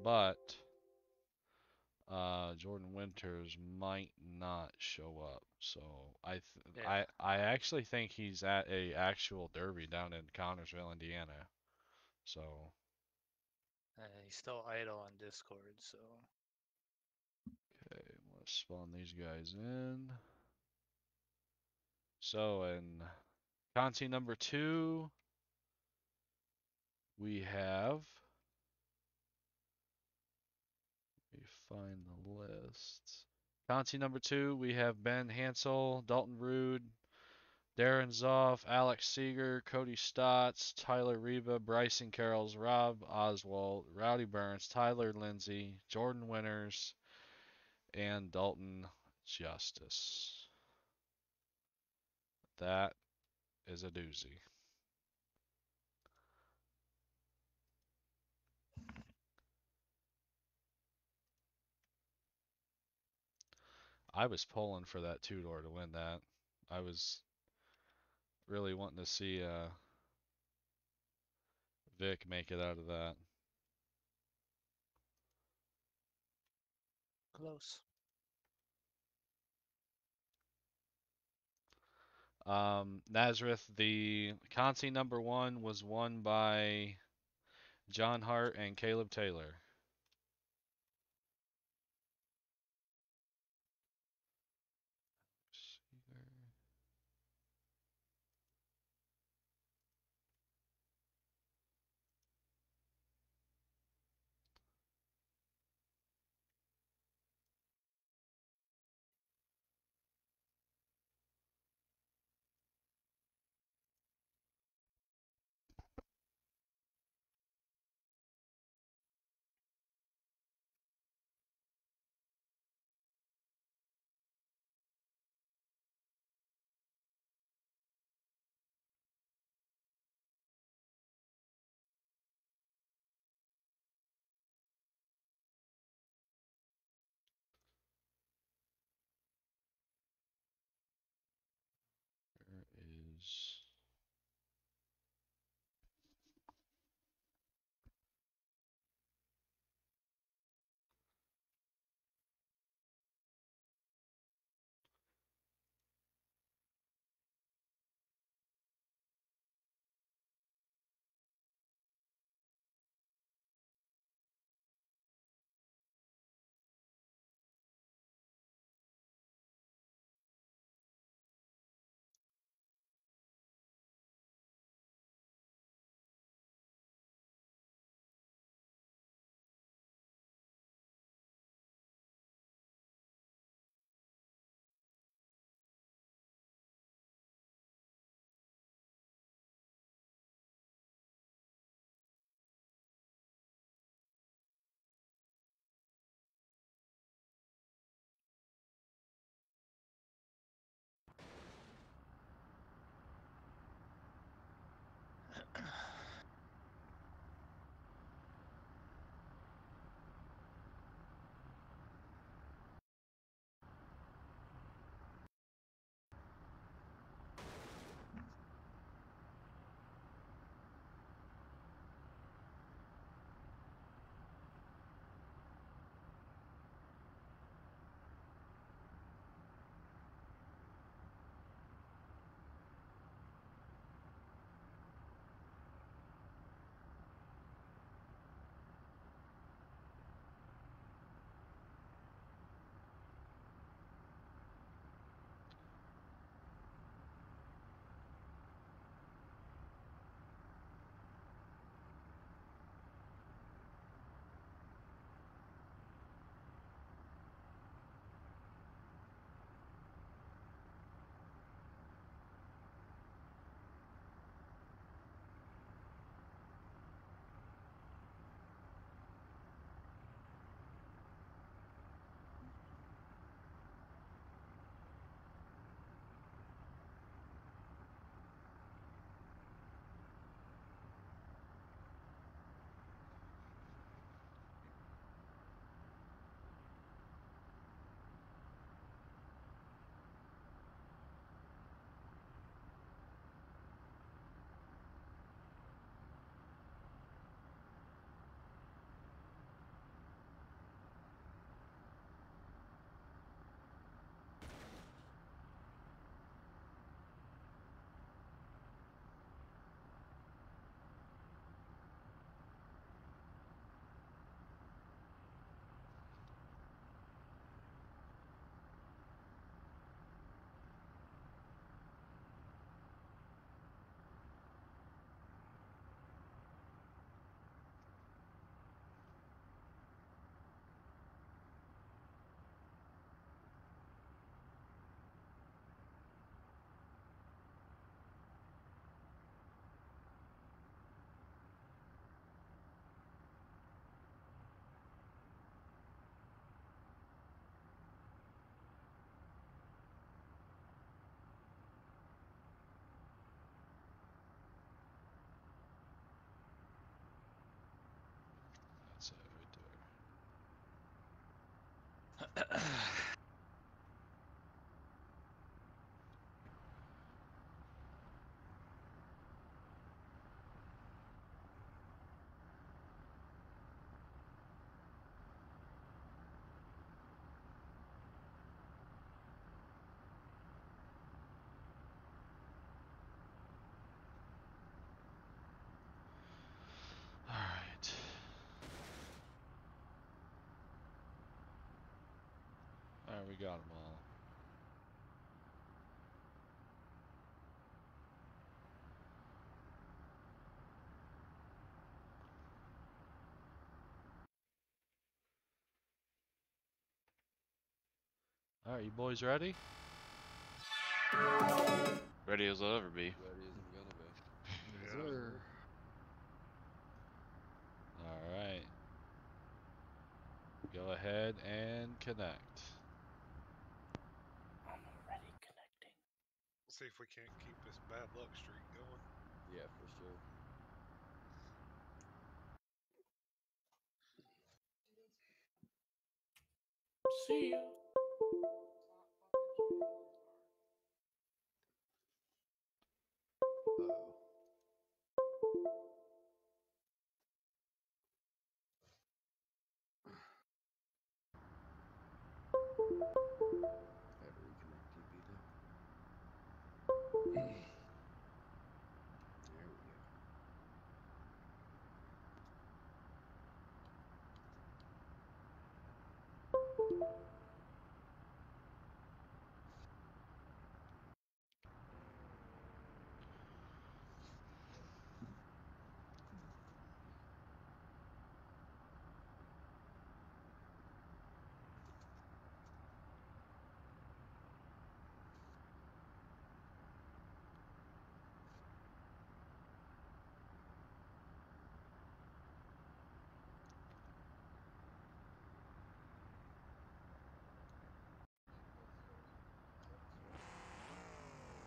But uh, Jordan Winters might not show up. So I th- Yeah. I I actually think he's at a actual derby down in Connersville, Indiana. So Uh, he's still idle on Discord, so okay, let's spawn these guys in. So in Consi number two, we have. Let me find the list. Consi number two, we have Ben Hansel, Dalton Rude, Darren Zoff, Alex Seeger, Cody Stotts, Tyler Reba, Bryson Carrolls, Rob Oswald, Rowdy Burns, Tyler Lindsay, Jordan Winters, and Dalton Justice. That is a doozy. I was pulling for that two door to win that. I was really wanting to see uh, Vic make it out of that. close. Um, Nazareth, the Consi number one was won by John Hart and Caleb Taylor. Ugh. Alright, we got them all. Alright, you boys ready? Ready as I'll ever be. Ready as I'm gonna be. Yeah. sir. Alright. Go ahead and connect. Already connecting. See if we can't keep this bad luck streak going. Yeah, for sure. See ya.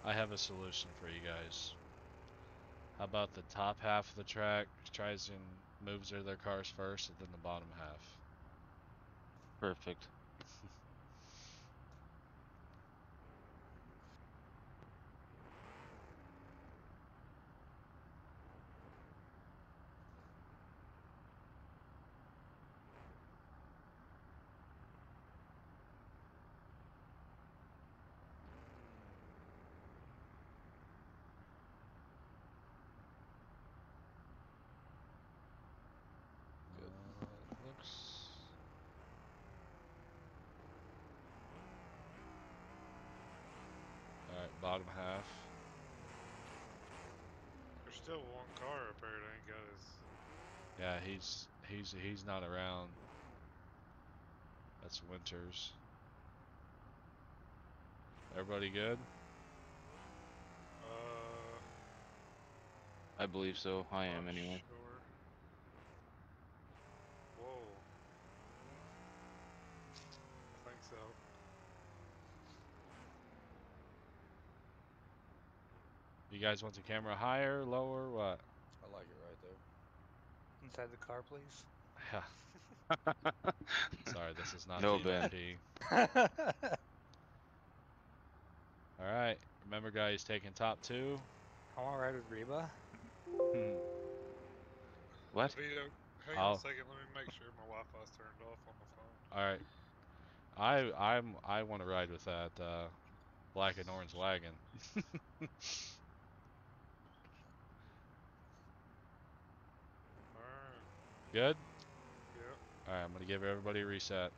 I have a solution for you guys. How about the top half of the track tries and moves their, their cars first, and then the bottom half? Perfect. Uh, looks. Alright, bottom half. There's still one car up there that ain't got his. Yeah, he's he's he's not around. That's Winters. Everybody good? Uh, I believe so. I am anyway. Sure. Whoa. I think so. You guys want the camera higher, lower, what? I like it right there. Inside the car, please. Yeah. Sorry, this is not No, Ben. Alright, remember guys taking top two. I want to ride with Reba. Hmm. What? Vito, hang on I'll- a second. Let me make sure my Wi-Fi's turned off on the phone. Alright. I I'm I want to ride with that uh, black and orange wagon. Alright. Good? Yep. Alright, I'm gonna give everybody a reset.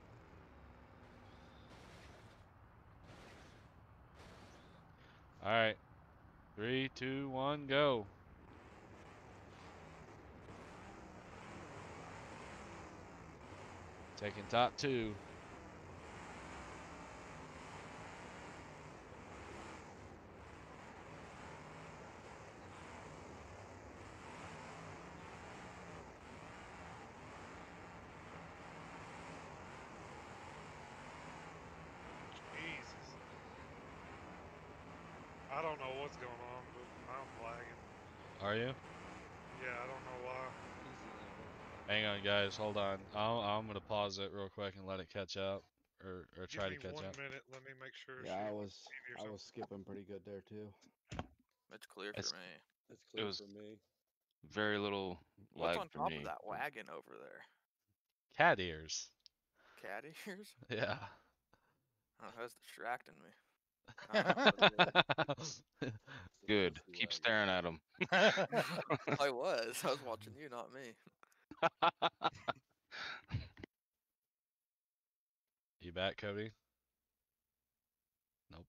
Alright. Three, two, one, go. Taking top two. Jesus. I don't know what's going on, but I'm lagging. Are you? Yeah, I don't know why. Hang on, guys. Hold on. I'll, I'm gonna pause it real quick and let it catch up, or or try Give to me catch one up. minute. Let me make sure. Yeah, I was I was skipping pretty good there too. It's clear It's- for me. It's It clear was- for me. Very little What's lag on for top me. of that wagon over there? Cat ears. Cat ears? Yeah. Oh, that's distracting me. Good. Keep staring at him. I was. I was watching you, not me. You back, Cody? Nope.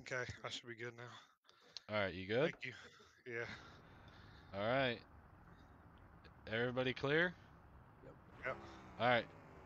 Okay, I should be good now. All right, you good? Thank you. Yeah. All right. Everybody clear? Yep. All right.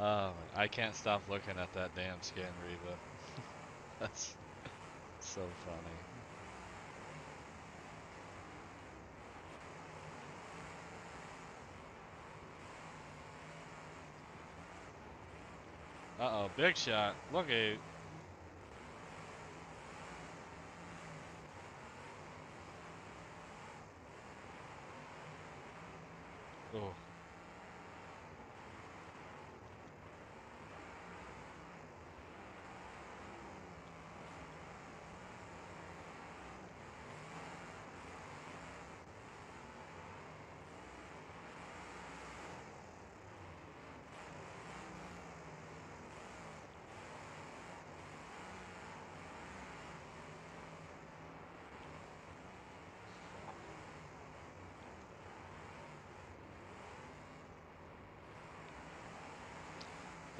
Uh, I can't stop looking at that damn skin Reba. That's so funny. Uh oh, big shot. Look at Oh.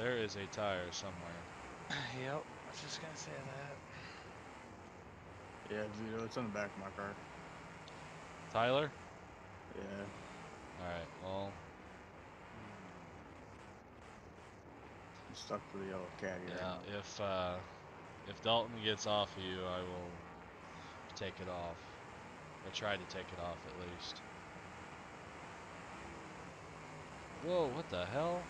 There is a tire somewhere. yep, I was just gonna say that. Yeah, Vito, it's on the back of my car. Tyler? Yeah, Alright, well, I'm stuck to the yellow caddy right yeah, now. if, uh, if Dalton gets off of you, I will take it off. Or try to take it off at least. Whoa, what the hell?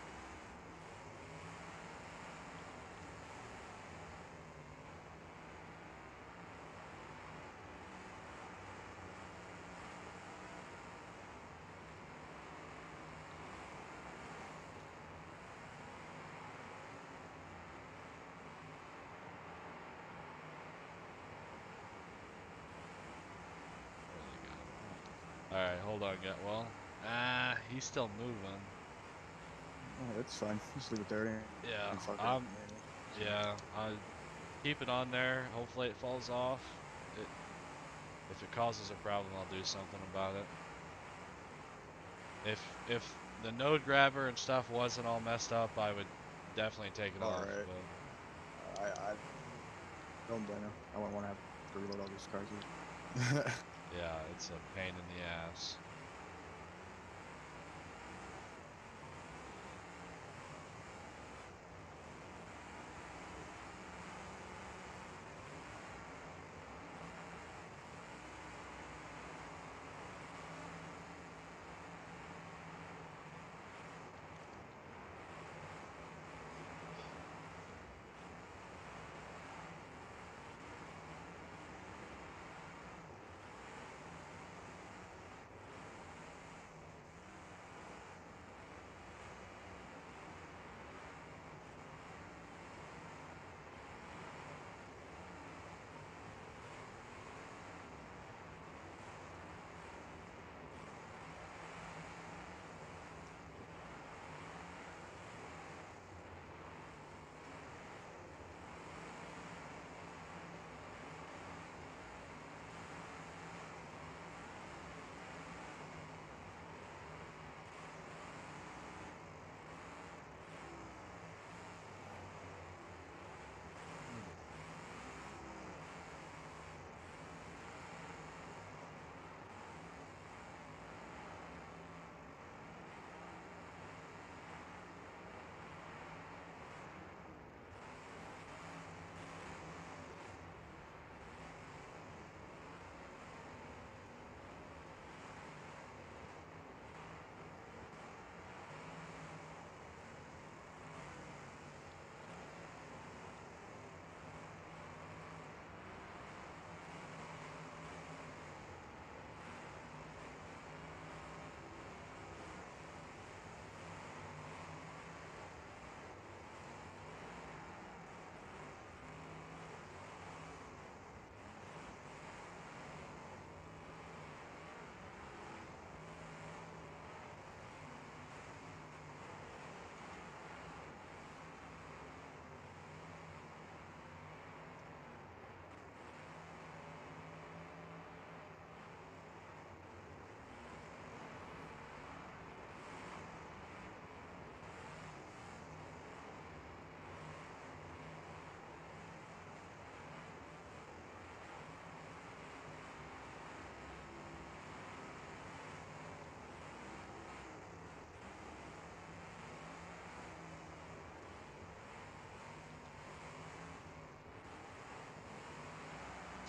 Alright, hold on, get well. Ah, he's still moving. Oh, that's fine. Just leave it there. Yeah, I'm. Yeah, I keep it on there. Hopefully it falls off. It, if it causes a problem, I'll do something about it. If if the node grabber and stuff wasn't all messed up, I would definitely take it off. Alright. But I, I don't blame him. I wouldn't want to have to reload all these cars. yeah, it's a pain in the ass.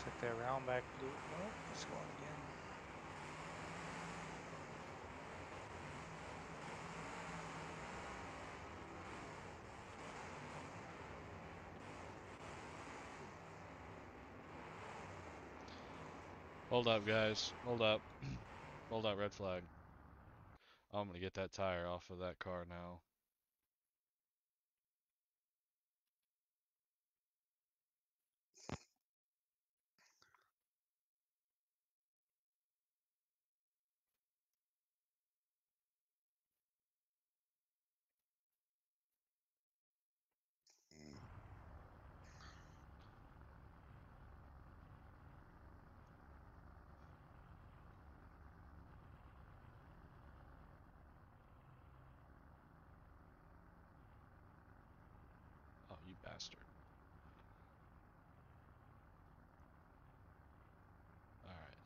Looks like they're round back blue. Oh, it's going again. Hold up, guys. Hold up. Hold up, red flag. I'm gonna get that tire off of that car now. Bastard. Alright.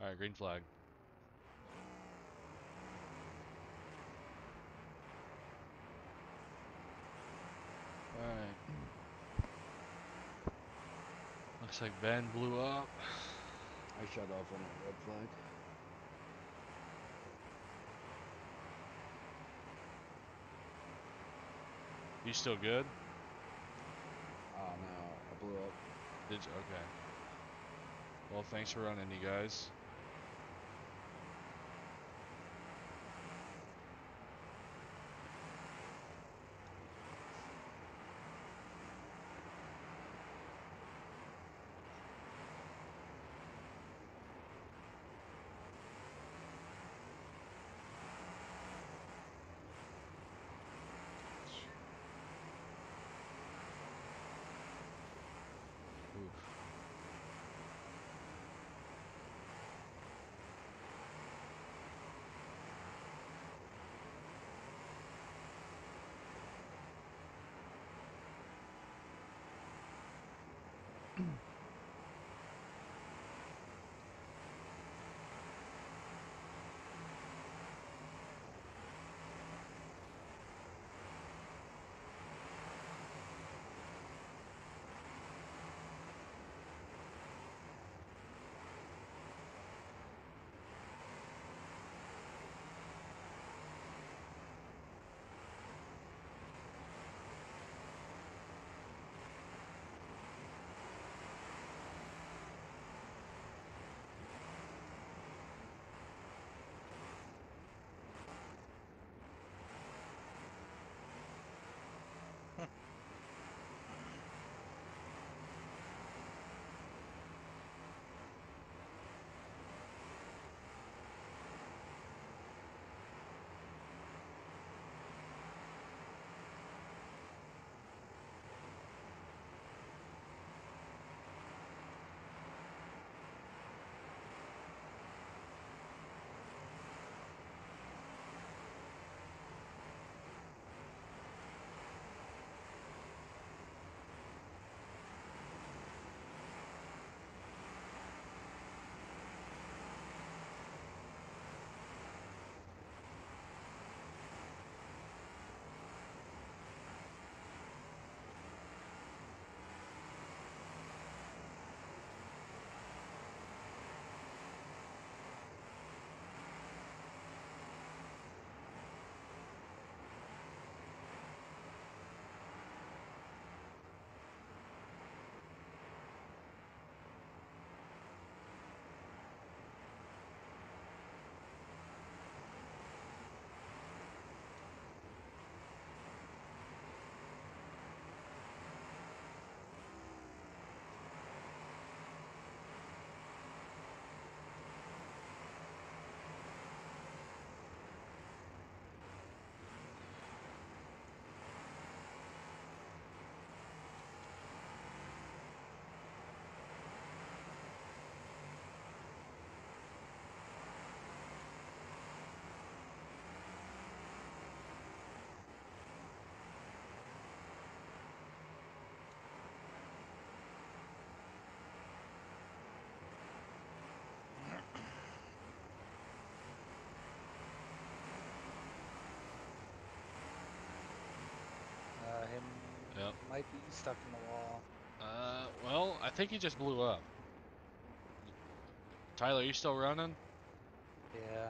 Alright, green flag. Alright. Looks like Ben blew up. I shut off on that red flag. You still good? Oh no, I blew up. Did you? Okay. Well, thanks for running, you guys. Might be stuck in the wall. Uh, well, I think he just blew up. Tyler, you still running? Yeah.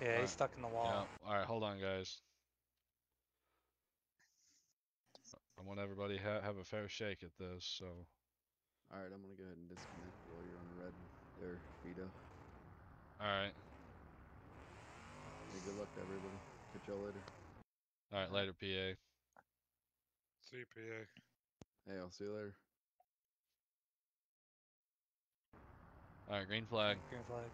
Yeah, Alright. he's stuck in the wall. Yeah. All right, hold on, guys. I want everybody ha have a fair shake at this. So, All right, I'm gonna go ahead and disconnect while you're on red there, Vito. all right, Hey, good luck to everybody. Catch y'all later. all right, later, PA. CPA. Hey, I'll see you later. All right, green flag. Green flag.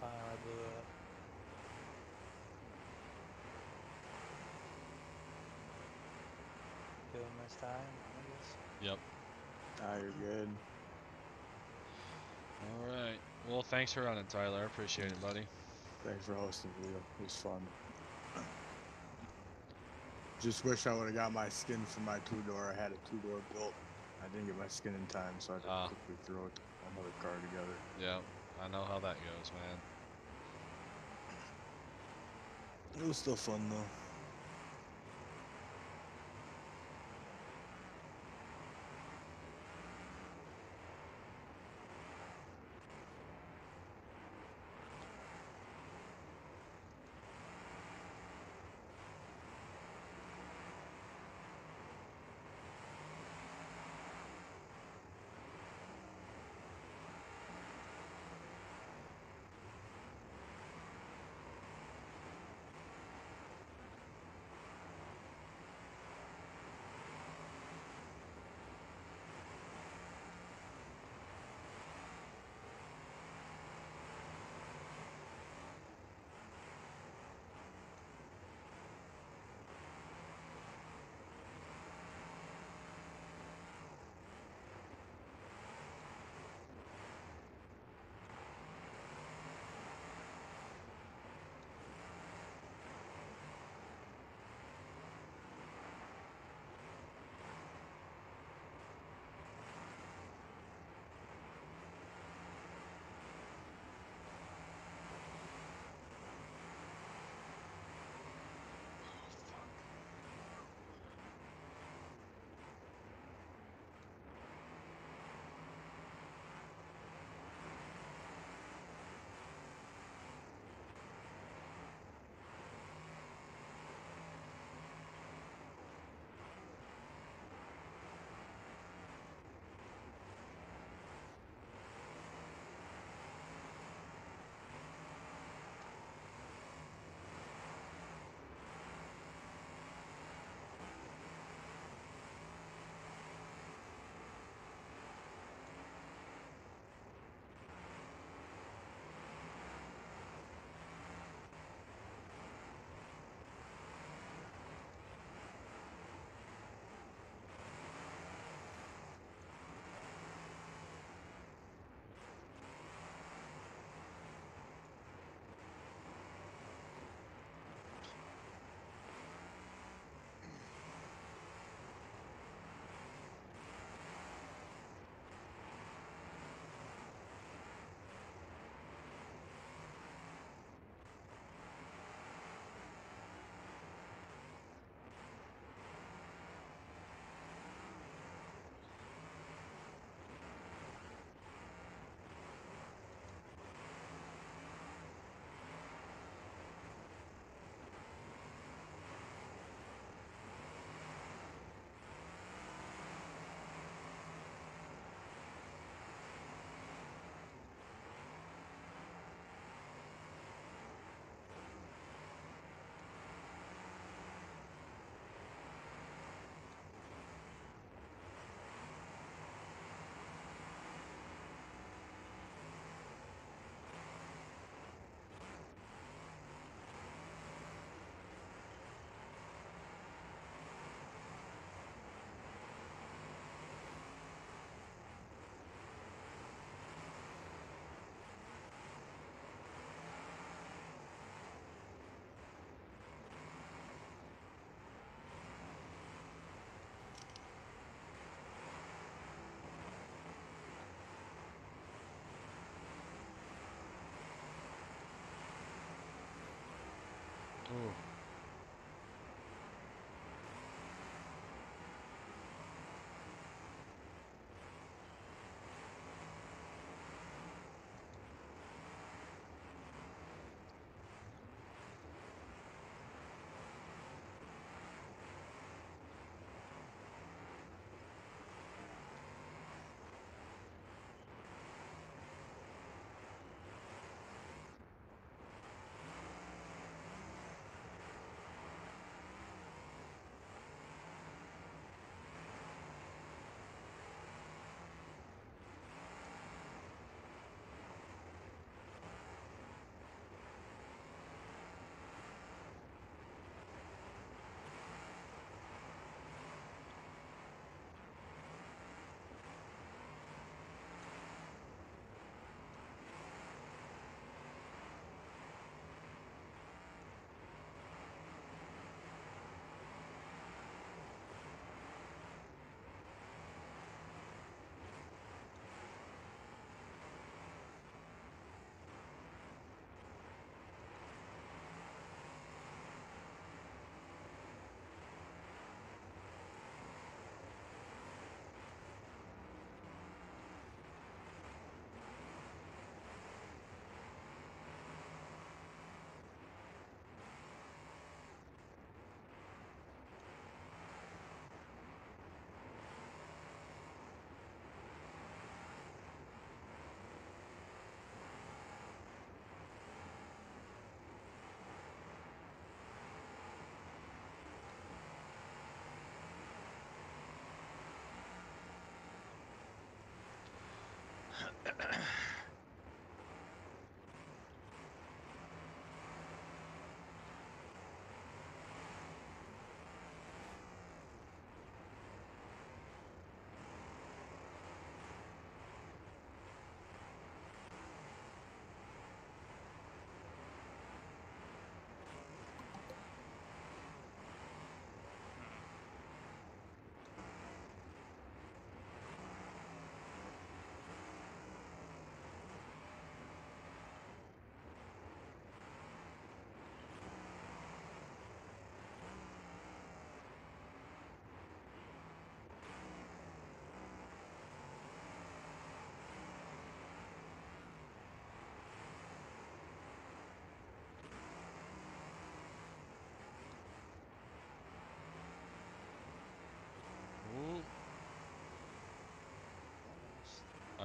Finally blew up. Doing this time, I guess. Yep. Ah, you're good. All right. Well, thanks for running, Tyler. I appreciate it, buddy. Thanks for hosting, Vito. It was fun. Just wish I would have got my skin for my two door. I had a two door built. I didn't get my skin in time, so I had to Ah. quickly throw another car together. Yeah, I know how that goes, man. It was still fun though.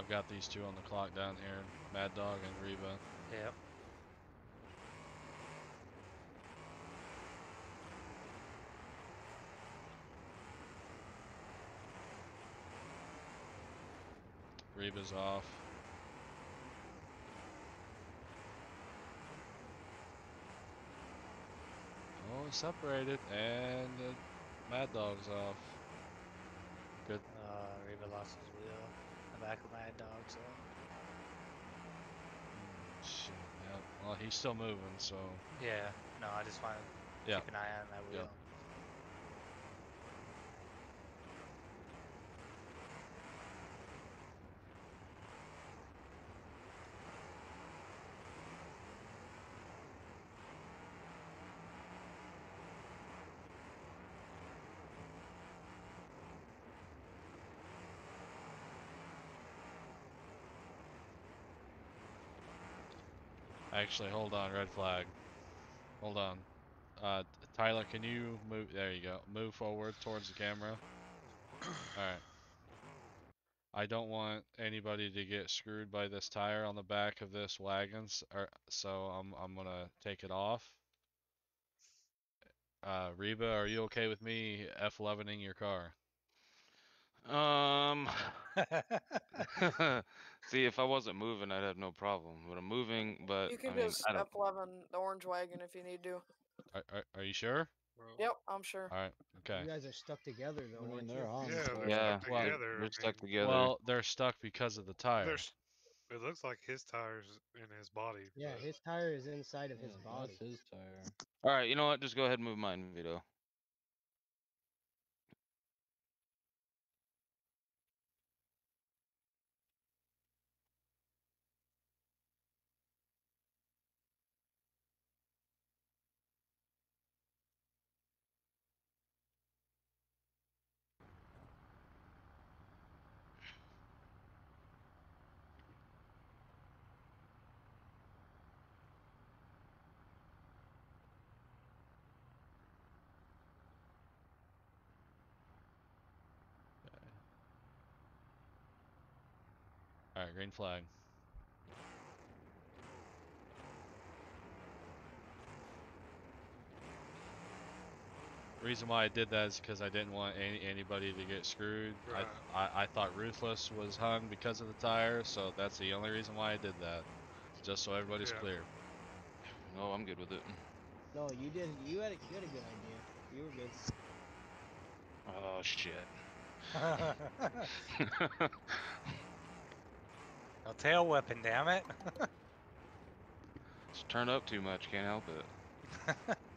I've got these two on the clock down here, Mad Dog and Reba. Yep. Reba's off. Oh, separated, and uh, Mad Dog's off. Good. Uh, Reba lost his wheel. The back of Mad Dog, so. Mm, shit, yeah. Well, he's still moving, so. Yeah, no, I just want to Yeah. keep an eye on that Yeah. Actually, hold on, red flag. Hold on. Uh, Tyler, can you move? There you go. Move forward towards the camera. Alright. I don't want anybody to get screwed by this tire on the back of this wagon, so I'm, I'm gonna take it off. Uh, Reba, are you okay with me F11ing your car? Um. See, if I wasn't moving, I'd have no problem. But I'm moving. But You can I mean, just I don't. F11 the orange wagon if you need to. Are, are, are you sure? Yep, I'm sure. Alright, okay. You guys are stuck together though. I mean, they're on. Yeah, they're Yeah, stuck well, together. they're I stuck together. Well, they're stuck because of the tire. There's. It looks like his tires in his body. Yeah, but- his tire is inside of his Yeah, body. That's his tire. All right, you know what? Just go ahead and move mine, Vito. Alright, green flag. Reason why I did that is because I didn't want any, anybody to get screwed. Right. I, I I thought Ruthless was hung because of the tire, so that's the only reason why I did that. Just so everybody's Yeah. clear. No, I'm good with it. No, you did. You had a, you had a good idea. You were good. Oh shit. No tail whipping, damn it. Just turn up too much, can't help it.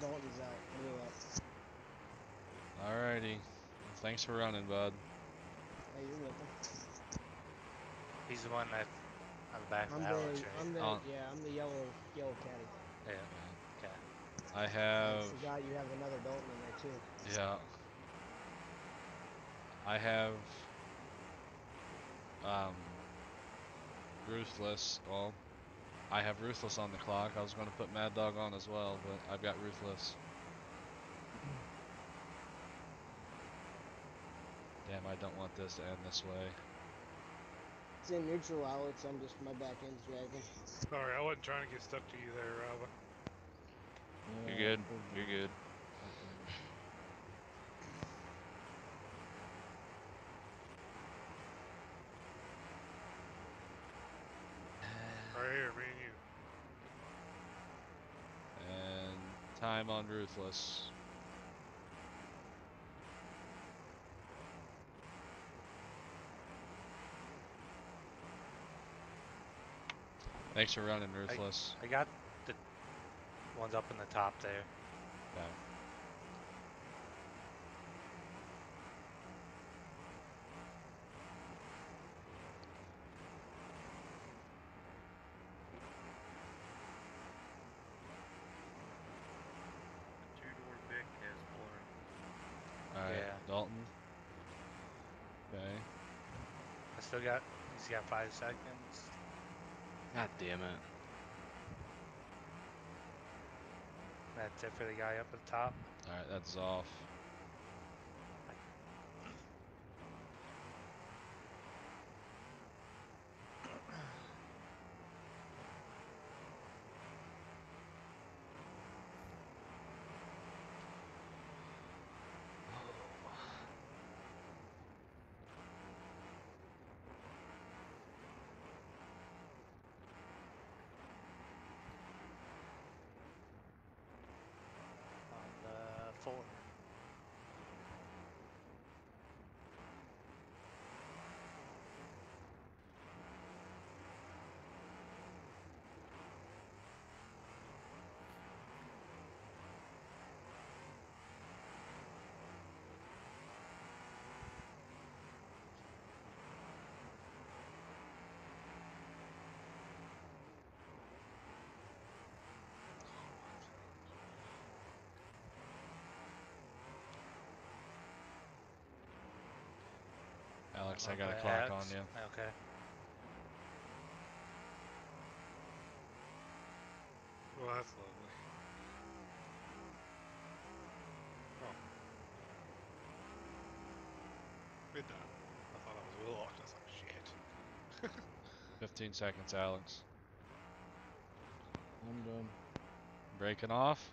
Dalton's out. Blew up. Alrighty. Thanks for running, bud. Hey, you're welcome. He's the one that on the back I'm of the, Alex, right? I'm the, On- yeah, I'm the yellow, yellow caddy. Yeah. Okay. I I have forgot you have another Dalton in there too. yeah. I have um Ruthless. Well, I have Ruthless on the clock. I was going to put Mad Dog on as well, but I've got Ruthless. Damn, I don't want this to end this way. It's in neutral, Alex. I'm just my back end's dragging. Sorry, I wasn't trying to get stuck to you there, Rob. You're good. You're good. Right here, me and you. And time on Ruthless. Thanks for running, Ruthless. I, I got the ones up in the top there. Yeah. Dalton. Okay. I still got, he's got five seconds. God damn it. That's it for the guy up at the top. Alright, that's off. On the four. Alex, I got a Okay, clock on you. Okay. Well, that's lovely. Oh. Midnight. I thought I was well locked. I was like, shit. 15 seconds, Alex. I'm done. Breaking off.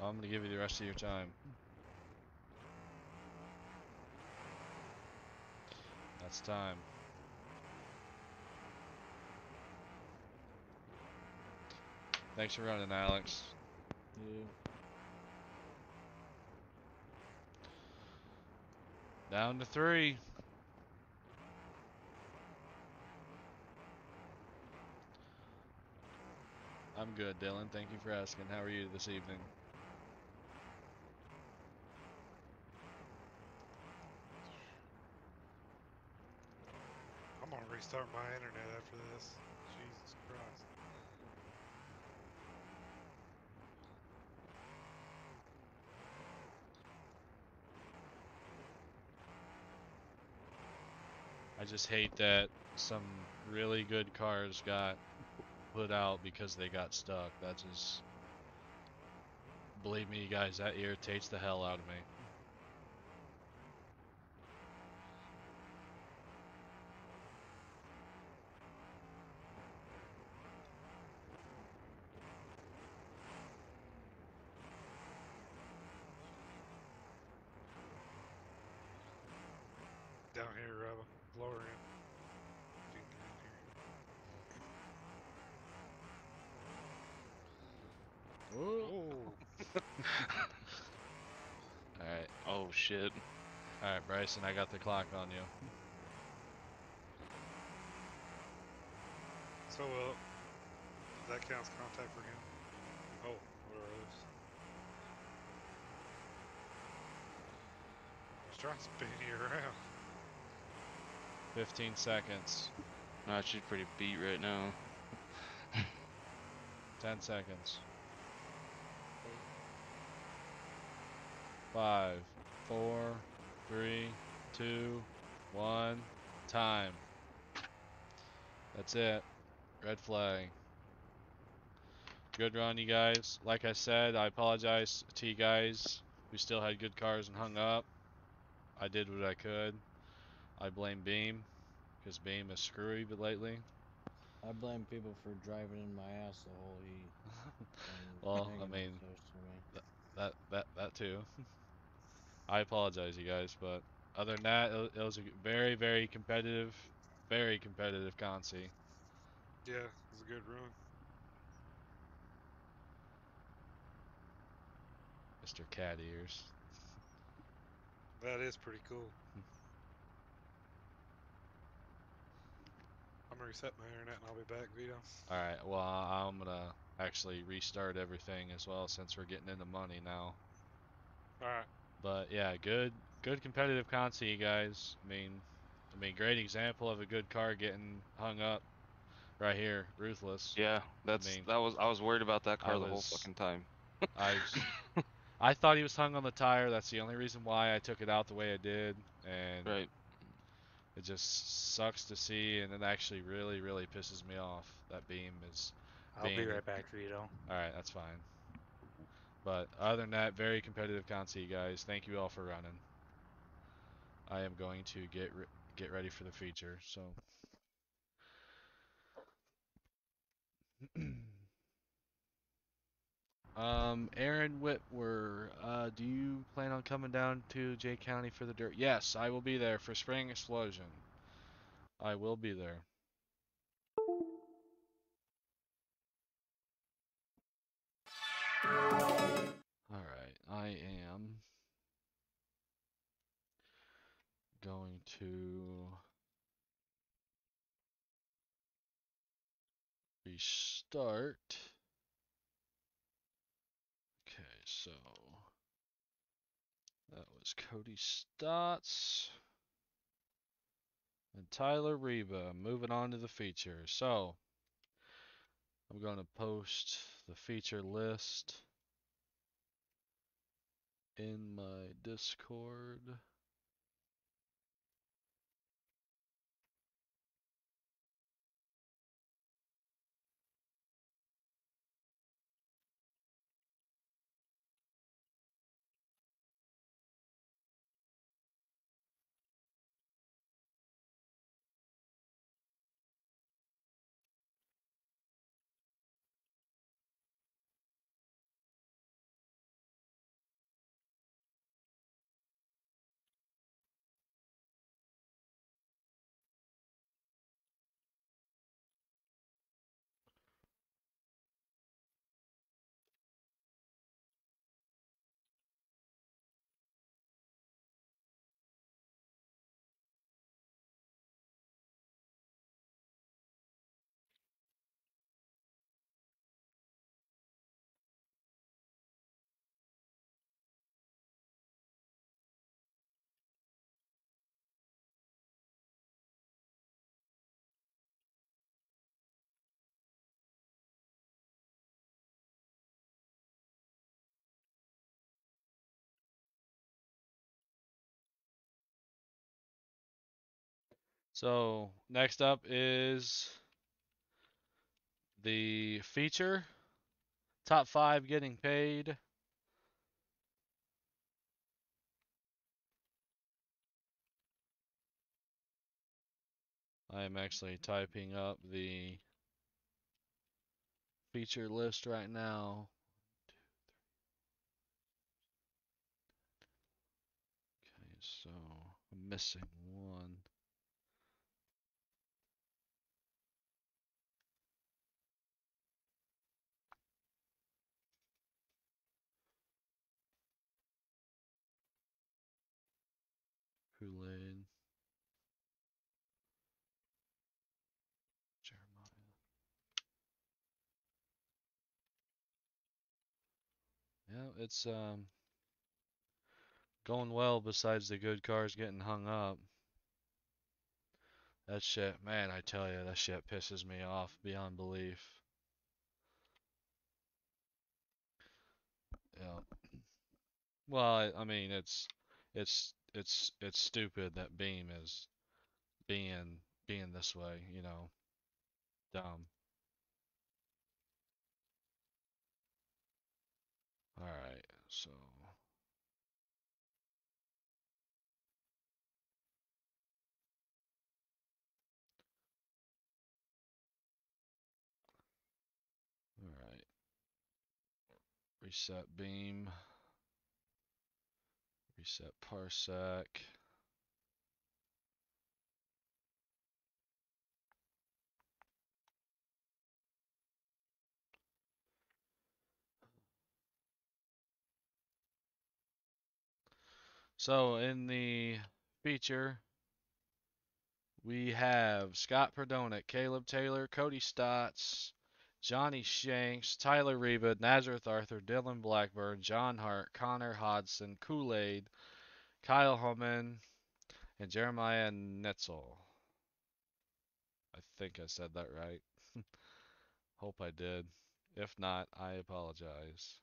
I'm gonna give you the rest of your time. That's time. Thanks for running, Alex. Yeah. Down to three. I'm good, Dylan. Thank you for asking. How are you this evening? I'm gonna restart my internet after this. Jesus Christ. I just hate that some really good cars got put out because they got stuck. That just believe me guys, that irritates the hell out of me. Down here, uh, lower end. If you can get in here. Alright. Oh shit. Alright, Bryson, I got the clock on you. So, uh, that counts contact for him. Oh, what are those? Let's try and spin you around. 15 seconds. Nah, she's pretty beat right now. 10 seconds. Five, four, three, two, one. Time. That's it. Red flag. Good run, you guys. Like I said, I apologize to you guys. We still had good cars and hung up. I did what I could. I blame Beam, because Beam is screwy but lately. I blame people for driving in my ass the whole E. Well, I mean, close me. th- that that that too. I apologize, you guys, but other than that, it, it was a very very competitive, very competitive consi. Yeah, it was a good run. Mr. Cat Ears. That is pretty cool. I'm gonna reset my internet and I'll be back, Vito. All right, well I'm gonna actually restart everything as well since we're getting into money now. Alright. But yeah, good good competitive consi, you guys. I mean, I mean, great example of a good car getting hung up right here, ruthless. Yeah, that's mean, that was I was worried about that car I the whole fucking time. I, I thought he was hung on the tire. That's the only reason why I took it out the way I did, and Right. it just sucks to see, and it actually really, really pisses me off. That beam is. I'll be right back, Vito. All right, that's fine. But other than that, very competitive Consi, guys. Thank you all for running. I am going to get re get ready for the feature. So. um, Aaron Whitwer, uh, do you plan on coming down to Jay County for the dirt? Yes, I will be there for Spring Explosion. I will be there. I am going to restart. Okay, so that was Cody Stotts and Tyler Reba. Moving on to the feature. So I'm going to post the feature list in my Discord. So next up is the feature. Top five getting paid. I am actually typing up the feature list right now. Okay, so I'm missing one. Kool-Aid. Jeremiah. Yeah, it's um going well besides the good cars getting hung up. That shit, man, I tell you, that shit pisses me off beyond belief. Yeah. Well, I, I mean, it's it's it's it's stupid that Beam is being being this way, you know. Dumb. All right, so All right. Reset beam. Reset parsec. So in the feature, we have Scott Perdonic, Caleb Taylor, Cody Stotts, Johnny Shanks, Tyler Reba, Nazareth Arthur, Dylan Blackburn, John Hart, Connor Hodson, Kool-Aid, Kyle Holman, and Jeremiah Netzel. I think I said that right. Hope I did. If not, I apologize.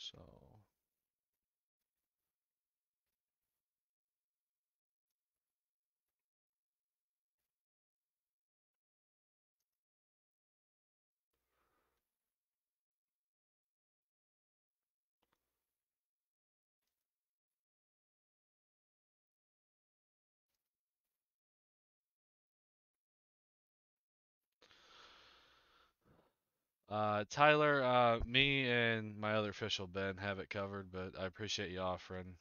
So. Uh, Tyler, uh, me and my other official Ben have it covered, but I appreciate you offering.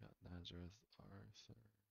Got Nazareth, Arthur.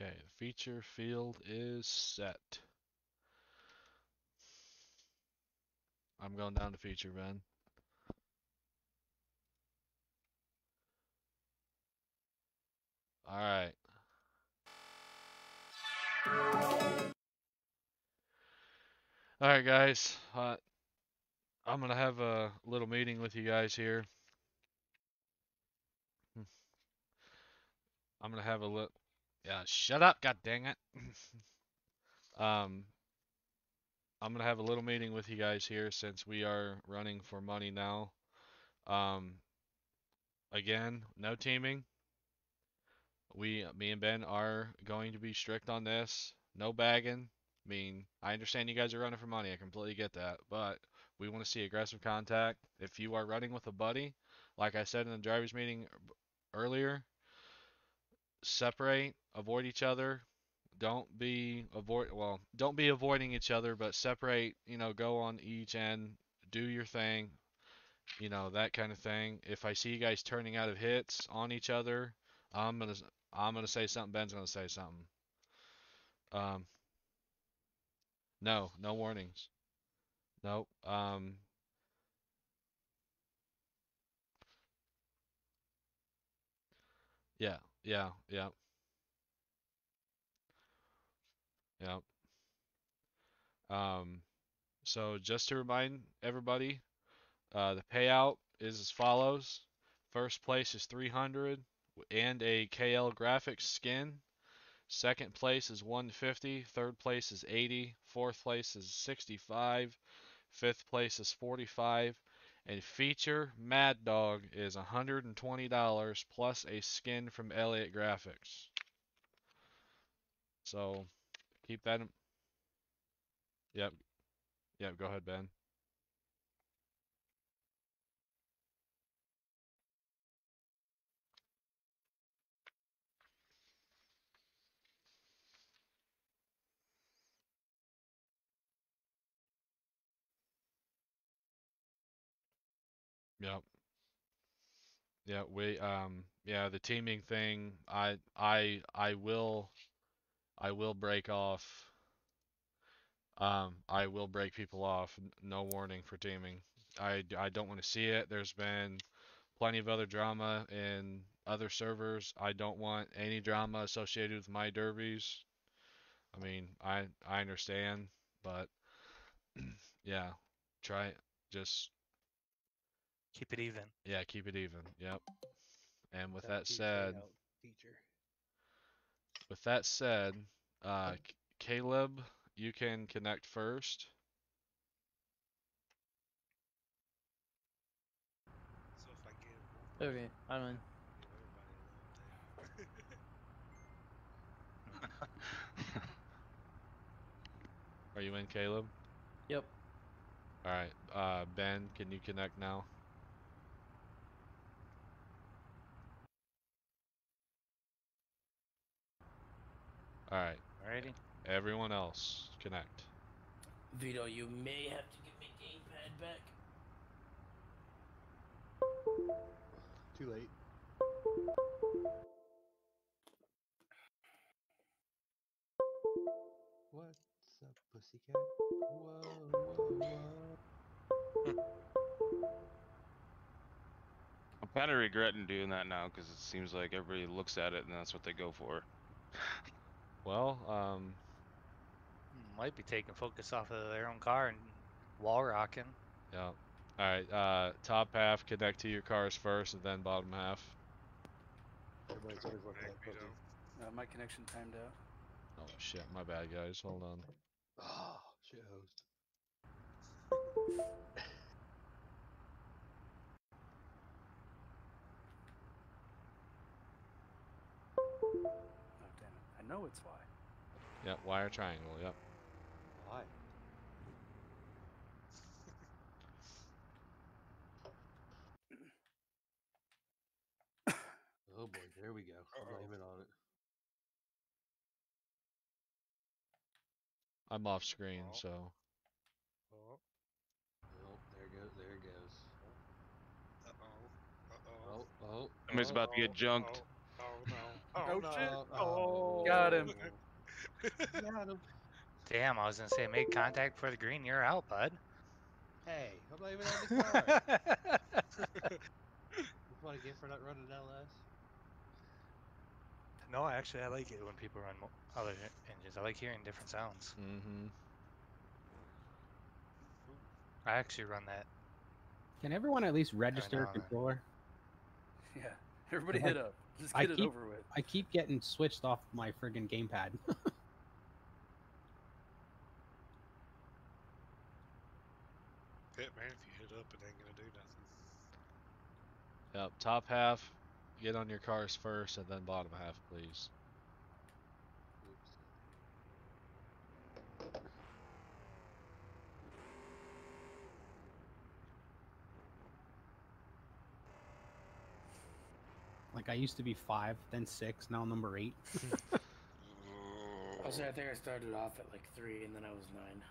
Okay, the feature field is set. I'm going down to feature, Ben. Alright. Alright, guys. Uh, I'm going to have a little meeting with you guys here. Hmm. I'm going to have a little. Yeah, shut up, god dang it. um, I'm to have a little meeting with you guys here since we are running for money now. Um, again, no teaming. We, me and Ben are going to be strict on this. No bagging. I mean, I understand you guys are running for money. I completely get that. But we want to see aggressive contact. If you are running with a buddy, like I said in the drivers meeting earlier, separate, avoid each other. Don't be avoid well, don't be avoiding each other, but separate, you know, go on each end, do your thing, you know, that kind of thing. If I see you guys turning out of hits on each other, I'm going to I'm going to say something, Ben's going to say something. Um no, no warnings. Nope. Um Yeah, yeah, yeah. Yeah. Um, so just to remind everybody, uh, the payout is as follows. First place is 300 and a KL graphics skin. Second place is 150. Third place is 80. Fourth place is 65. Fifth place is 45. And feature Mad Dog is $120 plus a skin from Elliot Graphics. So keep that in. Yep. Yep, go ahead, Ben. Yep. Yeah, we um yeah, the teaming thing, I I I will I will break off um I will break people off. No warning for teaming. I I don't want to see it. There's been plenty of other drama in other servers. I don't want any drama associated with my derbies. I mean, I I understand, but yeah, try. Just Keep it even. yeah, keep it even. Yep. And with That that said, out feature. with that said, uh, C- Caleb, you can connect first. So if I get one Okay, I'm in. Are you in, Caleb? Yep. All right. Uh, Ben, can you connect now? All right. Alrighty. Everyone else, connect. Vito, you may have to give me gamepad back. Too late. What's up, pussycat? Whoa, whoa, whoa. I'm kind of regretting doing that now because it seems like everybody looks at it and that's what they go for. Well, um, Might be taking focus off of their own car and wall rocking. yeah. All right. Uh, top half, connect to your cars first, and then bottom half. Everybody's always looking at. Uh, my connection timed out. Oh shit, my bad, guys. Hold on. Oh, shit know it's why. Yep. Wire triangle. Yep. Why? Oh boy, there we go. I'm not even on it. I'm off screen, oh. so. Oh, Oh, there goes. There it goes. Oh. uh-oh, uh-oh. Oh, oh. Somebody's about to get oh, junked. Oh, oh no. Oh, Oh, no. shit. Oh, Got him. Got him. Damn, I was gonna say make contact for the green. You're out, bud. Hey, I'm not even on the car. That's what I get for not running LS. no, actually, I like it when people run other engines. I like hearing different sounds. Mm-hmm. I actually run that. Can everyone at least register a controller? Yeah. Everybody hit up. Just I it keep- over with. I keep getting switched off my friggin' gamepad. Pit man, if you hit up, it ain't gonna do nothing. Yep. Top half, get on your cars first, and then bottom half, please. Like I used to be five, then six, now number eight. I say I think I started off at like three, and then I was nine.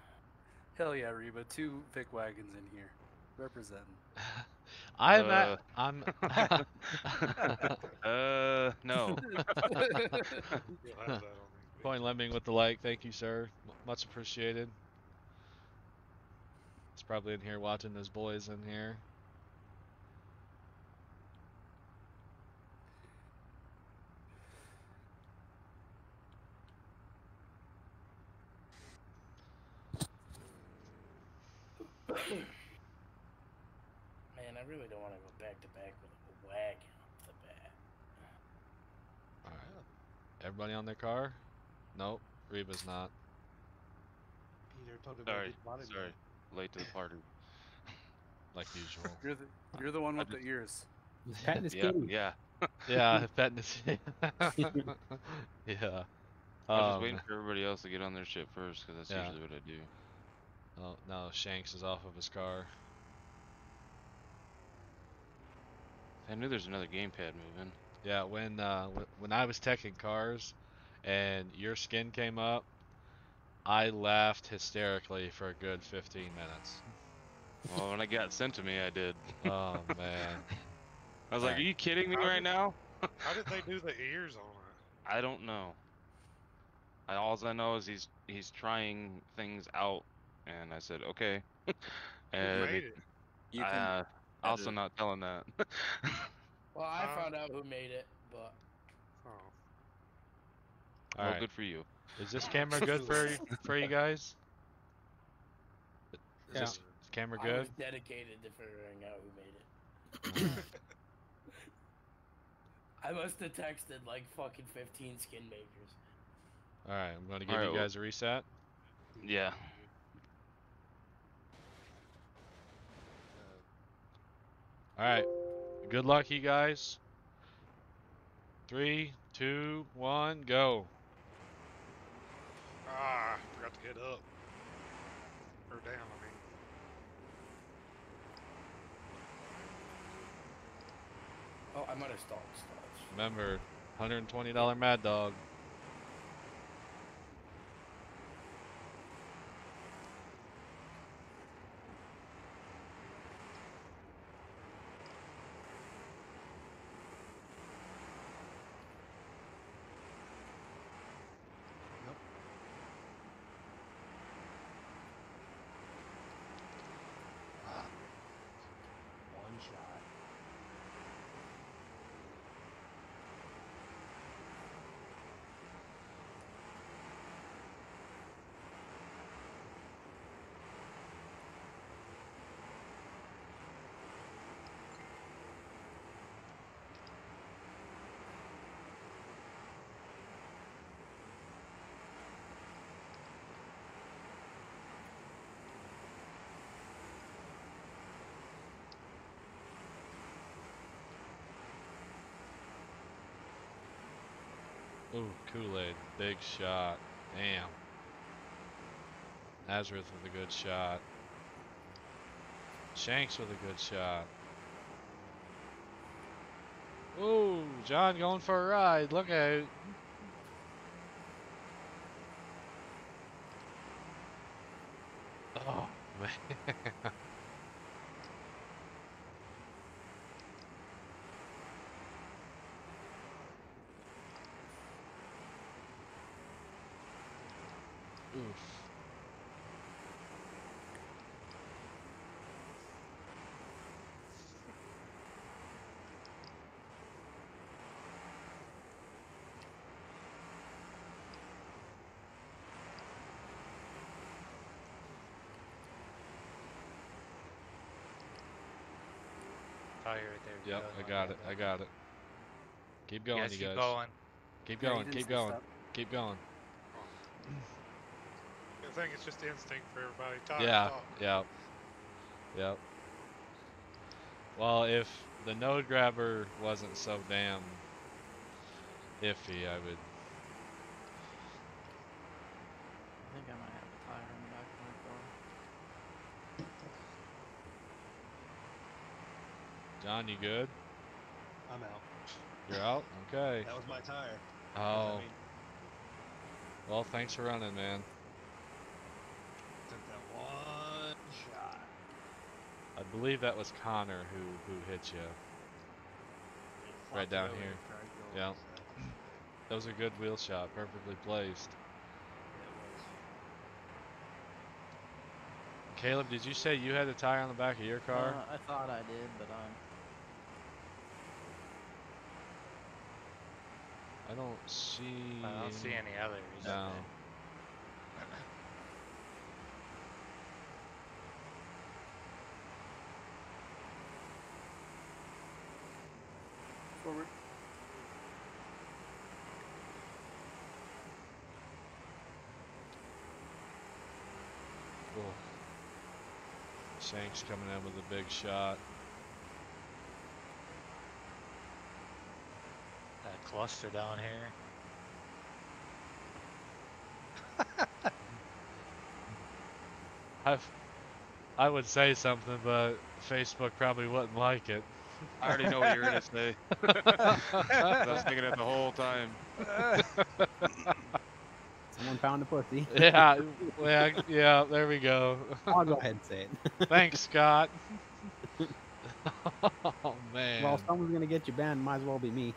Hell yeah, Reba. Two Vic wagons in here. Representing. I'm Uh. at, I'm. Uh, no. You'll have that on these Coin Lemming with the like, thank you, sir. M- much appreciated. He's probably in here watching his boys in here. Man, I really don't want to go back to back with a wagon off the bat. All right. Everybody on their car? Nope, Reba's not. Peter told him Sorry, to body sorry. Late to the party. Like usual. You're the you're the one with the ears. He's petting Yeah, kitty. yeah. yeah, petting his. yeah. I'm Oh, just waiting um, for everybody else to get on their shit first, because that's Yeah. usually what I do. Oh, no, Shanks is off of his car. I knew there's another gamepad moving. Yeah, when uh, wh- when I was teching cars, and your skin came up, I laughed hysterically for a good 15 minutes. Well, when it got sent to me, I did. Oh man. I was like, "Are you kidding me How right did- now?" How did they do the ears on it? I don't know. I, alls I know is he's he's trying things out, and I said okay. and made it? You can uh, also edit. not telling that. Well, I Uh, found out who made it, but Oh. well, Alright. good for you. Is this camera good for for you guys? Is Yeah. this camera good? I was dedicated to figuring out who made it. I must have texted like fucking 15 skin makers. All right, I'm gonna give Alright, you well- guys a reset. Yeah. All right, good luck, you guys. Three, two, one, go. Ah, forgot to hit up. Or down, I mean. Oh, I might have stalled stalls. Remember, $120 Mad Dog. One shot. Ooh, Kool-Aid, big shot. Damn. Nazareth with a good shot. Shanks with a good shot. Ooh, John going for a ride. Look out. Oh, man. Oof. Oh, you're right there. Yep, Go, I got it. go. I got it. Keep going, Yes, you keep guys. going. Keep Yeah, you going. didn't Keep going. stop. Keep going. I think it's just instinct for everybody. Tyler, Yeah. stop. Yep. Yep. Well, if the node grabber wasn't so damn iffy, I would. I think I might have a tire in the back of my car. John, you good? I'm out. You're out? Okay. That was my tire. I Oh. mean, Well, thanks for running, man. took that one shot. I believe that was Connor who who hit you. Right down here. and tried to Yeah. on the side. That was a good wheel shot, perfectly placed. It was. Caleb, did you say you had a tire on the back of your car? Uh, I thought I did, but I'm. don't see. I don't see any others. No. Forward. Cool. Shank's coming in with a big shot. Cluster down here. I've, I would say something, but Facebook probably wouldn't like it. I already know what you're gonna say. I was thinking it the whole time. Someone found a pussy. yeah, yeah, yeah. There we go. I'll go ahead and say it. Thanks, Scott. oh man. Well, if someone's gonna get you banned, might as well be me.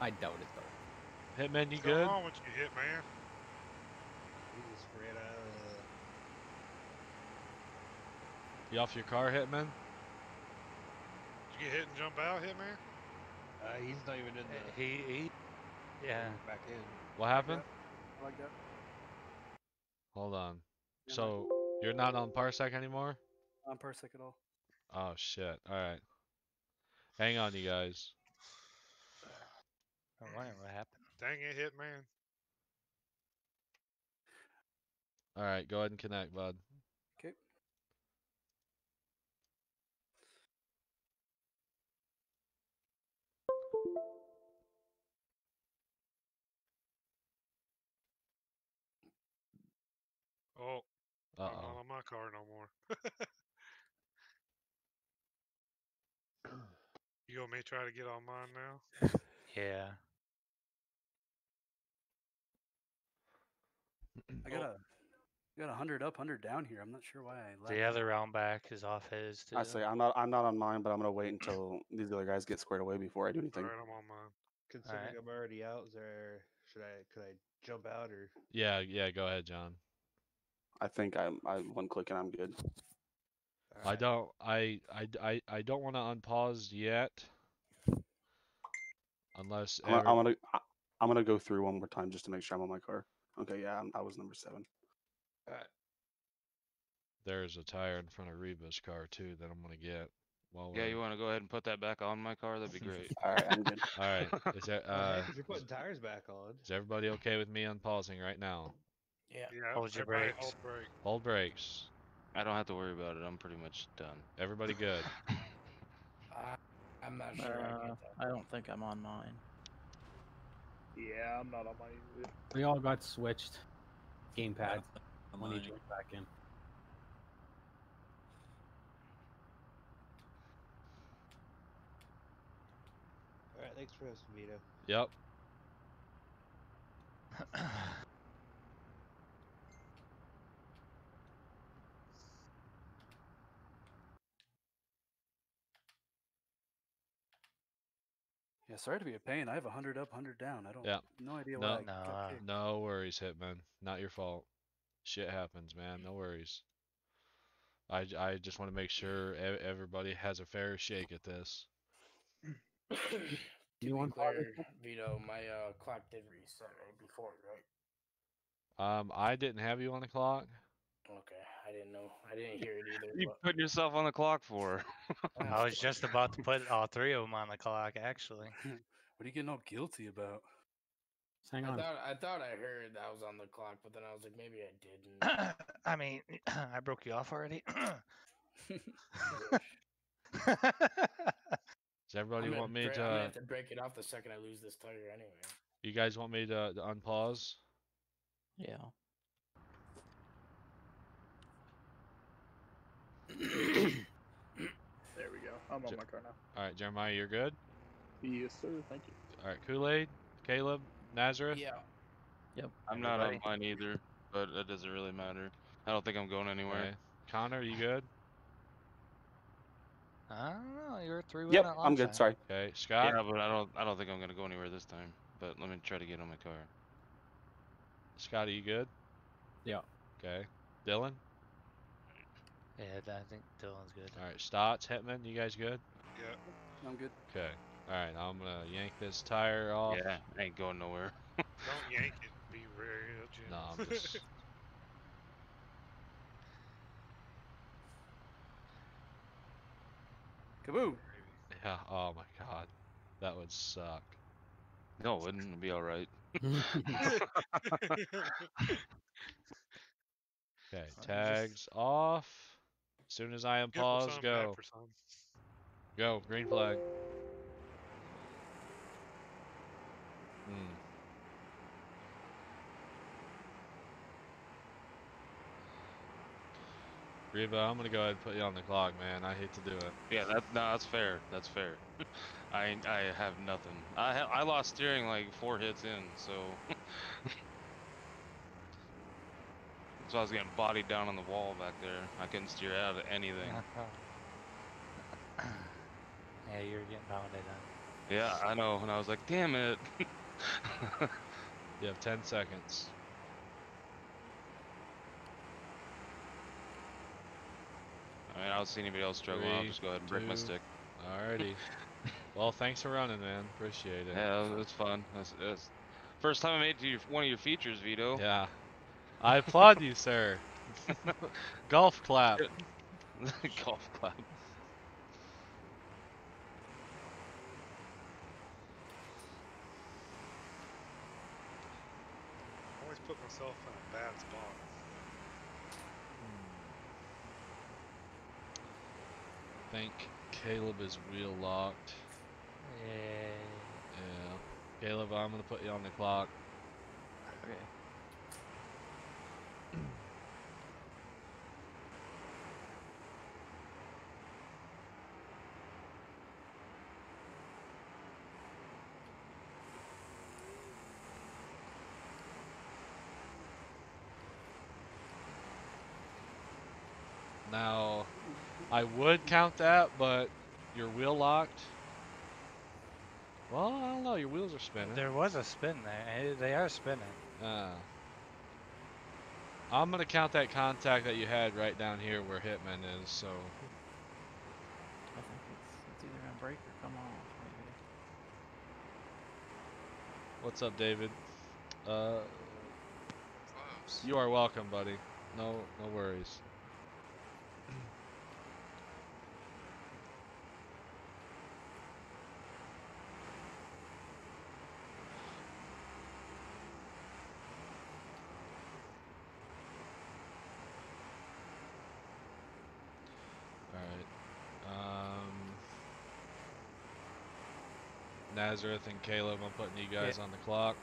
I doubt it though. Hitman, you What's going good? on with you, hit man? We just ran out of You off your car, Hitman? Did you get hit and jump out, hit man? Uh, he's not even in the. He, he, yeah. Back in. What happened? I like that. Hold on. So you're not on Parsec anymore? On Parsec at all. Oh shit. All right. Hang on, you guys. I wonder what happened. Dang it, hit man. All right, go ahead and connect, bud. Okay. Oh, Uh I'm not on my car no more. you want me to try to get on mine now? Yeah. I got oh. a I got a hundred up, hundred down here. I'm not sure why I left. The other round back is off his too. I say I'm not I'm not on mine, but I'm gonna wait until these other guys get squared away before I do anything. Alright, I'm on mine. Considering Alright. I'm already out, is there? Should I? Could I jump out or? Yeah, yeah. Go ahead, John. I think I'm I one click and I'm good. I don't. I. I. I. I don't want to unpause yet. Unless. I'm gonna, every- I'm gonna I- I'm gonna go through one more time just to make sure I'm on my car. Okay, yeah, I'm, I was number seven. There's a tire in front of Reba's car too that I'm gonna get. While Yeah, we're- you want to go ahead and put that back on my car? That'd be great. All right, I'm good. All right. Is that uh? you're putting tires back on. Is everybody okay with me unpausing right now? Yeah. Yeah, Hold your brakes. Hold brake. Hold brakes. I don't have to worry about it. I'm pretty much done. Everybody good? I, I'm not sure. Uh, get that. I don't think I'm on mine. Yeah, I'm not on my. We all got switched. Gamepad when he mine. joined back in. All right, thanks for hosting, Vito. Yep. Yeah, sorry to be a pain. I have a hundred up, hundred down. I don't. Yeah. No idea No. why. No, got kicked. No worries, Hitman. Not your fault. Shit happens, man. No worries. I, I just want to make sure everybody has a fair shake at this. Do You be want clear, Vito, my uh, clock did reset right before, right? Um, I didn't have you on the clock. Okay, I didn't know. I didn't hear it either. You but- putting yourself on the clock for? I was just about to put all three of them on the clock, actually. What are you getting all guilty about? Hang I on. thought I thought I heard I was on the clock, but then I was like, maybe I didn't. I mean, I broke you off already. Does everybody I'm want me break- to? I'm have to break it off the second I lose this tiger, anyway. You guys want me to, to unpause? Yeah. There we go. I'm on my car now. All right, Jeremiah, you're good. Yes, sir. Thank you. All right, Kool Aid, Caleb, Nazareth. Yeah. Yep. I'm not on mine either, but it doesn't really matter. I don't think I'm going anywhere. Okay. Connor, you good? I don't know. You're three. Yep, I'm good. Sorry. Okay, Scott. Yeah, but I don't. I don't think I'm gonna go anywhere this time. But let me try to get on my car. Scott, are you good? Yeah. Okay. Dylan. Yeah, I think Dylan's good. All right, Stotts, Hitman, you guys good? Yeah. I'm good. Okay. All right, I'm gonna yank this tire off. Yeah, I ain't going nowhere. Don't yank it. Be real gentle. No, I'm just. Kaboom! Yeah. Oh my God, that would suck. No, it wouldn't It'd be all right. Okay, just- tags off. As soon as I am Get paused, go. Go, green flag. Hmm. Reba, I'm gonna go ahead and put you on the clock, man. I hate to do it. Yeah, that no, that's fair. That's fair. I I have nothing. I ha- I lost steering like four hits in, so. so I was getting bodied down on the wall back there. I couldn't steer out of anything. yeah, you're getting pounded on. yeah, I know. And I was like, damn it. You have 10 seconds. I mean, I don't see anybody else struggling. I'll just go ahead and break my two, stick. Alrighty. well, thanks for running, man. Appreciate it. Yeah, it was fun. That's, that's first time I made it to your, one of your features, Vito. Yeah. I applaud you, sir. Golf clap. Golf clap. I always put myself in a bad spot. Hmm. think Caleb is wheel locked. Yeah. Yeah. Caleb, I'm gonna put you on the clock. Okay. Now, I would count that, but you're wheel locked. Well, I don't know. Your wheels are spinning. There was a spin there. They are spinning. Uh, I'm gonna count that contact that you had right down here where Hitman is. So I think it's, it's either gonna break or come off. Maybe. what's up, David? Uh, you are welcome, buddy. No, no worries. Nazareth and Caleb, I'm putting you guys on the clock.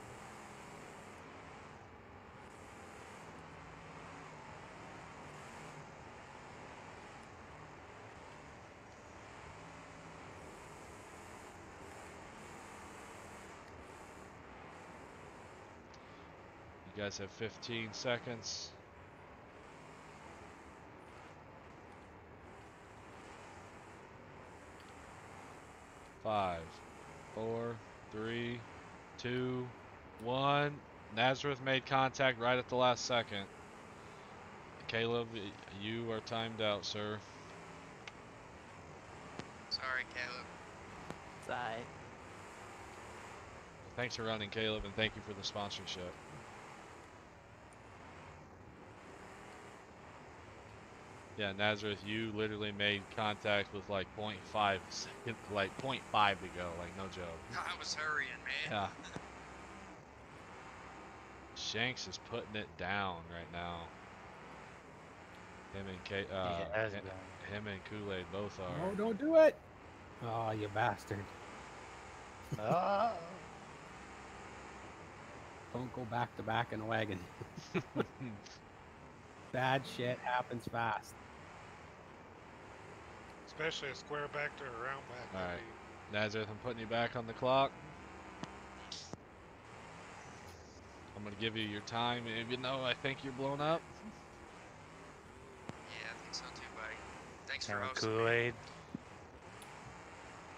You guys have 15 seconds. Five, four, three, two, one. Nazareth made contact right at the last second. Caleb, you are timed out, sir. Sorry, Caleb. It's. Thanks for running, Caleb, and thank you for the sponsorship. Yeah, Nazareth, you literally made contact with like 0.5 second, like 0.5 to go, like no joke. I was hurrying, man. Yeah. Shanks is putting it down right now. Him and K, uh, has hi- him and Kool-Aid both are. No, don't do it. Oh, you bastard. Don't go back to back in a wagon. Bad shit happens fast. Especially a square back to a round back. All that'd Nazareth, I'm putting you back on the clock. I'm gonna give you your time, even though I think you're blown up. Yeah, I think so too, buddy. Thanks for Him and hosting. me. Kool-Aid.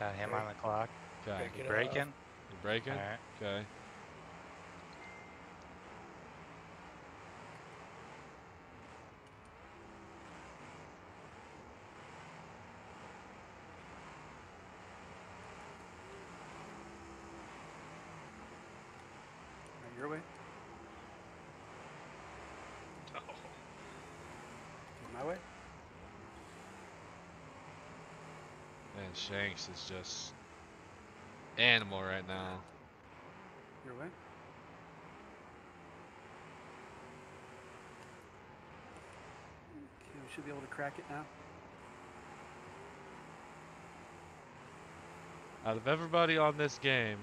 Got him on the clock. Okay. You breaking? You're breaking? Alright. Okay. Shanks is just animal right now. Your way. Okay, we should be able to crack it now. Out of everybody on this game,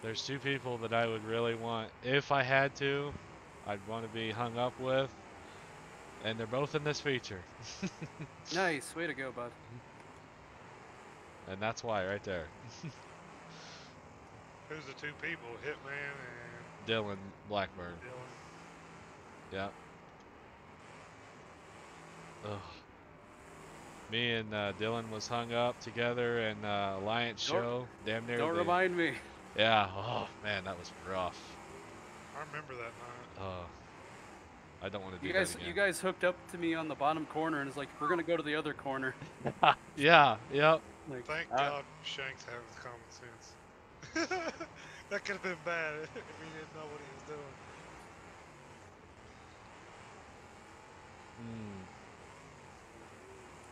there's two people that I would really want, if I had to, I'd want to be hung up with and they're both in this feature. Nice, way to go, bud. and that's why, right there. Who's the two people? Hitman and Dylan Blackburn. Dylan. Yep. Ugh. Me and uh, Dylan was hung up together in uh, Alliance Don't- show. Damn near. Don't the- remind me. Yeah. Oh man, that was rough. I remember that night. Oh. I don't want to do You guys, that you guys hooked up to me on the bottom corner, and it's like we're gonna go to the other corner. yeah. Yep. Like, Thank uh, God Shanks has common sense. that could have been bad if he didn't know what he was doing. Mm.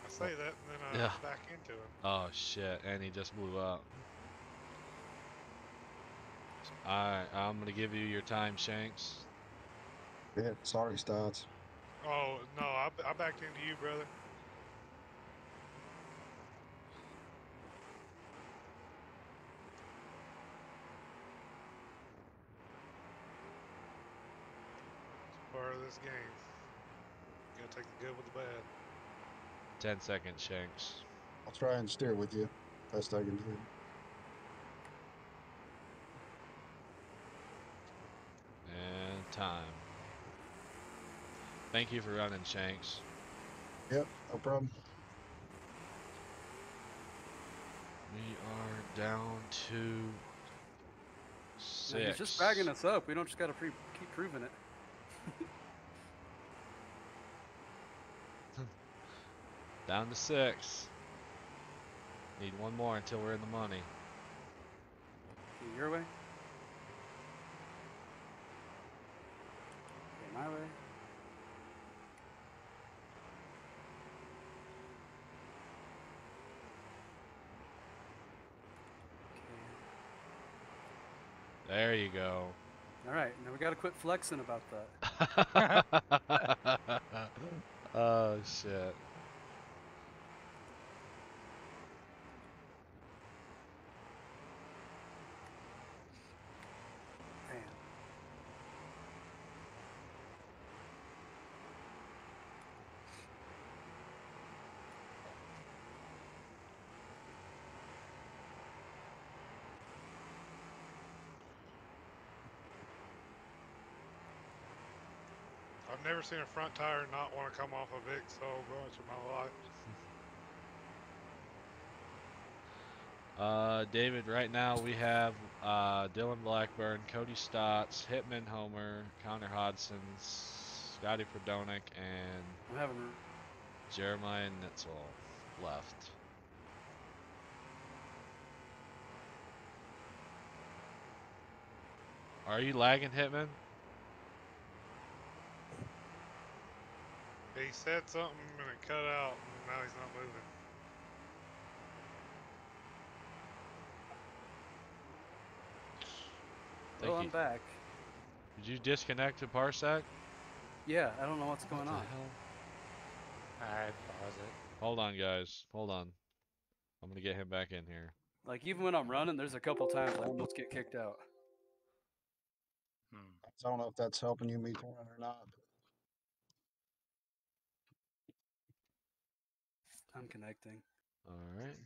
I say that and then I Yeah. back into him. Oh shit, and he just blew up. Alright, I'm gonna give you your time, Shanks. Yeah, sorry, Stotts. Oh no, I, I backed into you, brother. Part of this game. You gotta take the good with the bad. Ten seconds, Shanks. I'll try and steer with you, best I can do. And time. Thank you for running, Shanks. Yep, no problem. We are down to man, six. he's just bagging us up. We don't just gotta keep proving it. Down to six. Need one more until we're in the money. Your way. Okay, my way. There you go. All right, now we gotta quit flexing about that. oh shit. Man. I've never seen a front tire not want to come off a Vic so much in my life. Uh, David, right now we have uh, Dylan Blackburn, Cody Stotts, Hitman Homer, Connor Hodson, Scotty Prodonic, and I'm having Jeremiah Nitzel left. Are you lagging, Hitman? He said something and it cut out, and now he's not moving. Think Oh, I'm he- back. Did you disconnect to Parsec? Yeah, I don't know what's going the on. hell? Alright, pause it. Hold on, guys. Hold on. I'm gonna get him back in here. Like even when I'm running, there's a couple times I almost get kicked out. Hmm. I don't know if that's helping you meet the run or not. I'm connecting. All right.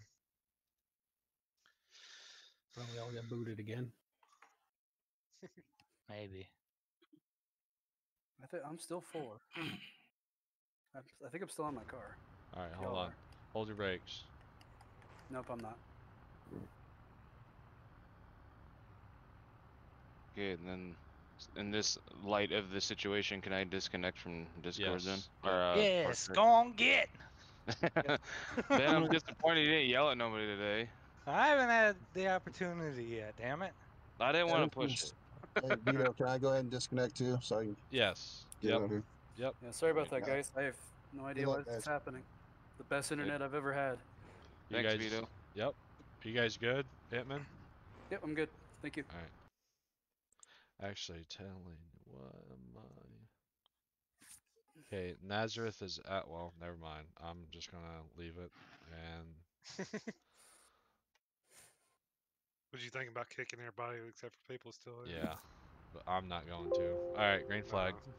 Probably all get booted again. Maybe. I think I'm still four. I, I think I'm still in my car. All right. Hold on. are. Hold your brakes. Nope, I'm not. Okay, and then in this light of the situation, can I disconnect from Discord then? Yes. Or, uh, yes, Parsec? go on get. Man, I'm disappointed you didn't yell at nobody today. I haven't had the opportunity yet. Damn it. I didn't want to push it. Hey, Vito, can I go ahead and disconnect too? So I can Yes. get Yep. here. Yep. Yeah, sorry about that, guys. I have no idea luck, what's guys. happening. The best internet I've ever had. You Thanks, guys, Vito. Yep. You guys good, Hitman? Yep, I'm good. Thank you. All right. Actually, telling what am I? Uh, Okay, Nazareth is at. Well, never mind. I'm just gonna leave it. And What do you think about kicking everybody except for people still yeah, but I'm not going to. All right, green flag. No.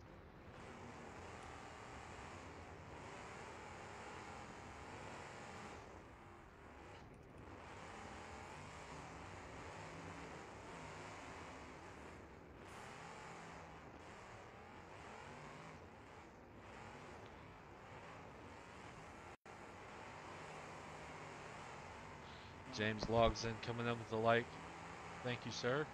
James logs in, coming in with a like. Thank you, sir.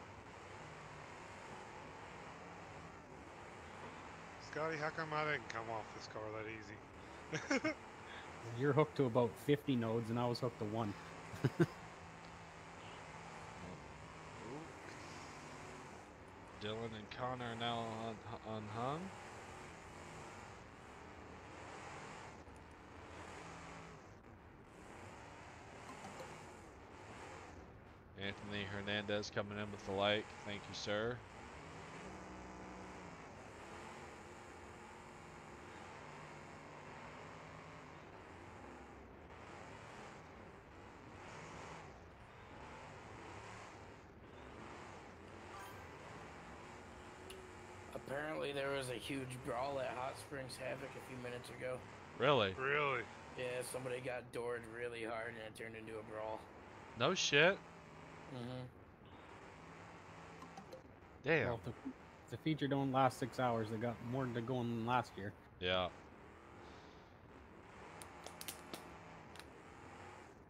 Scotty, how come I didn't come off this car that easy? You're hooked to about 50 nodes, and I was hooked to one. Dylan and Connor are now un- unhung. Anthony Hernandez coming in with the like. Thank you, sir. Apparently, there was a huge brawl at Hot Springs Havoc a few minutes ago. Really? Really? Yeah, somebody got doored really hard and it turned into a brawl. No shit. Mm-hmm. Damn. Well, the, the feature don't last six hours, they got more to go than last year. Yeah.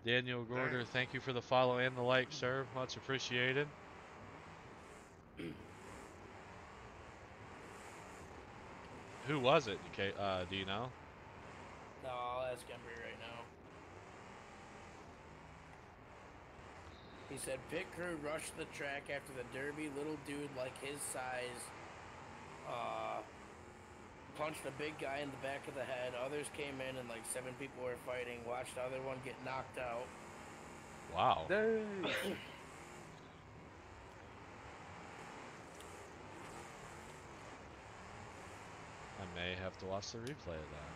Daniel Gorder, thank you for the follow and the like, sir. Much appreciated. Who was it? Uh, do you know? No, I'll ask Embry right now. He said pit crew rushed the track after the derby. Little dude like his size uh, punched a big guy in the back of the head. Others came in and like seven people were fighting. Watched the other one get knocked out. Wow. I may have to watch the replay of that.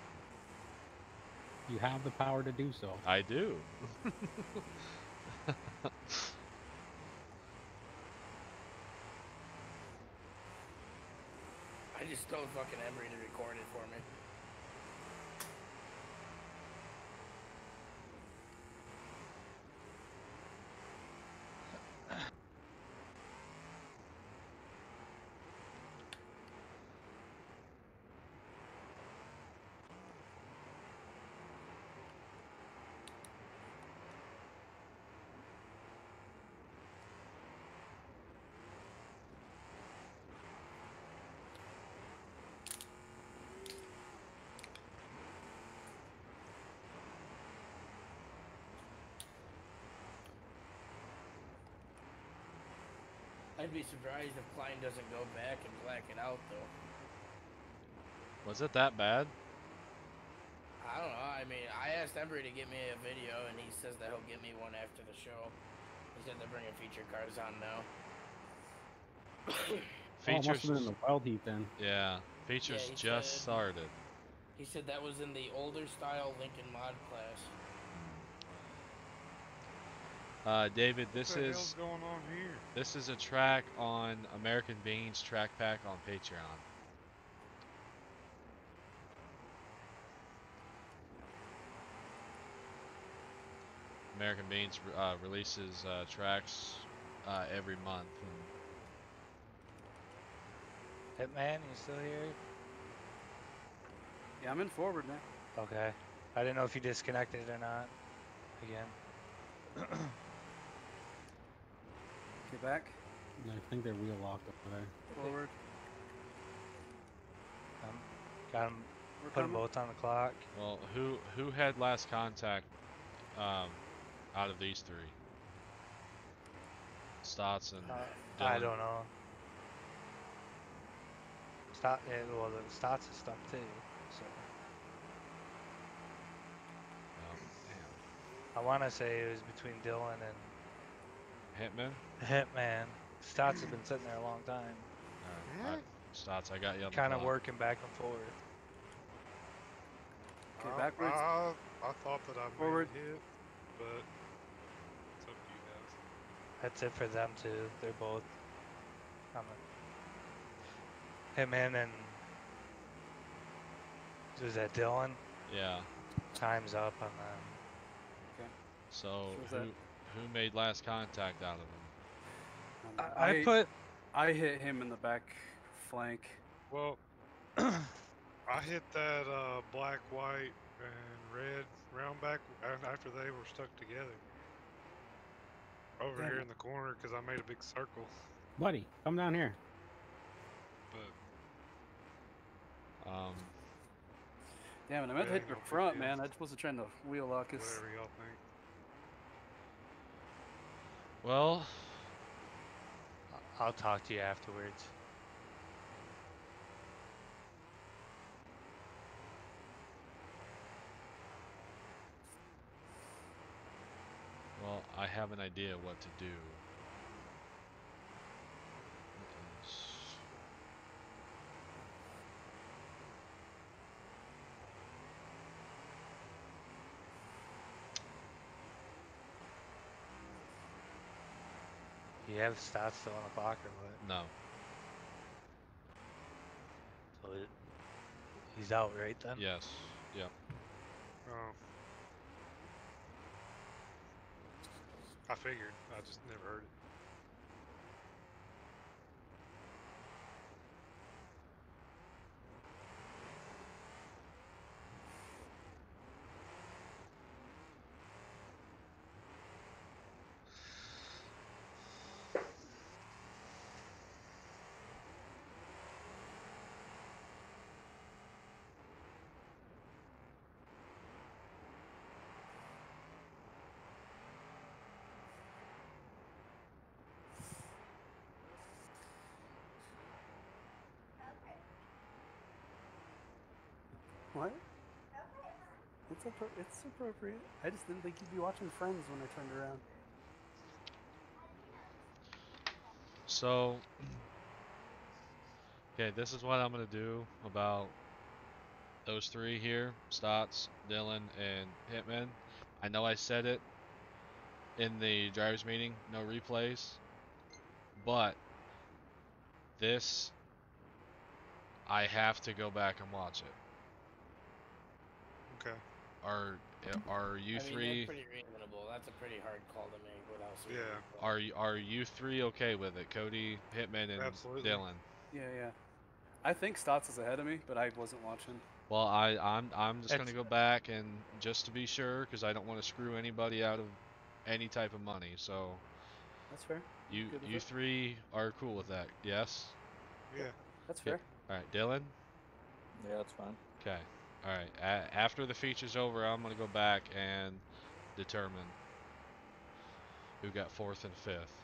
You have the power to do so. I do. I just told fucking Embry to record it for me. I'd be surprised if Klein doesn't go back and black it out though. Was it that bad? I don't know. I mean, I asked Embry to get me a video, and he says that he'll get me one after the show. He said they're bringing feature cars on now. Oh, must have been in the wild heat then. Yeah, features he just said- started. He said that was in the older style Lincoln mod class. Uh, David, this the is hell's going on here? this is a track on AmericanBeanz track pack on Patreon. AmericanBeanz uh, releases uh, tracks uh, every month. And Hitman, you still here? Yeah, I'm in forward now. Okay. I didn't know if you disconnected or not. Again. Get back. I think they're wheel locked over there. Forward. Um, got them. We're Put them both on the clock. well, who who had last contact um, out of these three? Stotts and Uh, I don't know. Stott, yeah, well, the Stotts is stuck too. So Um, I want to say it was between Dylan and Hitman. Hitman. Stotts has been sitting there a long time. Uh, Alright, Stotts, I got you on Kind of working back and forth. Okay, I- backwards. I, I thought that I Forward. made hit, but it's up to you guys. That's it for them too. They're both coming. Hitman and is that Dylan? Yeah. Time's up on them. Okay. So was who that? Who made last contact out of them? I, I put I hit him in the back flank. Well, I hit that uh, black, white, and red round back after they were stuck together. Over Damn here in the corner because I made a big circle. Buddy, come down here. But Um, Damn it, I meant to hit your front, man. I just wasn't trying to wheel lock us. whatever y'all think. Well, I'll talk to you afterwards. well, I have an idea what to do. It is- You have Stotts still on the clock or what? No. So it, he's out right then. Yes. Yep. Oh. I figured. I just never heard it. What? It's appro- it's appropriate. I just didn't think you'd be watching Friends when I turned around. So, okay, this is what I'm gonna do about those three here: Stotts, Dylan, and Hitman. I know I said it in the drivers meeting, no replays, but this I have to go back and watch it. Okay. Are are you I mean, three? that's pretty reasonable. That's a pretty hard call to make without seeing Yeah. it. Are are you three okay with it? Cody, Hitman, and Absolutely. Dylan. Yeah, yeah. I think Stotts is ahead of me, but I wasn't watching. Well, I I'm I'm just It's- gonna go back and just to be sure, because I don't want to screw anybody out of any type of money. So That's fair. you Good you three are cool with that? Yes. Yeah. That's Okay. fair. All right, Dylan. Yeah, that's fine. Okay. All right. After the feature's over, I'm gonna go back and determine who got fourth and fifth.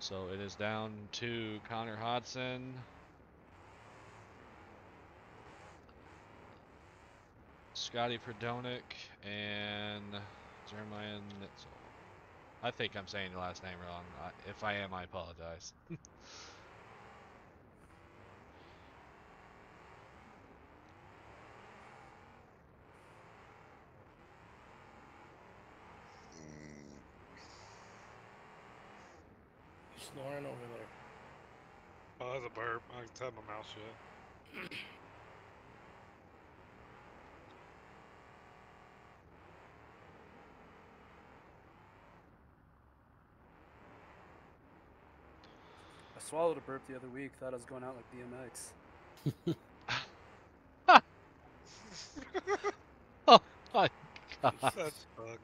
So it is down to Connor Hodson. Scotty Perdonic and Jeremiah Nitzel. I think I'm saying the last name wrong. I, if I am, I apologize. He's snoring over there. Oh, that's a burp. I can have my mouth shut. swallowed a burp the other week. Thought I was going out like DMX. oh my god. That's fuck.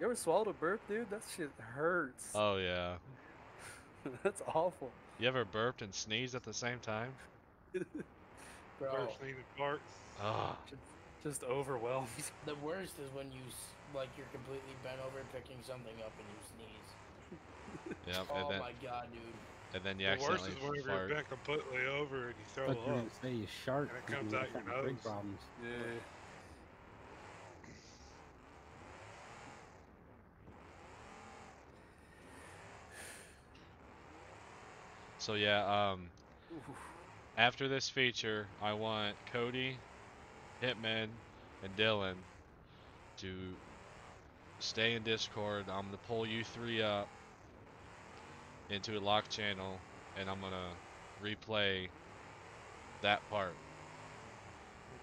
You ever swallowed a burp, dude? That shit hurts. Oh yeah. That's awful. You ever burped and sneezed at the same time? Bro, First needed part. Oh. Just, just overwhelmed. the worst is when you like you're completely bent over picking something up and you sneeze. Yep. oh then my god, dude. And then you the worst is when fart. you bent completely over and you throw but up. Say you shark. And it comes out your nose. Big problems. Yeah. So yeah, um, after this feature, I want Cody, Hitman, and Dylan to stay in Discord. I'm gonna pull you three up into a lock channel, and I'm gonna replay that part.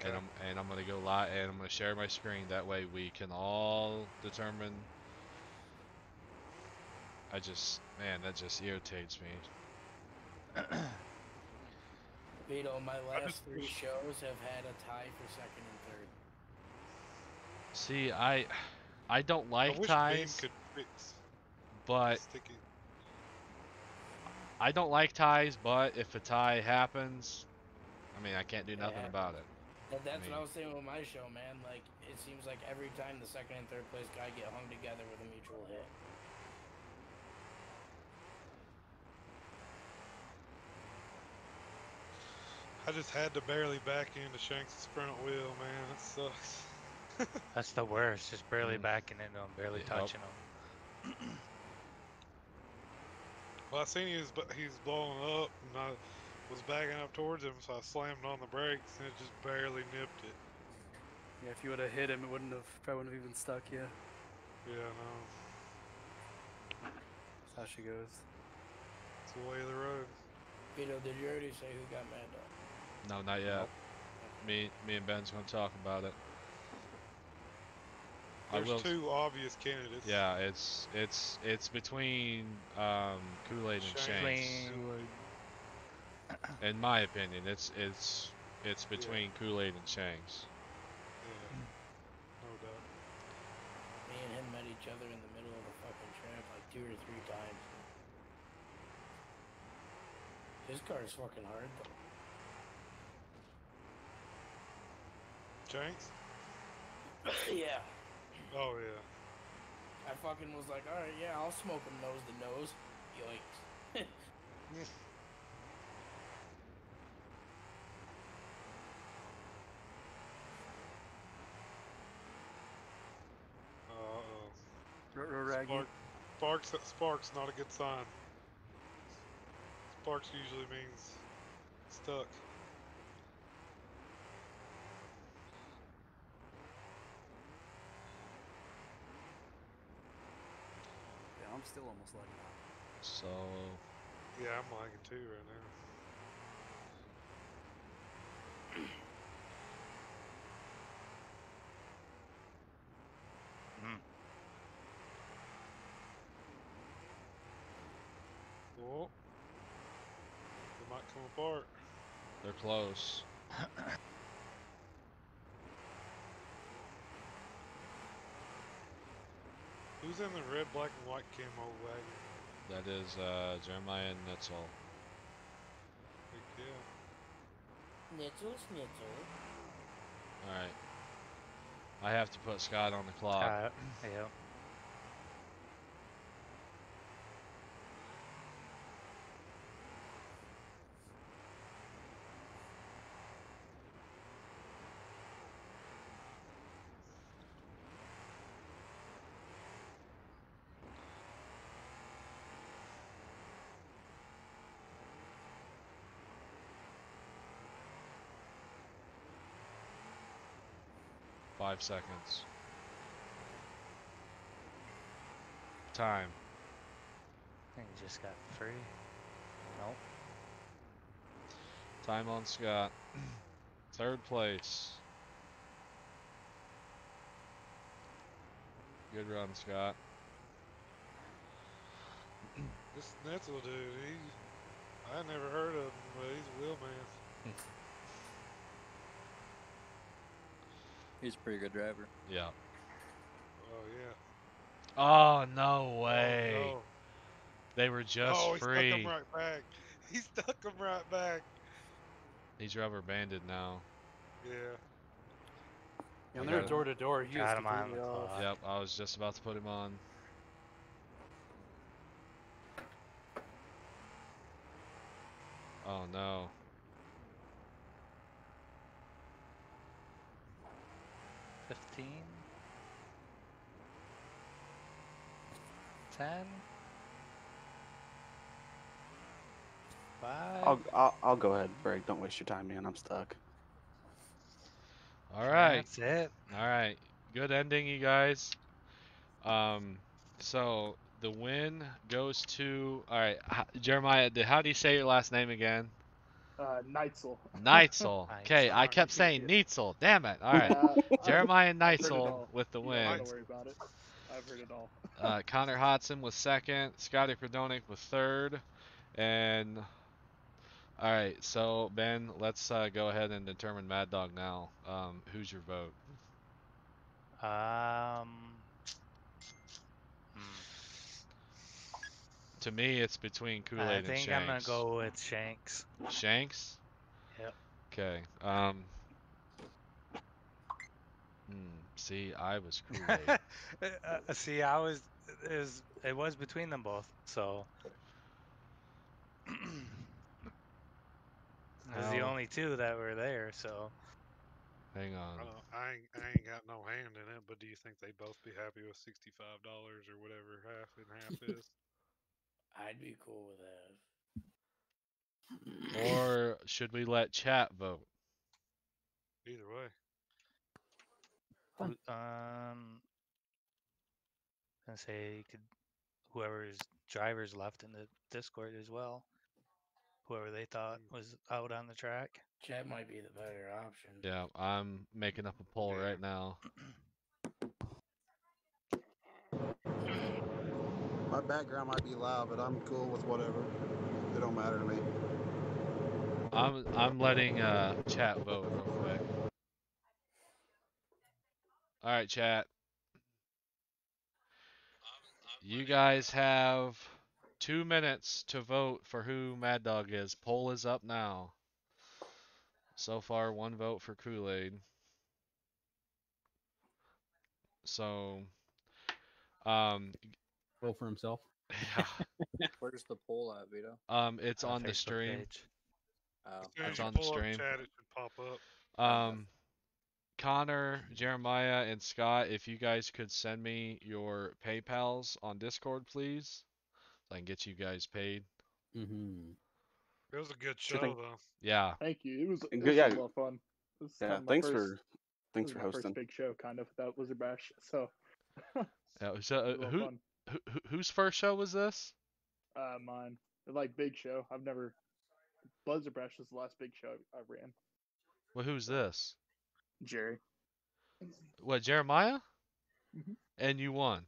And I'm and I'm gonna go live, and I'm gonna share my screen. That way we can all determine. I just, man, that just irritates me. Vito, my last three shows have had a tie for second and third. See, I, I don't I like wish ties, could fix but sticky. I don't like ties. But if a tie happens, I mean, I can't do It nothing about it. That, that's mean- what I was saying with my show, man. Like, it seems like every time the second and third place guy get hung together with a mutual hit. I just had to barely back into Shanks' front wheel, man. It sucks. That's the worst. Just barely Mm. backing into him, barely Yep. touching him. Well, I seen he was bu- he was blowing up, and I was backing up towards him, so I slammed on the brakes, and it just barely nipped it. Yeah, if you would have hit him, it wouldn't have probably wouldn't have even stuck you. Yeah, no, That's how she goes. it's the way of the road. Vito, did you already say who got mad dog? No, not yet. Me, me and Ben's gonna talk about it. I There's will. two obvious candidates. Yeah, it's it's it's between um, Kool-Aid and Shanks. Shanks. Clean. In my opinion, it's it's it's between Kool-Aid and Shanks. Yeah, no doubt. Me and him met each other in the middle of a fucking track like two or three times. His car is fucking hard though. Shanks? yeah. Oh yeah. I fucking was like, alright, yeah, I'll smoke him nose to nose. Yoinks. Uh oh. Spark, sparks, sparks, not a good sign. Sparks usually means stuck. Yeah, I'm still almost like that. So Yeah, I'm lagging too right now. Mm. Oh. They might come apart. they're close. Who's in the red, black, and white camo wagon? That is uh, Jeremiah Nitzel. Big deal. Schnitzel, schnitzel. All right. I have to put Scott on the clock. Uh, yeah. Five seconds. Time. I think he just got free. Nope. Time on Scott. Third place. Good run, Scott. This Netzel dude, he, I never heard of him, but he's a wheelman. He's a pretty good driver. Yeah. Oh yeah. Oh no way. Oh, no. They were just oh, he free. stuck him right back. He stuck him right back. He's rubber banded now. Yeah. Yeah, they're door to door, he was Got him on the off. clock. Yep, I was just about to put him on. Oh no. Fifteen. Ten. Bye. I'll, I'll I'll go ahead and break. Don't waste your time, man. I'm stuck. All right. That's it. All right. Good ending, you guys. Um, so the win goes to. All right, Jeremiah. How do you say your last name again? Uh, Neitzel. Neitzel. Okay, I kept saying Neitzel. Damn it. All right. Yeah, Jeremiah I've heard it Neitzel with the You win. Don't worry about it. I've heard it all. Uh, Connor Hodson was second. Scotty Prodonic was third. And all right, so Ben, let's uh, go ahead and determine Mad Dog now. Um, who's your vote? Um. To me, it's between Kool Aid and Shanks. I think I'm gonna go with Shanks. Shanks. Yep. Okay. Um. Hmm. See, I was Kool Aid. uh, see, I was is it was between them both, so it was the only two that were there. So Hang on. I, I, ain't, I ain't got no hand in it, but do you think they'd both be happy with sixty-five dollars or whatever half and half is? I'd be cool with that. Or should we let chat vote? Either way. who- um, gonna say you could whoever's drivers left in the Discord as well. Whoever they thought was out on the track. Chat might be the better option. Yeah, I'm making up a poll right now. My background might be loud, but I'm cool with whatever. It don't matter to me. I'm I'm letting uh chat vote real quick. All right, chat. You guys have two minutes to vote for who Mad Dog is. Poll is up now. So far, one vote for Kool Aid. So, um, Vote for himself. yeah, Where's the poll at, Vito? um, it's Uh, on the stream. page. Oh. As soon as It's on the stream. Chat, it should pop up. Um, Connor, Jeremiah, and Scott, if you guys could send me your PayPal's on Discord, please, so I can get you guys paid. Mm-hmm. It was a good show thing. though. Yeah. Thank you. It was, it And was good- yeah. a lot of fun. Yeah, kinda thanks first- for thanks this for my hosting. First big show, kind of without Wizard Bash. So Yeah. So, it was a uh, who, fun. Who, who- whose first show was this? Uh, mine, like big show. I've never. Buzzer Bash was the last big show I ran. Well, who's this? Jerry. What, Jeremiah? Mhm. And you won.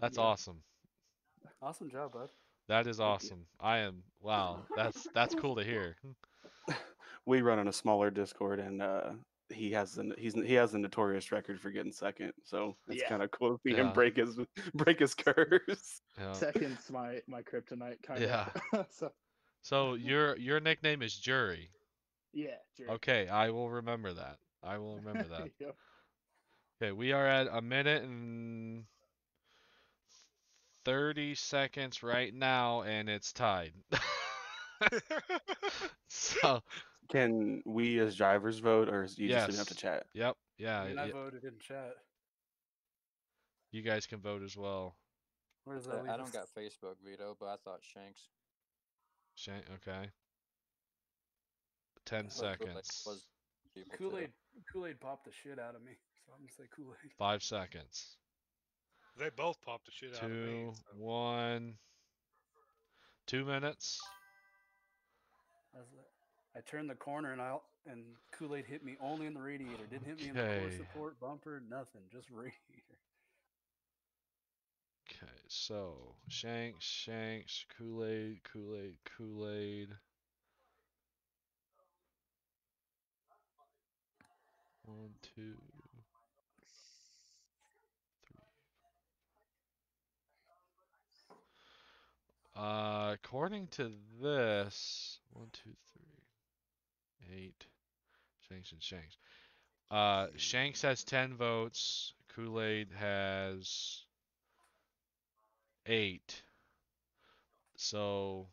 That's Yeah. awesome. Awesome job, bud. That is awesome. I am. Wow. That's that's cool to hear. We run on a smaller Discord, and uh, he has the he's he has the notorious record for getting second. So it's Yeah. kind of cool to see Yeah. him break his break his curse. Yeah. Second's my my kryptonite, kind of. Yeah. so So your your nickname is Jury. yeah, Jerry. Okay, I will remember that. I will remember that. Yep. Okay, we are at a minute and 30 seconds right now, and it's tied. so, Can we as drivers vote, or is you just gonna have to yes. chat? Yep. Yeah. I mean, I y- voted in chat. You guys can vote as well. Where does Uh, that leave I don't got Facebook, Vito, but I thought Shanks. Shan- okay. 10 But seconds. was people too. Kool Aid. Kool Aid popped the shit out of me, so I'm gonna say Kool Aid. 5 seconds. They both popped the shit out of me. Two, so- one, two minutes. I turned the corner and I and Kool Aid hit me only in the radiator. Didn't hit me in the core Okay. support bumper. Nothing. Just radiator. Okay, so Shanks, Shanks, Kool Aid, Kool Aid, Kool Aid. One, two, three. Uh, according to this, one, two, three, eight, Shanks and Shanks. Uh, Shanks has 10 votes. Kool Aid has eight. So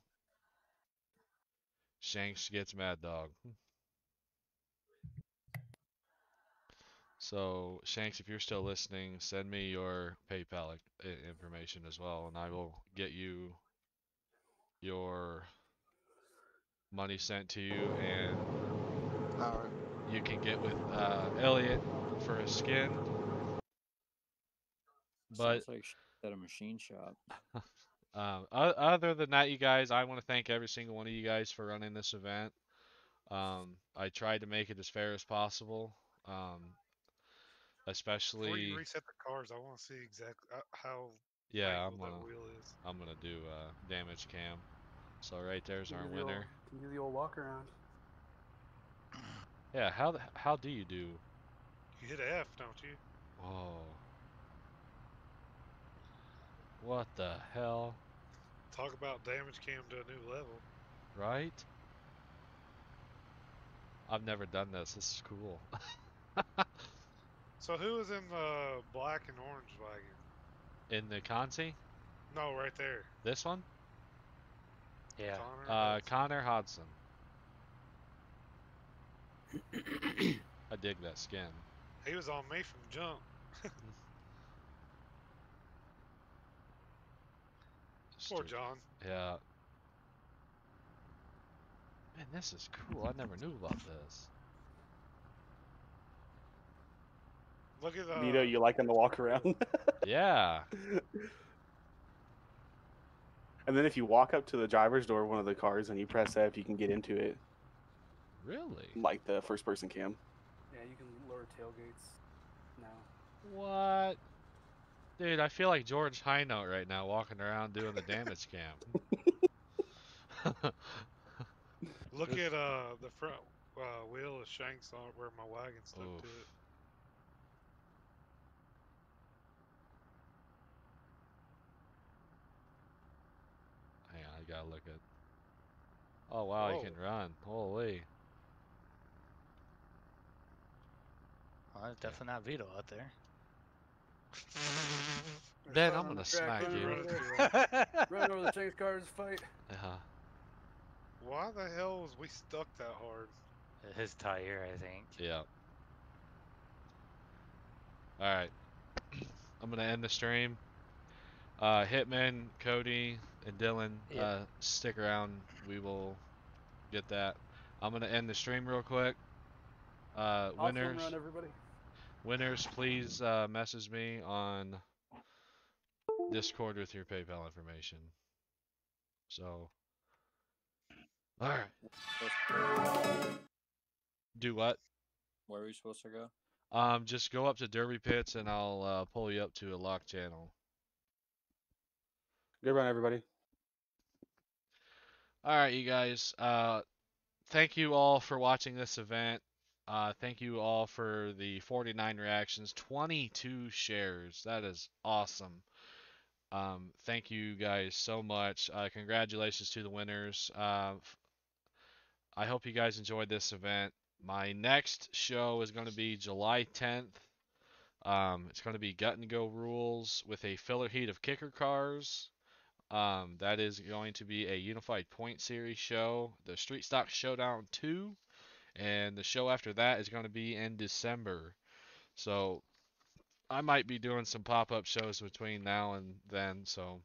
Shanks gets Mad Dog. So Shanks, if you're still listening, send me your PayPal information as well, and I will get you your money sent to you, and Alright. you can get with uh, Elliot for a skin. But Sounds like at a machine shop. um, other than that, you guys, I want to thank every single one of you guys for running this event. Um, I tried to make it as fair as possible. Um, Before especially, you reset the cars, I want to see exactly uh, how yeah, I'm gonna, that wheel is. I'm gonna do uh, damage cam. So right there's our do the winner. Can do the old walk around. Yeah, how the, how do you do? You hit F, don't you? Oh, what the hell? Talk about damage cam to a new level. Right? I've never done this. This is cool. So who was in the black and orange wagon? In the Conti, No, right there. this one, Yeah. Connor. uh, Connor Hodson. I dig that skin. he was on me from jump. Poor John. Yeah. Man, this is cool. I never knew about this. Look at the. Vito, you liking the walk around? Yeah. and then if you walk up to the driver's door of one of the cars and you press F, you can get into it, Really? like the first person cam. Yeah, you can lower tailgates now. What? Dude, I feel like George Highnote right now walking around doing the damage cam. Look at uh the front uh, wheel of Shanks on where my wagon stuck Oof. to it. Hang on, I gotta look at. Oh wow, you can run. Holy. Well, it's definitely not Vito out there. Ben, I'm gonna the track, smack you. over there. Run over the chase cars fight. Uh-huh. Why the hell was we stuck that hard? His tire, I think. Yeah. Alright. I'm gonna end the stream. Uh, Hitman, Cody, and Dylan, Yep. uh, stick around. We will get that. I'm gonna end the stream real quick. Uh, Awesome winners, run, everybody. winners, please uh, message me on Discord with your PayPal information. So, all right. Do what? Where are we supposed to go? Um, just go up to Derby Pits and I'll uh, pull you up to a lock channel. Good run, everybody. All right, you guys. Uh, thank you all for watching this event. Uh, thank you all for the 49 reactions, 22 shares. That is awesome. Um, thank you guys so much. Uh, congratulations to the winners. Uh, I hope you guys enjoyed this event. My next show is going to be July 10th. Um, it's going to be Gut and Go rules with a filler heat of kicker cars. Um, that is going to be a unified point series show, the Street Stock Showdown 2, and the show after that is going to be in December. So I might be doing some pop-up shows between now and then. So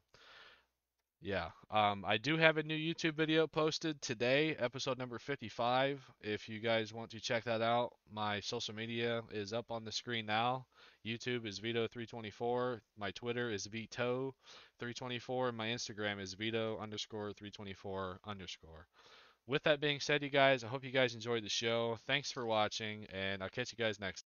yeah, um, I do have a new YouTube video posted today, episode number 55. If you guys want to check that out, my social media is up on the screen now. YouTube is Vito324. My Twitter is Vito324. My Instagram is Vito underscore 324 underscore. With that being said, you guys, I hope you guys enjoyed the show. Thanks for watching, and I'll catch you guys next